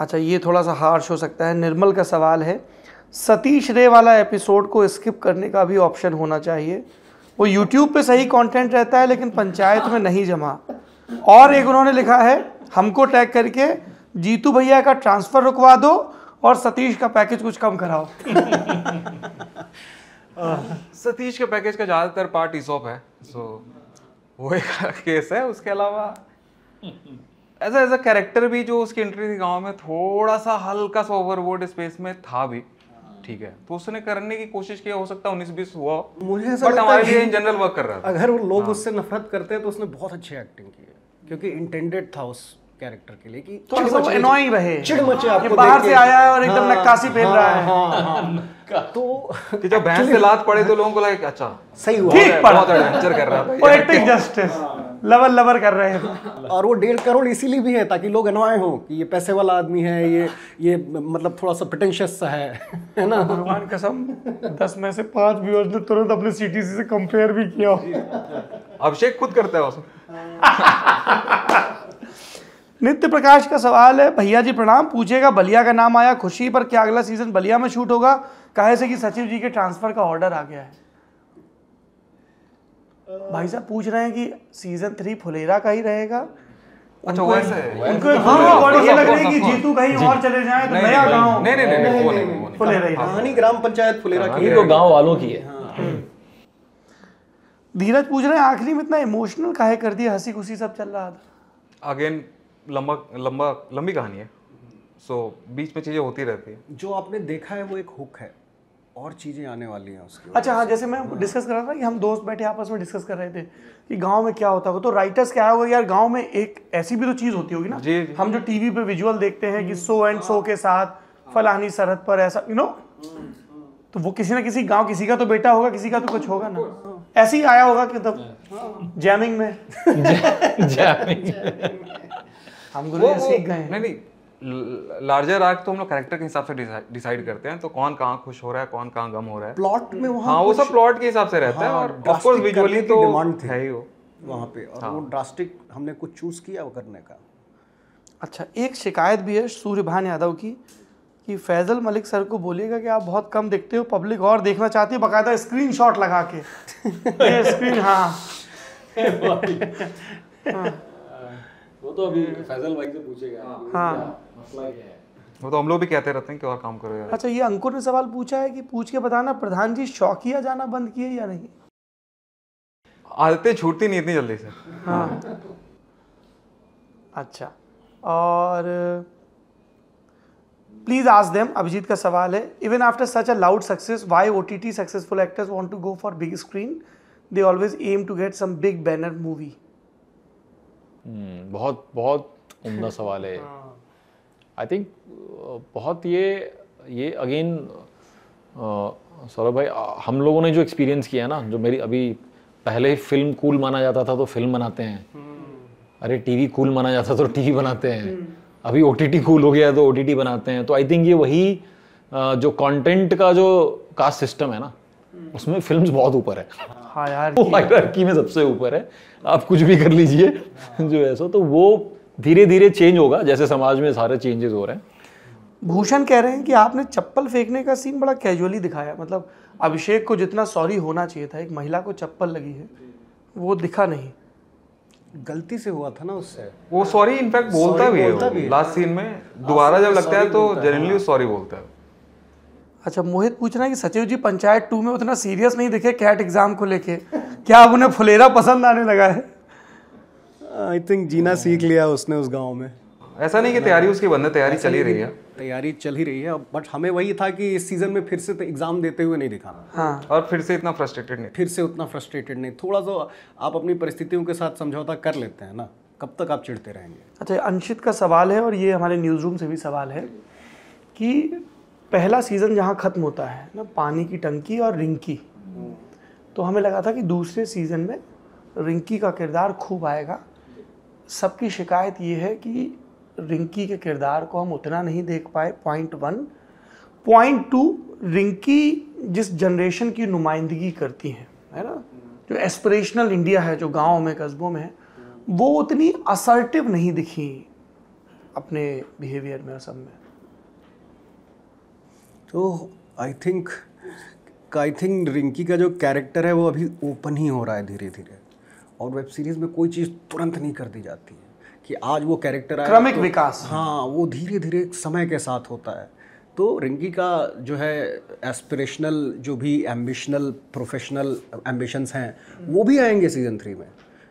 अच्छा ये थोड़ा सा हार्श हो सकता है। निर्मल का सवाल है सतीश रे वाला एपिसोड को स्किप करने का भी ऑप्शन होना चाहिए। वो यूट्यूब पे सही कंटेंट रहता है लेकिन पंचायत में नहीं जमा। और एक उन्होंने लिखा है हमको टैग करके जीतू भैया का ट्रांसफ़र रुकवा दो और सतीश का पैकेज कुछ कम कराओ। सतीश के पैकेज का ज़्यादातर पार्ट ईसॉप है सो वो एक केस है। उसके अलावा ऐसा ऐसा कैरेक्टर भी जो उसकी एंट्री थी गाँव में थोड़ा सा हल्का सा ओवरबोर्ड स्पेस में था भी ठीक है। तो उसने करने की कोशिश की हो सकता है उन्नीस बीस हुआ। मुझे ऐसा बट लगता हमारे है लिए कि इन जनरल वर्क कर रहा था। अगर वो लोग उससे नफरत करते हैं तो उसने बहुत अच्छी एक्टिंग की है क्योंकि इंटेंडेड था उस कैरेक्टर के लिए कि थोड़ा सा annoying रहे। चिड़ मचे आपको बाहर से आया है और एकदम हाँ, नक्काशी फेल हाँ, रहा है हाँ, हाँ। तो कि जब भैंस से लात पड़े तो लोगों को लगा कि अच्छा सही हुआ। ठीक पड़ा। बहुत एडवेंचर कर रहा था पोएटिक जस्टिस लवर लवर कर रहे हैं। और वो डेढ़ करोड़ इसीलिए भी है ताकि लोग अनवाय हो कि ये पैसे वाला आदमी है ये ये मतलब थोड़ा सा प्रिटेंशियस सा है है ना? भगवान कसम दस में से पाँच व्यूअर्स ने तुरंत अपने सीटीसी से कंपेयर भी किया अभिषेक खुद करता है उसमें नित्य प्रकाश का सवाल है भैया जी प्रणाम पूछेगा बलिया का नाम आया खुशी पर क्या अगला सीज़न बलिया में शूट होगा? कहे से कि सचिव जी के ट्रांसफ़र का ऑर्डर आ गया है। भाई साहब पूछ रहे हैं कि सीज़न थ्री फुलेरा का ही रहेगा? अच्छा वैसे है। उनको हाँ बड़ी ये लग रही है कि जीतू कहीं और चले जाए तो नया नहीं, नहीं नहीं नहीं नहीं, वो नहीं फुलेरा ही कहानी ग्राम पंचायत फुलेरा की तो गाँव वालों की है। धीरज पूछ रहे हैं आखिरी में इतना इमोशनल काहे कर दिया हँसी खुशी सब चल रहा था। अगेन लंबा लंबा लंबी कहानी है। सो बीच में चीज़ें होती रहती है। जो आपने देखा है वो एक हुक है। और चीज़ें आने वाली हैं उसकी अच्छा हाँ जैसे मैं डिस्कस कर रहा था कि हम दोस्त बैठे आपस में डिस्कस कर रहे थे कि गाँव में क्या होता होगा। तो राइटर्स क्या होगा यार गाँव में एक ऐसी भी तो चीज़ होती होगी ना। जी, जी। हम जो टीवी पे विजुअल देखते हैं कि सो एंड सो के साथ फलानी सरहद पर ऐसा यू नो तो वो किसी ना किसी गाँव किसी का तो बेटा होगा किसी का तो कुछ होगा ना। ऐसे ही आया होगा कि तब जैमिंग में। हम गुरु सीख गए नहीं नहीं लार्जर आर्क तो हम लोग कैरेक्टर के हिसाब से डिसाइड करते हैं तो कौन कहाँ खुश हो रहा है कौन कहाँ गम हो रहा है। प्लॉट में वहाँ हाँ वो सब प्लॉट के हिसाब से रहता है हाँ, और ऑफ़ कोर्स विजुअली करने तो थी। है ही वो। वहाँ पे और वो ड्रास्टिक हमने कुछ चूज़ किया वो करने का। अच्छा एक शिकायत भी है सूर्यभान यादव की कि फैजल मलिक सर को बोलिएगा कि आप बहुत कम देखते हो पब्लिक और देखना चाहती है बकायदा स्क्रीनशॉट लगा के। ये स्क्रीन हाँ। वो तो अभी फैजल भाई से पूछेगा। हाँ। मसला ये है वो तो हम लोग भी कहते रहते हैं कि और काम करो यार। अच्छा ये अंकुर ने सवाल पूछा है कि पूछ के बताना प्रधान जी शौकिया जाना बंद किए या नहीं? आदतें छूटती नहीं इतनी जल्दी से। हाँ। अच्छा और प्लीज़ आज देम अभिजीत का सवाल है। Even after such a loud success why O T T successful actors want to go for big screen they always aim to get some big banner movie बहुत बहुत उम्दा सवाल है। आई थिंक बहुत ये ये अगेन सौरभ भाई हम लोगों ने जो एक्सपीरियंस किया ना जो मेरी अभी पहले फ़िल्म कूल माना जाता था तो फ़िल्म बनाते हैं। अरे टीवी कूल माना जाता था तो टीवी बनाते हैं। अभी ओ टी कूल हो गया है तो ओटीटी बनाते हैं। तो आई थिंक ये वही जो कंटेंट का जो कास्ट सिस्टम है ना उसमें फिल्म्स बहुत ऊपर है। हाँ यार वो हायरार्की में सबसे ऊपर है। आप कुछ भी कर लीजिए जो ऐसा तो वो धीरे धीरे चेंज होगा जैसे समाज में सारे चेंजेस हो रहे हैं। भूषण कह रहे हैं कि आपने चप्पल फेंकने का सीन बड़ा कैजुअली दिखाया। मतलब अभिषेक को जितना सॉरी होना चाहिए था एक महिला को चप्पल लगी है वो दिखा नहीं। गलती से हुआ था ना उससे। वो सॉरी इनफैक्ट बोलता भी बोलता भी है। है। लास्ट सीन में दोबारा जब लगता है तो जनरली सॉरी बोलता है। अच्छा मोहित पूछ रहे हैं कि सचिव जी पंचायत टू में उतना सीरियस नहीं दिखे कैट एग्ज़ाम को लेके। क्या अब उन्हें फुलेरा पसंद आने लगा है? आई थिंक जीना सीख लिया उसने उस गाँव में। ऐसा नहीं कि तैयारी उसकी बंद है तैयारी चल ही रही है। तैयारी चल ही रही है बट हमें वही था कि इस सीज़न में फिर से एग्ज़ाम देते हुए नहीं दिखाना हाँ। और फिर से इतना फ्रस्ट्रेटेड नहीं। फिर से उतना फ्रस्ट्रेटेड नहीं। थोड़ा सा आप अपनी परिस्थितियों के साथ समझौता कर लेते हैं ना कब तक आप चिढ़ते रहेंगे? अच्छा अंशित का सवाल है और ये हमारे न्यूज़ रूम से भी सवाल है कि पहला सीज़न जहाँ ख़त्म होता है ना, पानी की टंकी और रिंकी। तो हमें लगा था कि दूसरे सीज़न में रिंकी का किरदार खूब आएगा। सबकी शिकायत ये है कि रिंकी के किरदार को हम उतना नहीं देख पाए। Point one point two Rinki जिस जनरेशन की नुमाइंदगी करती हैं, है ना? जो एस्पिरेशनल इंडिया है, जो गाँव में, कस्बों में है वो उतनी असर्टिव नहीं दिखी अपने बिहेवियर में, सब में। तो I think I think Rinki का जो कैरेक्टर है वो अभी ओपन ही हो रहा है धीरे धीरे और वेब सीरीज़ में कोई चीज़ तुरंत नहीं कर दी जाती है कि आज वो कैरेक्टर आया क्रमिक तो- विकास। हाँ वो धीरे धीरे समय के साथ होता है। तो रिंकी का जो है एस्पिरेशनल जो भी एम्बिशनल प्रोफेशनल एम्बिशंस हैं वो भी आएँगे सीज़न थ्री में।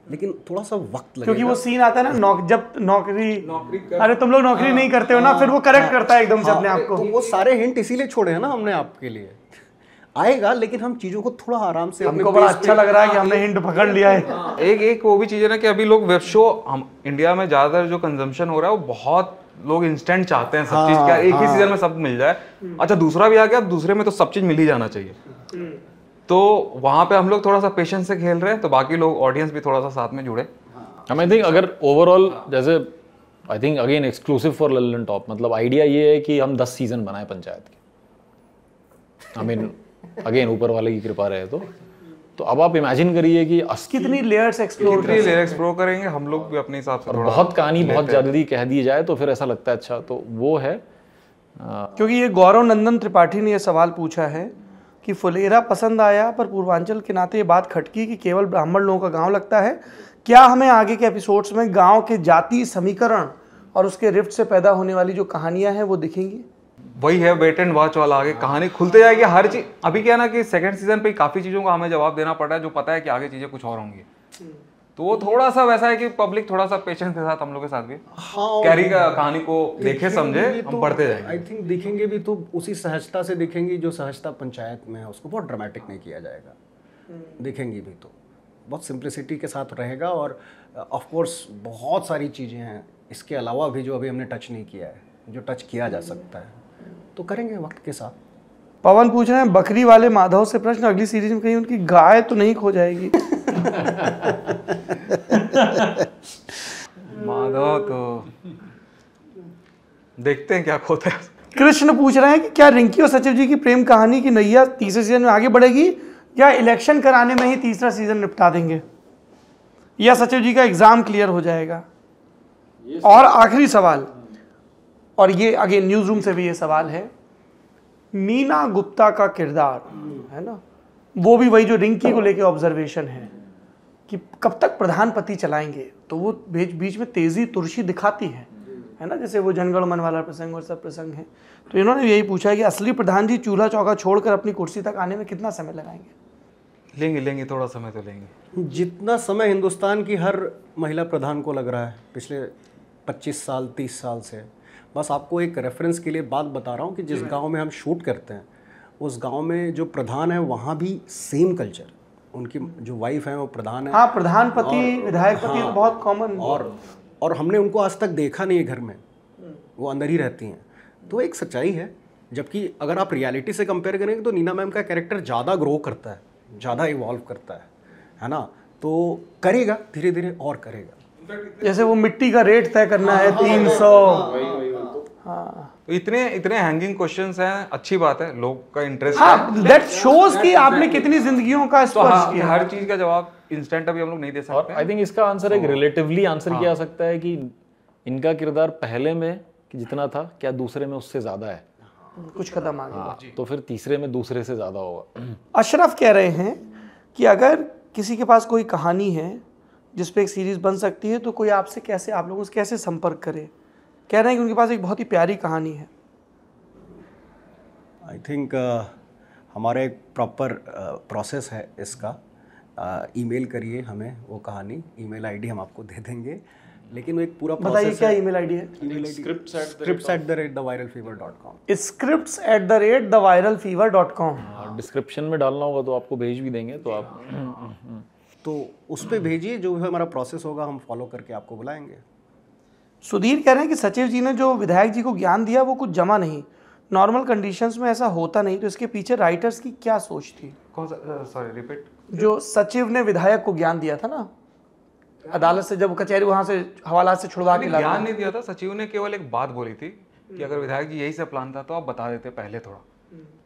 लेकिन थोड़ा सा वक्त लगेगा। क्योंकि वो सीन आता है ना नौक जब नौकरी नौकरी अरे तुम लोग नौकरी नहीं करते हो ना फिर वो करेक्ट करता है एकदम से अपने आप को। तो वो सारे हिंट इसीलिए छोड़े हैं ना हमने आपके लिए। आएगा लेकिन हम चीज़ों को थोड़ा आराम से हमको बड़ा अच्छा लग रहा है कि हमने हिंट पकड़ लिया है। एक एक वो भी चीज़ है ना कि अभी लोग वेब शो हम इंडिया में ज़्यादातर जो कंजम्पशन हो रहा है वो बहुत लोग इंस्टेंट चाहते हैं सब चीज़ क्या एक ही सीज़न में सब मिल जाए। अच्छा दूसरा भी आ गया दूसरे में तो सब चीज़ मिल ही जाना चाहिए। तो वहाँ पे हम लोग थोड़ा सा पेशेंस से खेल रहे हैं तो बाकी लोग ऑडियंस भी थोड़ा सा साथ में जुड़े। हम आई थिंक अगर ओवरऑल जैसे I think again exclusive for Lallan top मतलब आइडिया ये है कि हम दस सीज़न बनाए पंचायत के। आई मीन अगेन ऊपर वाले की कृपा रहे तो। तो अब आप इमेजिन करिए कि कितनी लेयर्स एक्सप्लोर कितनी लिरिक्स प्रो करेंगे हम लोग भी अपने हिसाब से थोड़ा बहुत कहानी बहुत जल्दी कह दी जाए तो फिर ऐसा लगता है अच्छा तो वो है आ, क्योंकि ये गौरव नंदन त्रिपाठी ने ये सवाल पूछा है कि फुलेरा पसंद आया पर पूर्वांचल के नाते ये बात खटकी कि केवल ब्राह्मण लोगों का गाँव लगता है। क्या हमें आगे के एपिसोड्स में गाँव के जाति समीकरण और उसके रिफ्ट से पैदा होने वाली जो कहानियाँ हैं वो दिखेंगी? वही है वेट एंड वॉच वाला आगे। कहानी खुलते जाएगी हर चीज़ अभी क्या ना कि सेकंड सीज़न पे काफ़ी चीज़ों का हमें जवाब देना पड़ रहा है जो पता है कि आगे चीज़ें कुछ और होंगी। तो वो थोड़ा सा वैसा है कि पब्लिक थोड़ा सा पेशेंस के साथ हम लोग के साथ भी हाँ कैरी का कहानी को देखे समझे हम तो- पढ़ते जाएँगे। आई थिंक दिखेंगे भी तो उसी सहजता से दिखेंगी जो सहजता पंचायत में है उसको बहुत ड्रामेटिक नहीं किया जाएगा। दिखेंगी भी तो। बहुत सिंप्लिसिटी के साथ रहेगा और ऑफ़ कोर्स बहुत सारी चीज़ें हैं। इसके अलावा भी जो अभी हमने टच नहीं किया है जो टच किया जा सकता है तो करेंगे वक्त के साथ। पवन पूछ रहे हैं बकरी वाले माधव से प्रश्न अगली सीरीज़ में कहीं उनकी गाय तो नहीं खो जाएगी? माधव तो देखते हैं क्या खोता है। कृष्ण पूछ रहे हैं कि क्या रिंकी और सचिव जी की प्रेम कहानी की नैया तीसरे सीज़न में आगे बढ़ेगी या इलेक्शन कराने में ही तीसरा सीज़न निपटा देंगे? या सचिव जी का एग्ज़ाम क्लियर हो जाएगा? और आखिरी सवाल और ये अगेन न्यूज़ रूम से भी ये सवाल है। नीना गुप्ता का किरदार है ना? वो भी वही जो रिंकी को लेके ऑब्जर्वेशन है कि कब तक प्रधानपति चलाएँगे? तो वो बीच बीच में तेज़ी तुरशी दिखाती है है ना? जैसे वो जनगण मन वाला प्रसंग और सब प्रसंग है। तो इन्होंने यही पूछा है कि असली प्रधान जी चूल्हा चौका छोड़कर अपनी कुर्सी तक आने में कितना समय लगाएँगे? लेंगे लेंगे थोड़ा समय तो लेंगे। जितना समय हिंदुस्तान की हर महिला प्रधान को लग रहा है पिछले 25 साल 30 साल से बस आपको एक रेफरेंस के लिए बात बता रहा हूँ कि जिस गाँव में हम शूट करते हैं उस गाँव में जो प्रधान है वहाँ भी सेम कल्चर उनकी जो वाइफ है वो प्रधान है। हाँ प्रधानपति विधायक पति तो बहुत कॉमन और और हमने उनको आज तक देखा नहीं है घर में। वो अंदर ही रहती हैं। तो एक सच्चाई है जबकि अगर आप रियलिटी से कंपेयर करेंगे तो नीना मैम का कैरेक्टर ज़्यादा ग्रो करता है ज़्यादा इवॉल्व करता है है ना? तो करेगा धीरे धीरे और करेगा। जैसे वो मिट्टी का रेट तय करना है तीन सौ। तो इतने इतने हैंगिंग क्वेश्चंस हैं अच्छी बात है लोग का इंटरेस्ट हाँ दैट शोज़ कि आपने कितनी जिंदगियों का तो स्पर्श हाँ, किया। हर चीज़ का जवाब इंस्टेंट अभी हम लोग नहीं दे सकते। आई थिंक इसका आंसर एक रिलेटिवली आंसर किया जा सकता है कि इनका किरदार पहले में कि जितना था क्या दूसरे में उससे ज़्यादा है? कुछ कदम आगे। हाँ, तो फिर तीसरे में दूसरे से ज़्यादा होगा। अशरफ कह रहे हैं कि अगर किसी के पास कोई कहानी है जिस पे एक सीरीज़ बन सकती है तो कोई आपसे कैसे आप लोगों से कैसे संपर्क करे? कह रहे हैं कि उनके पास एक बहुत ही प्यारी कहानी है। आई थिंक uh, हमारा एक प्रॉपर प्रोसेस है इसका। ईमेल करिए हमें वो कहानी। ईमेल आईडी हम आपको दे देंगे। लेकिन वो एक पूरा बताइए क्या ईमेल आईडी है? Script at the rate the Viral Fever dot com script at the rate the Viral Fever dot com description में डालना होगा तो आपको भेज भी देंगे तो आप तो उस पर भेजिए जो भी हमारा प्रोसेस होगा हम फॉलो करके आपको बुलाएँगे। सुधीर कह रहे हैं कि सचिव जी ने जो विधायक जी को ज्ञान दिया वो कुछ जमा नहीं। नॉर्मल कंडीशंस में ऐसा होता नहीं तो इसके पीछे राइटर्स की क्या सोच थी? कौन सा सॉरी रिपीट जो सचिव ने विधायक को ज्ञान दिया था ना अदालत से जब कचहरी वहाँ से हवालात से छुड़वा के ज्ञान नहीं दिया था सचिव ने केवल एक बात बोली थी कि अगर विधायक जी यही से प्लान था तो आप बता देते पहले थोड़ा।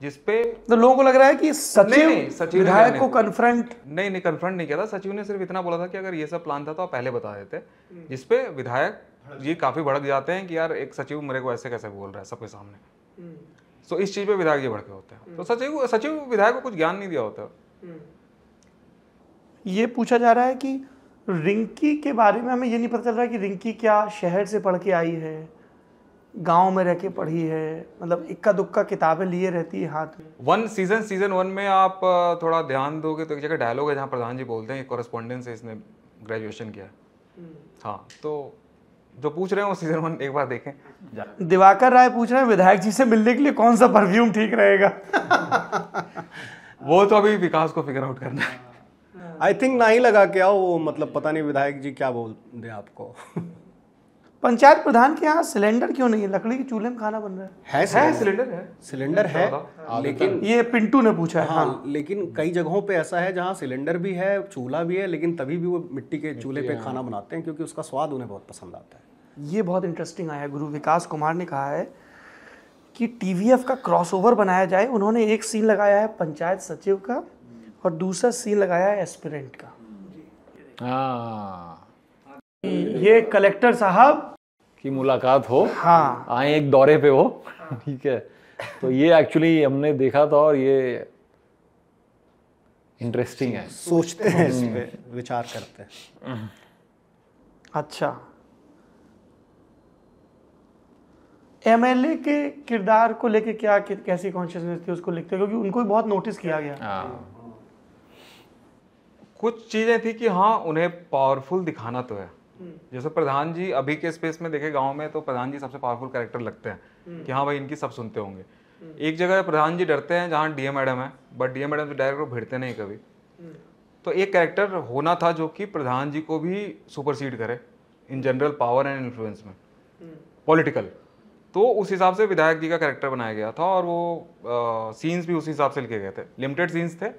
जिसपे तो लोगों को लग रहा है कि सचिव नहीं, सचिव विधायक को कन्फ्रंट नहीं नहीं कन्फ्रंट नहीं किया था। सचिव ने सिर्फ़ इतना बोला था कि अगर ये सब प्लान था तो आप पहले बता देते। जिसपे विधायक जी काफ़ी भड़क जाते हैं कि यार एक सचिव मेरे को ऐसे कैसे बोल रहा है सबके सामने। तो इस चीज़ पे विधायक जी भड़के होते हैं। तो सचिव सचिव विधायक को कुछ ज्ञान नहीं दिया होता। ये पूछा जा रहा है कि रिंकी के बारे में हमें ये नहीं पता चल रहा कि रिंकी क्या शहर से पढ़ के आई है गाँव में रह के पढ़ी है मतलब इक्का दुक्का किताबें लिए रहती है हाथ। में वन सीज़न सीज़न वन में आप थोड़ा ध्यान दोगे तो एक जगह डायलॉग है जहाँ प्रधान जी बोलते हैं कॉरेस्पॉन्डेंस से इसने ग्रेजुएशन किया हाँ तो जो पूछ रहे हैं वो सीज़न वन एक बार देखें। दिवाकर राय पूछ रहे हैं विधायक जी से मिलने के लिए कौन सा परफ्यूम ठीक रहेगा? वो तो अभी विकास को फिगर आउट करना है। आई थिंक ना ही लगा के आओ वो मतलब पता नहीं विधायक जी क्या बोल दे आपको। पंचायत प्रधान के यहाँ सिलेंडर क्यों नहीं है? लकड़ी के चूल्हे में खाना बन रहा है। है है सिलेंडर? है। सिलेंडर है लेकिन ये पिंटू ने पूछा है हाँ लेकिन कई जगहों पे ऐसा है जहाँ सिलेंडर भी है चूल्हा भी है लेकिन तभी भी वो मिट्टी के चूल्हे पे खाना बनाते हैं क्योंकि उसका स्वाद उन्हें बहुत पसंद आता है। ये बहुत इंटरेस्टिंग आया गुरु विकास कुमार ने कहा है कि टीवीएफ का क्रॉसओवर बनाया जाए उन्होंने एक सीन लगाया है पंचायत सचिव का और दूसरा सीन लगाया है एस्पिरेंट का। हाँ। ये कलेक्टर साहब की मुलाकात हो। हाँ। आए एक दौरे पे हो ठीक है। तो ये एक्चुअली हमने देखा था और ये इंटरेस्टिंग है। सोचते हैं इस पे विचार करते हैं। अच्छा। एमएलए के किरदार को लेके क्या कैसी कॉन्शियसनेस थी उसको लिखते क्योंकि उनको भी बहुत नोटिस किया गया। हाँ। कुछ चीज़ें थी कि हाँ उन्हें पावरफुल दिखाना तो है। जैसे प्रधान जी अभी के स्पेस में देखे गाँव में तो प्रधान जी सबसे पावरफुल कैरेक्टर लगते हैं कि हाँ भाई इनकी सब सुनते होंगे। एक जगह प्रधान जी डरते हैं जहाँ डीएम मैडम है बट डीएम मैडम से डायरेक्ट भिड़ते नहीं कभी। तो एक कैरेक्टर होना था जो कि प्रधान जी को भी सुपरसीड करे in general power and influence में। पॉलिटिकल तो उस हिसाब से विधायक जी का कैरेक्टर बनाया गया था और वो सीन्स भी उस हिसाब से लिखे गए थे। लिमिटेड सीन्स थे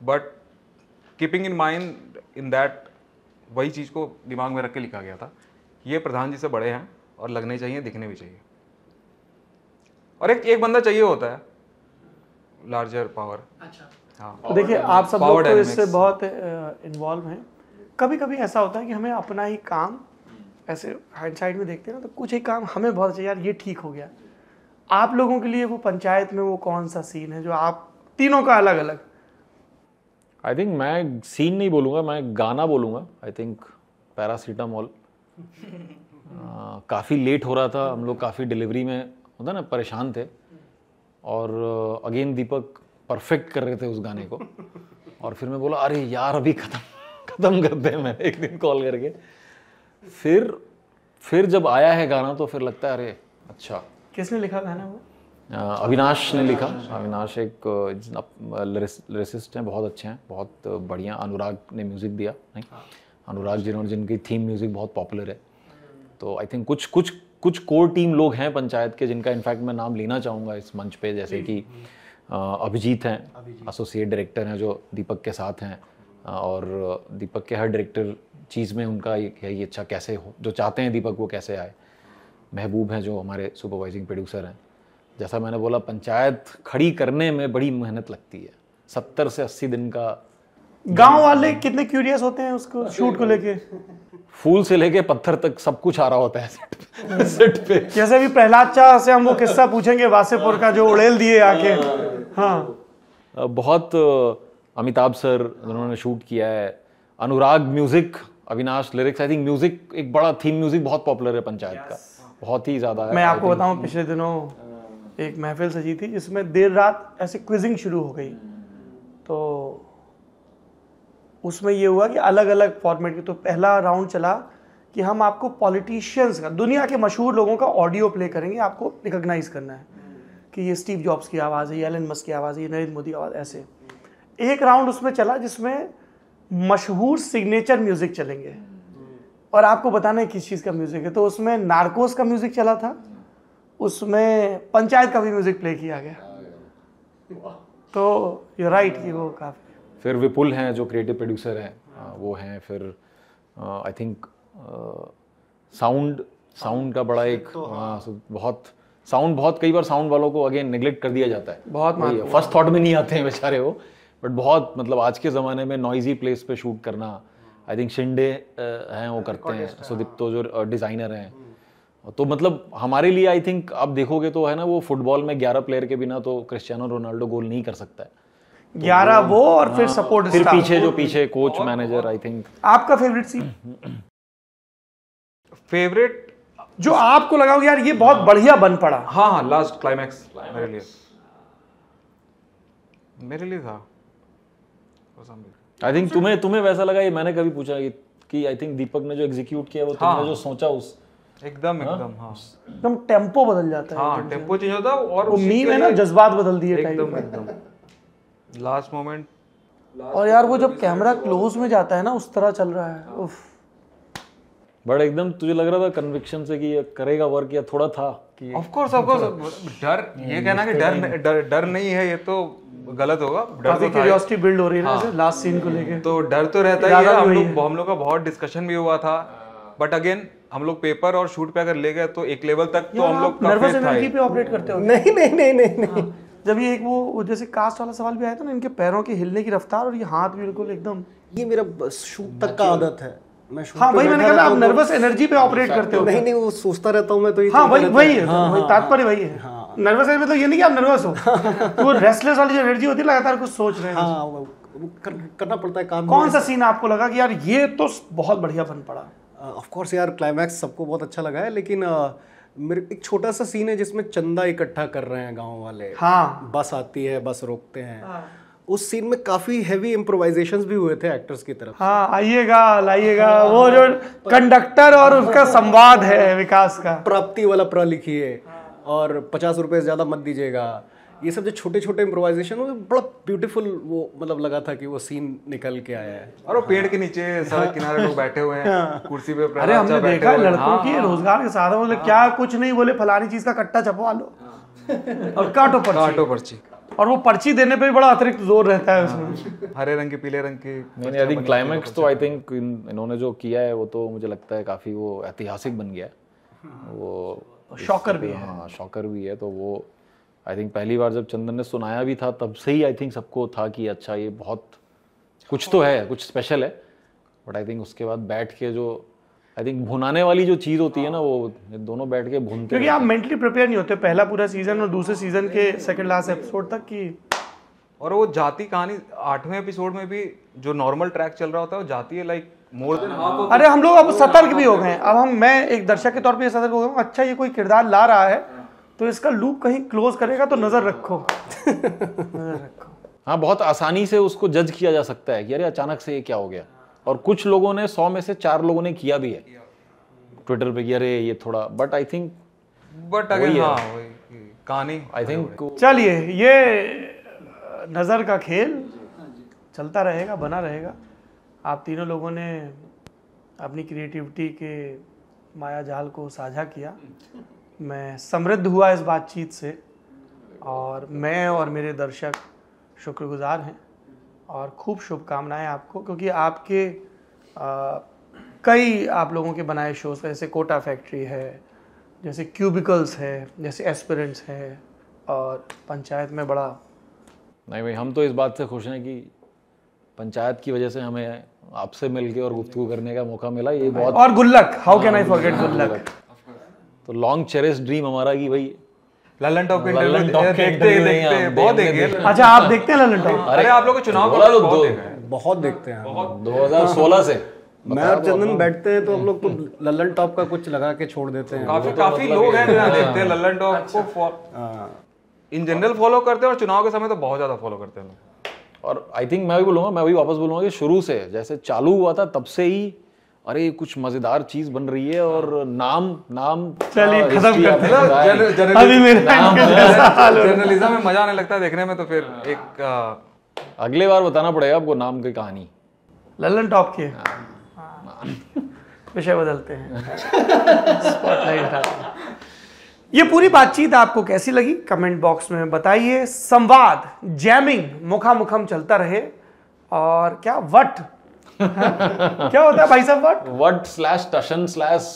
but keeping in mind in that वही चीज़ को दिमाग में रख के लिखा गया था ये प्रधान जी से बड़े हैं और लगने चाहिए दिखने भी चाहिए। और एक एक बंदा चाहिए होता है लार्जर पावर हाँ। तो देखिए आप सब लोग तो इससे बहुत इन्वॉल्व हैं। कभी कभी ऐसा होता है कि हमें अपना ही काम ऐसे हाइंडसाइड में देखते हैं ना तो कुछ ही काम हमें बहुत अच्छा यार ये ठीक हो गया। आप लोगों के लिए वो पंचायत में वो कौन सा सीन है जो आप तीनों का अलग अलग आई थिंक मैं सीन नहीं बोलूँगा मैं गाना बोलूँगा. आई थिंक पैरासीटामोल काफ़ी लेट हो रहा था हम लोग काफ़ी डिलीवरी में होता ना परेशान थे. और अगेन दीपक परफेक्ट कर रहे थे उस गाने को. और फिर मैं बोला अरे यार अभी ख़त्म ख़त्म करते हैं मैं एक दिन कॉल करके. फिर फिर जब आया है गाना तो फिर लगता है अरे अच्छा. किसने लिखा गाना वो? अविनाश ने लिखा। अविनाश एक लिरिसिस्ट हैं बहुत अच्छे हैं बहुत बढ़िया। अनुराग ने म्यूज़िक दिया नहीं अनुराग जिन्होंने जिनकी थीम म्यूज़िक बहुत पॉपुलर है। तो आई थिंक कुछ कुछ कुछ कोर टीम लोग हैं पंचायत के जिनका इनफैक्ट मैं नाम लेना चाहूँगा इस मंच पे जैसे कि अभिजीत हैं एसोसिएट डायरेक्टर हैं जो दीपक के साथ हैं और दीपक के हर डायरेक्टर चीज़ में उनका ये ये अच्छा कैसे हो जो चाहते हैं दीपक वो कैसे आए। महबूब हैं जो हमारे सुपरवाइजिंग प्रोड्यूसर हैं। जैसा मैंने बोला पंचायत खड़ी करने में बड़ी मेहनत लगती है। सत्तर से अस्सी दिन का गाँव वाले कितने क्यूरियस होते हैं उसको शूट को लेके? फूल से लेके पत्थर तक सब कुछ आ रहा होता है। सेट पे, सेट पे। जैसे अभी प्रहलाद चाह से हम वो किस्सा पूछेंगे वासेपुर का जो उड़ेल दिए आके। हाँ। बहुत अमिताभ सर जिन्होंने शूट किया है। Anurag music Avinash lyrics I think music एक बड़ा थीम म्यूज़िक बहुत पॉपुलर है पंचायत का। बहुत ही ज़्यादा मैं आपको बताऊँ पिछले दिनों एक महफिल सजी थी, जिसमें देर रात ऐसे क्विजिंग शुरू हो गई। तो उसमें ये हुआ कि अलग अलग फॉर्मेट के तो पहला राउंड चला कि हम आपको पॉलिटिशियंस का, दुनिया के मशहूर लोगों का ऑडियो प्ले करेंगे, आपको रिकॉग्नाइज करना है कि ये स्टीव जॉब्स की आवाज़ है, ये एलन मस्क की आवाज़ है, ये नरेंद्र मोदी आवाज़, ऐसे। एक राउंड उसमें चला जिसमें मशहूर सिग्नेचर म्यूज़िक चलेंगे। और आपको बताना है किस चीज़ का म्यूज़िक है तो उसमें नार्कोस का म्यूज़िक चला था। उसमें पंचायत का भी म्यूज़िक प्ले किया गया। तो यू राइट कि वो काफ़ी फिर विपुल हैं जो क्रिएटिव प्रोड्यूसर हैं वो हैं फिर आई थिंक साउंड साउंड का बड़ा एक हाँ, so बहुत साउंड बहुत कई बार साउंड वालों को अगेन नेग्लेक्ट कर दिया जाता है। बहुत फ़र्स्ट थॉट में नहीं आते हैं बेचारे वो बट बहुत मतलब आज के ज़माने में नॉइजी प्लेस पे शूट करना आई थिंक शिंडे हैं वो करते हैं सुदीप्तो जो डिज़ाइनर हैं। तो मतलब हमारे लिए आई थिंक आप देखोगे तो है ना वो फुटबॉल में 11 प्लेयर के बिना तो क्रिस्टियानो रोनाल्डो गोल नहीं कर सकता है। ग्यारह तो वो और फिर सपोर्ट फिर पीछे जो पीछे कोच मैनेजर आई थिंक आपका फेवरेट सीन फेवरेट जो आपको लगा यार ये बहुत बढ़िया बन पड़ा। हाँ हाँ लास्ट क्लाइमैक्स मेरे लिए। मेरे लिए था. आई थिंक तुम्हें तुम्हें वैसा लगा ये मैंने कभी पूछा कि- कि आई थिंक दीपक ने जो एग्जीक्यूट किया वो तुमने जो सोचा उस एकदम एकदम हाँ। एकदम टेंपो बदल जाता है हाँ टेंपो चेंज होता है और वो मीम है ना जज्बात बदल दिए एकदम एकदम। लास्ट मोमेंट और यार वो जब कैमरा क्लोज में जाता है ना उस तरह चल रहा है। उफ। बट एकदम तुझे लग रहा था कन्विक्शन से कि ये करेगा वर्क या थोड़ा था कि ऑफ़ कोर्स ऑफ़ कोर्स डर ये कहना कि डर डर डर नहीं है ये तो गलत होगा। डर तो क्यूरियोसिटी बिल्ड हो रही है ना लास्ट सीन को लेके। तो डर तो रहता ही है। हम लोग हम लोग का बहुत डिस्कशन भी हुआ था। बट अगेन हम लोग पेपर और शूट पे अगर ले गए तो एक लेवल तक तो हम लोग नर्वस एनर्जी पे ऑपरेट करते हो। नहीं नहीं नहीं नहीं नहीं। जब ये एक वो जैसे कास्ट वाला सवाल भी आया था ना इनके पैरों की हिलने की रफ्तार और ये हाथ भी बिल्कुल एकदम ये मेरा शूट तक का आदत है। मैं हाँ पे मैंने कहा आप नर्वस एनर्जी पे ऑपरेट करते हो। नहीं नहीं वो सोचता रहता हूँ मैं तो हाँ वही वही है। है। तात्पर्य वही है। नर्वस है ये नहीं कि आप नर्वस हो वो रेस्टलेस वाली जो एनर्जी होती है लगातार कुछ सोच रहे हैं। हाँ करना पड़ता है काम कौन सा सीन आपको लगा कि यार ये तो बहुत बढ़िया बन पड़ा? ऑफ़ कोर्स यार क्लाइमैक्स सबको बहुत अच्छा लगा है लेकिन मेरे एक छोटा सा सीन है जिसमें चंदा इकट्ठा कर रहे हैं गाँव वाले। हाँ। बस आती है बस रोकते हैं। उस सीन में काफ़ी हैवी इम्प्रोवाइजेशंस भी हुए थे एक्टर्स की तरफ़ हाँ आइएगा लाइएगा। वो जो कंडक्टर और उसका संवाद है विकास का। प्राप्ति वाला प्र लिखिए और पचास रुपए से ज़्यादा मत दीजिएगा। ये सब जो छोटे छोटे इम्प्रोवाइजेशन वो बड़ा ब्यूटीफुल वो मतलब लगा था कि वो सीन निकल के आया है। और वो पेड़ के नीचे सड़क किनारे लोग बैठे हुए हैं कुर्सी पे अरे हमने देखा लड़कों हाँ, की रोज़गार के साधन बोले क्या कुछ नहीं? बोले फलानी चीज़ का कट्टा छपवा लो। और काटो पर्ची। काटो पर्ची। और वो पर्ची देने पे भी बड़ा अतिरिक्त ज़ोर रहता है उसमें। हरे रंग की पीले रंग की। नहीं आई थिंक क्लाइमैक्स तो आई थिंक इन्होंने जो किया है वो तो मुझे लगता है काफ़ी वो ऐतिहासिक बन गया है। वो शॉकर भी है। हाँ शॉकर भी है तो वो आई थिंक पहली बार जब चंदन ने सुनाया भी था तब से ही आई थिंक सबको था कि अच्छा ये बहुत कुछ तो है कुछ स्पेशल है। बट आई थिंक उसके बाद बैठ के जो आई थिंक भुनाने वाली जो चीज़ होती है ना वो दोनों बैठ के भूनते क्योंकि आप मेंटली प्रिपेयर नहीं होते पहला पूरा सीज़न और दूसरे सीज़न के सेकंड लास्ट एपिसोड तक की। और वो जाती कहानी आठवें एपिसोड में भी जो नॉर्मल ट्रैक चल रहा होता है वो जाती है लाइक मोर देन हाफ़ अरे हम लोग अब सतर्क भी हो गए अब हम मैं एक दर्शक के तौर पर सतर्क हो गया अच्छा ये कोई किरदार ला रहा है तो इसका लूप कहीं क्लोज करेगा तो नज़र रखो। नज़र रखो। हाँ बहुत आसानी से उसको जज किया जा सकता है कि अरे अचानक से ये क्या हो गया। और कुछ लोगों ने सौ में से चार लोगों ने किया भी है। ट्विटर पे कि अरे ये थोड़ा but I think but again हाँ। कहानी। आई थिंक चलिए ये नज़र का खेल चलता रहेगा बना रहेगा। आप तीनों लोगों ने अपनी क्रिएटिविटी के माया जाल को साझा किया। मैं समृद्ध हुआ इस बातचीत से और मैं और मेरे दर्शक शुक्रगुजार हैं और खूब शुभकामनाएँ आपको क्योंकि आपके आ, कई आप लोगों के बनाए शोज़ जैसे कोटा फैक्ट्री है जैसे क्यूबिकल्स है जैसे एस्पिरेंट्स है और पंचायत में बड़ा। नहीं भाई हम तो इस बात से खुश हैं कि पंचायत की वजह से हमें आपसे मिलके और गुफ्तगू करने का मौका मिला। ये बहुत और गुल्लक हाउ कैन आई फॉरगेट गुल्लक तो लॉन्ग चेरिस ड्रीम हमारा कि भाई ललन टॉप के ललन टॉप के देखते बहुत देखे अच्छा आप देखते हैं ललन टॉप अरे आप लोग चुनाव बोला तो बहुत दो- देखा बहुत देखते हैं 2016 से। मैं और चंदन बैठते हैं तो हम लोग तो लल्लन टॉप का कुछ लगा के छोड़ देते हैं। काफ़ी काफ़ी लोग हैं जो देखते हैं ललन टॉप को हाँ। इन जनरल फॉलो करते हैं और चुनाव के समय तो बहुत ज़्यादा फॉलो करते हैं लोग। और आई थिंक मैं भी बोलूँगा मैं भी वापस बोलूँगा कि शुरू से जैसे चालू हुआ था तब से ही अरे कुछ मज़ेदार चीज़ बन रही है और नाम नाम चलिए, खत्म है। जर्नलिज्म में मज़ा आने लगता है देखने में तो फिर एक आ, अगले बार बताना पड़ेगा आपको नाम की कहानी। ललन टॉप के। हाँ। विषय बदलते हैं। स्पॉटलाइट हैं ये पूरी बातचीत आपको कैसी लगी? कमेंट बॉक्स में बताइए। संवाद जैमिंग मुखामुखम चलता रहे। और क्या? वट क्या होता है भाई साहब what word slash tashan slash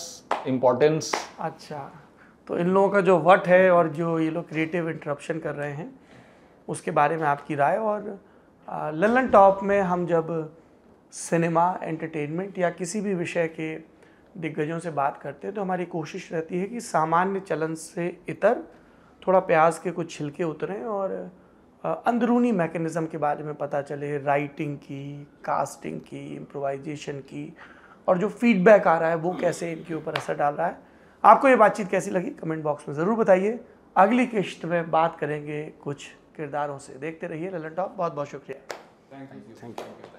importance अच्छा तो इन लोगों का जो वट है और जो ये लोग क्रिएटिव इंटरप्शन कर रहे हैं उसके बारे में आपकी राय और आ, ललन टॉप में हम जब सिनेमा एंटरटेनमेंट या किसी भी विषय के दिग्गजों से बात करते हैं तो हमारी कोशिश रहती है कि सामान्य चलन से इतर थोड़ा प्याज के कुछ छिलके उतरें और अंदरूनी मैकेनिज़्म के बारे में पता चले राइटिंग की कास्टिंग की इम्प्रोवाइजेशन की और जो फीडबैक आ रहा है वो कैसे इनके ऊपर असर डाल रहा है। आपको ये बातचीत कैसी लगी? कमेंट बॉक्स में ज़रूर बताइए। अगली किश्त में बात करेंगे कुछ किरदारों से। देखते रहिए ललन टॉप। बहुत बहुत शुक्रिया थैंक यू